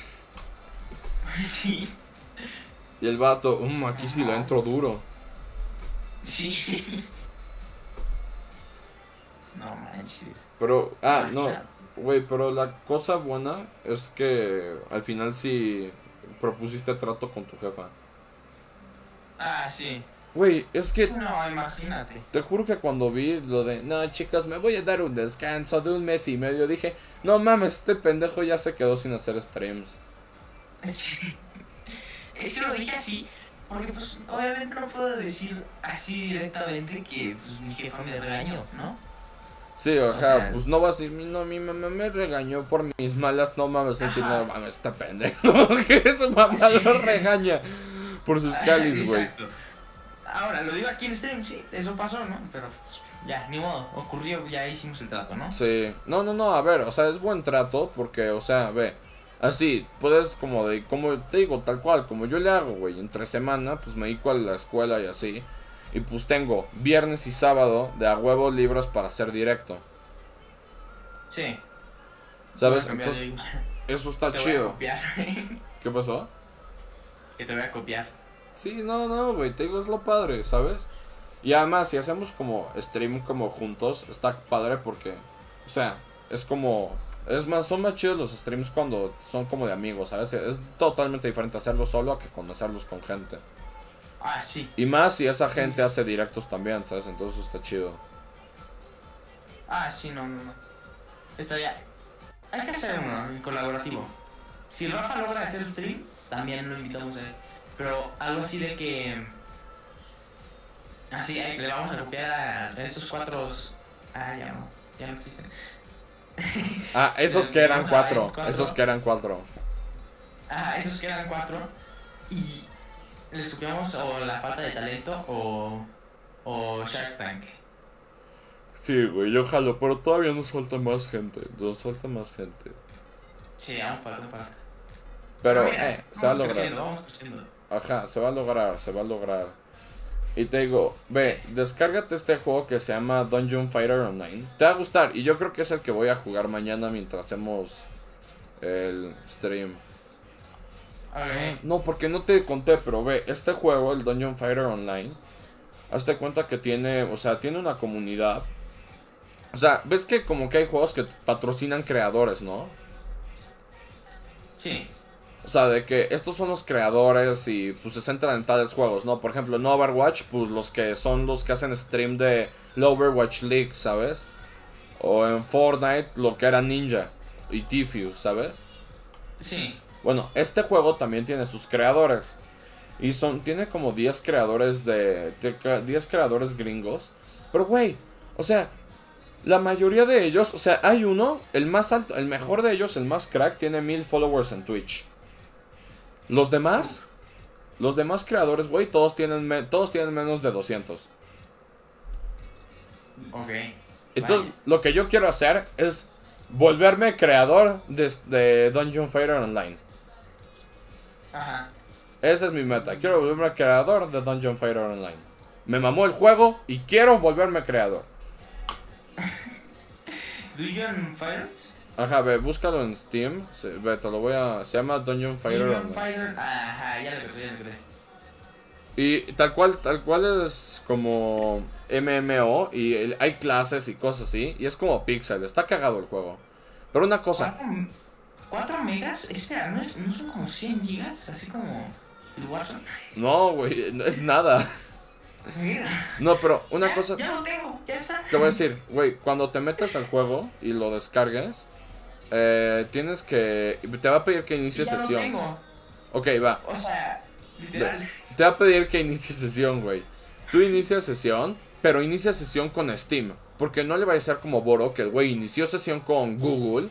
D: sí.
C: Y el vato, um, aquí sí le entro duro.
D: Sí. No manches.
C: Pero, ah, no, güey, pero la cosa buena es que al final sí propusiste trato con tu jefa.
D: Ah, sí.
C: Güey, es que
D: No, imagínate.
C: te juro que cuando vi lo de, no chicos, me voy a dar un descanso de un mes y medio, dije, no mames, este pendejo ya se quedó sin hacer streams.
D: Es que lo dije así, porque pues obviamente no puedo decir así directamente que pues, mi jefa me regañó, ¿no?
C: Sí, ajá,
D: sea-
C: pues no vas a decir, no, mi mamá me regañó por mis malas, no mames, es decir, no mames, este pendejo, que su mamá
D: Sí.
C: lo regaña por sus calis, güey.
D: Ahora, lo digo aquí en stream, sí, eso pasó, ¿no? Pero pues, ya, ni modo, ocurrió, ya hicimos el trato, ¿no?
C: Sí, no, no, no, a ver, o sea, es buen trato porque, o sea, ve, así, puedes como de, como te digo, tal cual, como yo le hago, güey, entre semana, pues me dedico a la escuela y así, y pues tengo viernes y sábado de a huevo libros para hacer directo,
D: Sí.
C: ¿sabes? Entonces, eso está
D: te voy a
C: chido.
D: copiar.
C: ¿Qué pasó?
D: que te voy a copiar.
C: Sí, no, no, güey, te digo, es lo padre, ¿sabes? Y además, si hacemos como stream como juntos, está padre porque, o sea, es como, es más, son más chidos los streams cuando son como de amigos, ¿sabes? Es totalmente diferente hacerlo solo que con hacerlos con gente.
D: Ah, sí.
C: Y más si esa gente hace directos también, ¿sabes? Entonces está chido.
D: Ah, sí, no, no, no. Estaría. Hay que hacer uno colaborativo. Si Rafa logra hacer stream, también lo invitamos a él. Pero algo así de que. Así, eh, le vamos a copiar a estos cuatro. Ah, ya no, ya no existen.
C: Ah, esos que eran cuatro, esos que eran cuatro.
D: Ah, esos que eran cuatro. Y les copiamos o la falta de talento o. o Shark Tank.
C: Sí, güey, yo jalo, pero todavía nos falta más gente, nos falta más gente.
D: Sí, vamos para vamos para.
C: Pero,
D: mira,
C: eh, se va a lograr. Ajá, se va a lograr, se va a lograr. Y te digo, ve, descárgate este juego que se llama Dungeon Fighter Online. Te va a gustar y yo creo que es el que voy a jugar mañana mientras hacemos el stream. No, porque no te conté, pero ve, este juego, el Dungeon Fighter Online, hazte cuenta que tiene, o sea, tiene una comunidad. O sea, ves que como que hay juegos que patrocinan creadores, ¿no?
D: Sí.
C: O sea, de que estos son los creadores y pues se centran en tales juegos, ¿no? Por ejemplo, en Overwatch, pues los que son los que hacen stream de la Overwatch League, ¿sabes? O en Fortnite, lo que era Ninja y Tfue, ¿sabes?
D: Sí.
C: Bueno, este juego también tiene sus creadores. Y son, tiene como 10 creadores de, de 10 creadores gringos. Pero, güey, o sea, la mayoría de ellos, o sea, hay uno, el más alto, el mejor de ellos, el más crack, tiene mil followers en Twitch. Los demás, los demás creadores, güey, todos tienen, me- todos tienen menos de 200.
D: Ok.
C: Entonces, lo que yo quiero hacer es volverme creador de, de Dungeon Fighter Online.
D: Ajá.
C: Esa es mi meta. Quiero volverme creador de Dungeon Fighter Online. Me mamó el juego y quiero volverme creador.
D: Dungeon Fighters.
C: Ajá, ve, búscalo en Steam. Se, ve, te lo voy a. Se llama Dungeon Fighter
D: Dungeon. Fighter. Ajá, ya lo encontré, ya lo encontré.
C: Y tal cual, tal cual es como MMO. Y el- hay clases y cosas así. Y es como Pixel. Está cagado el juego. Pero una cosa.
D: ¿Cuatro, cuatro megas? Espera, ¿no, es, ¿no son como 100 gigas? Así como el Warzone.
C: No, güey, no es nada.
D: Mira.
C: No, pero una
D: Ya-
C: cosa.
D: Ya lo tengo, ya está.
C: Te voy a decir, güey, cuando te metes al juego y lo descargues, eh, tienes que. Te va a pedir que inicie
D: Ya lo
C: sesión.
D: tengo.
C: Ok, va.
D: O sea, literal.
C: Te va a pedir que inicie sesión, güey. Tú inicias sesión, pero inicia sesión con Steam. Porque no le va a ser como Boro, que el güey inició sesión con Google.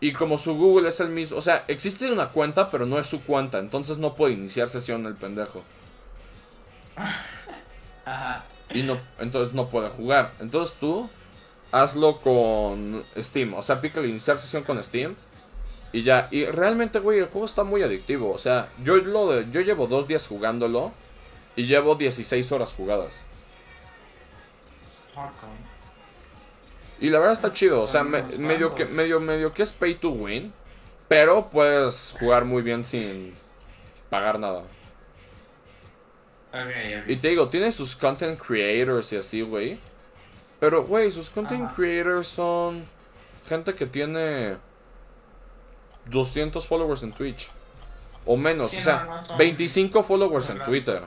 C: Y como su Google es el mismo. O sea, existe una cuenta, pero no es su cuenta. Entonces no puede iniciar sesión el pendejo.
D: Ajá.
C: Y no, entonces no puede jugar. Entonces tú hazlo con Steam. O sea, pícale iniciar sesión con Steam. Y ya. Y realmente, güey, el juego está muy adictivo. O sea, yo lo de, yo llevo dos días jugándolo. Y llevo 16 horas jugadas. Y la verdad está chido. O sea, me- medio que, medio, medio que es pay to win. Pero puedes jugar muy bien sin pagar nada. Y te digo, tiene sus content creators y así, güey. Pero, güey, sus content
D: Ajá.
C: creators son gente que tiene 200 followers en Twitch. O menos,
D: Sí,
C: o sea,
D: no, no son-
C: 25 followers en. Twitter.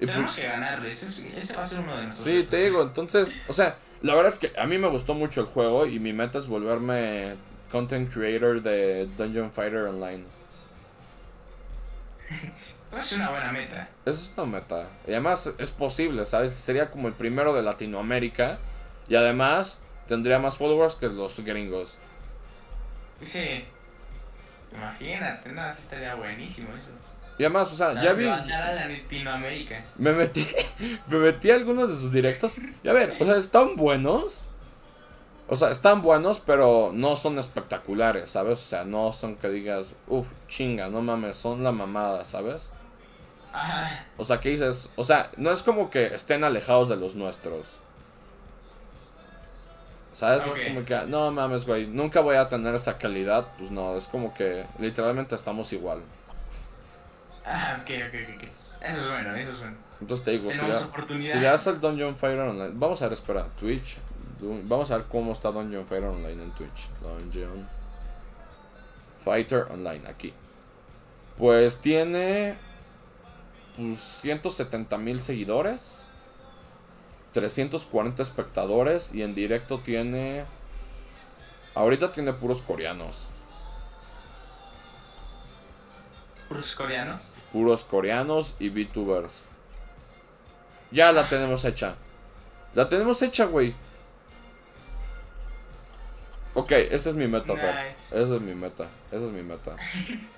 C: Y
D: Tenemos
C: pues-
D: que ganarle, ese, es- ese va a ser uno de nosotros.
C: Sí, te digo, entonces, o sea, la verdad es que a mí me gustó mucho el juego y mi meta es volverme content creator de Dungeon Fighter Online.
D: Es una buena meta.
C: Es una meta. Y además es posible, ¿sabes? Sería como el primero de Latinoamérica. Y además tendría más followers que los gringos.
D: Sí. Imagínate, no, sí estaría buenísimo eso.
C: Y además, o sea, ya vi...
D: Latinoamérica.
C: Me metí, me metí a algunos de sus directos. Y a ver, o sea, están buenos. O sea, están buenos, pero no son espectaculares, ¿sabes? O sea, no son que digas, uff, chinga, no mames, son la mamada, ¿sabes?
D: Ajá.
C: O sea, ¿qué dices? O sea, no es como que estén alejados de los nuestros. ¿Sabes? No
D: Ok.
C: es como que, no mames, güey, nunca voy a tener esa calidad. Pues no, es como que literalmente estamos igual.
D: Ah, ok, ok, ok. Eso es bueno, eso es bueno.
C: Entonces te digo, si le, si le das al Dungeon Fighter Online, vamos a ver, espera, Twitch. Vamos a ver cómo está Dungeon Fighter Online en Twitch. Dungeon Fighter Online, aquí. Pues tiene pues, 170 mil seguidores, 340 espectadores y en directo tiene... Ahorita tiene puros coreanos.
D: Puros coreanos.
C: puros coreanos y VTubers. Ya la tenemos hecha. La tenemos hecha, güey. Ok, esa es mi meta, Fer.
D: Nice.
C: Esa es mi meta. Esa es mi meta.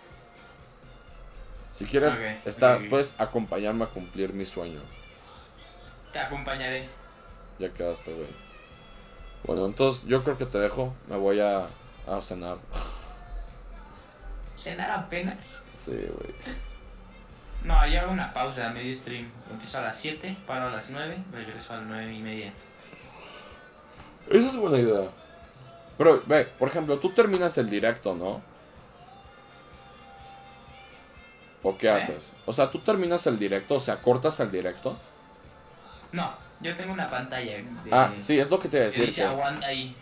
C: Si quieres,
D: Ok,
C: está-
D: ok, ok.
C: puedes acompañarme a cumplir mi sueño.
D: Te acompañaré.
C: Ya quedaste, güey. Bueno, entonces yo creo que te dejo. Me voy a, a cenar.
D: ¿Cenar apenas?
C: Sí, güey.
D: No, yo hago una pausa medio stream. Empiezo a las 7, paro a las 9, regreso a las 9 y media.
C: Esa es buena idea. Pero, ve, por ejemplo, tú terminas el directo, ¿no? ¿O qué
D: ¿Eh?
C: haces? O sea, tú terminas el directo, o sea, cortas el directo.
D: No, yo tengo una pantalla de,
C: Ah, sí, es lo que te iba a decir. que-
D: aguanta ahí.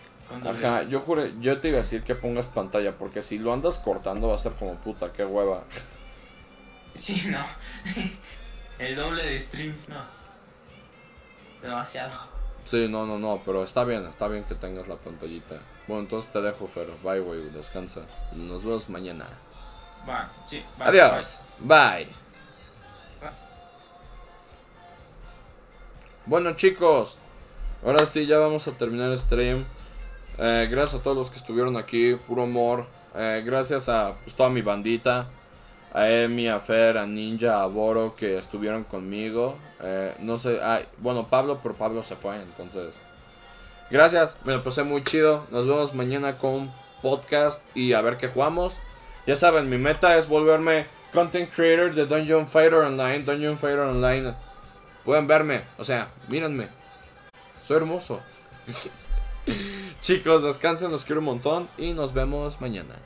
C: Ajá, yo juré, yo te iba a decir que pongas pantalla, porque si lo andas cortando va a ser como puta, qué hueva.
D: Sí, no. El doble de streams, no. Demasiado.
C: Sí, no, no, no, pero está bien, está bien que tengas la pantallita. Bueno, entonces te dejo, Fer. Bye, güey, descansa. Nos vemos mañana.
D: Sí.
C: Adiós. Bye. Bueno chicos, ahora sí ya vamos a terminar el stream. Eh, gracias a todos los que estuvieron aquí, puro amor. Eh, gracias a pues, toda mi bandita, a Emi, a Fer, a Ninja, a Boro que estuvieron conmigo. Eh, no sé, ay, bueno Pablo, pero Pablo se fue, entonces. Gracias, me lo pasé muy chido. Nos vemos mañana con podcast y a ver qué jugamos. Ya saben, mi meta es volverme content creator de Dungeon Fighter Online. Dungeon Fighter Online. Pueden verme, o sea, mírenme. Soy hermoso. Chicos, descansen, los quiero un montón y nos vemos mañana.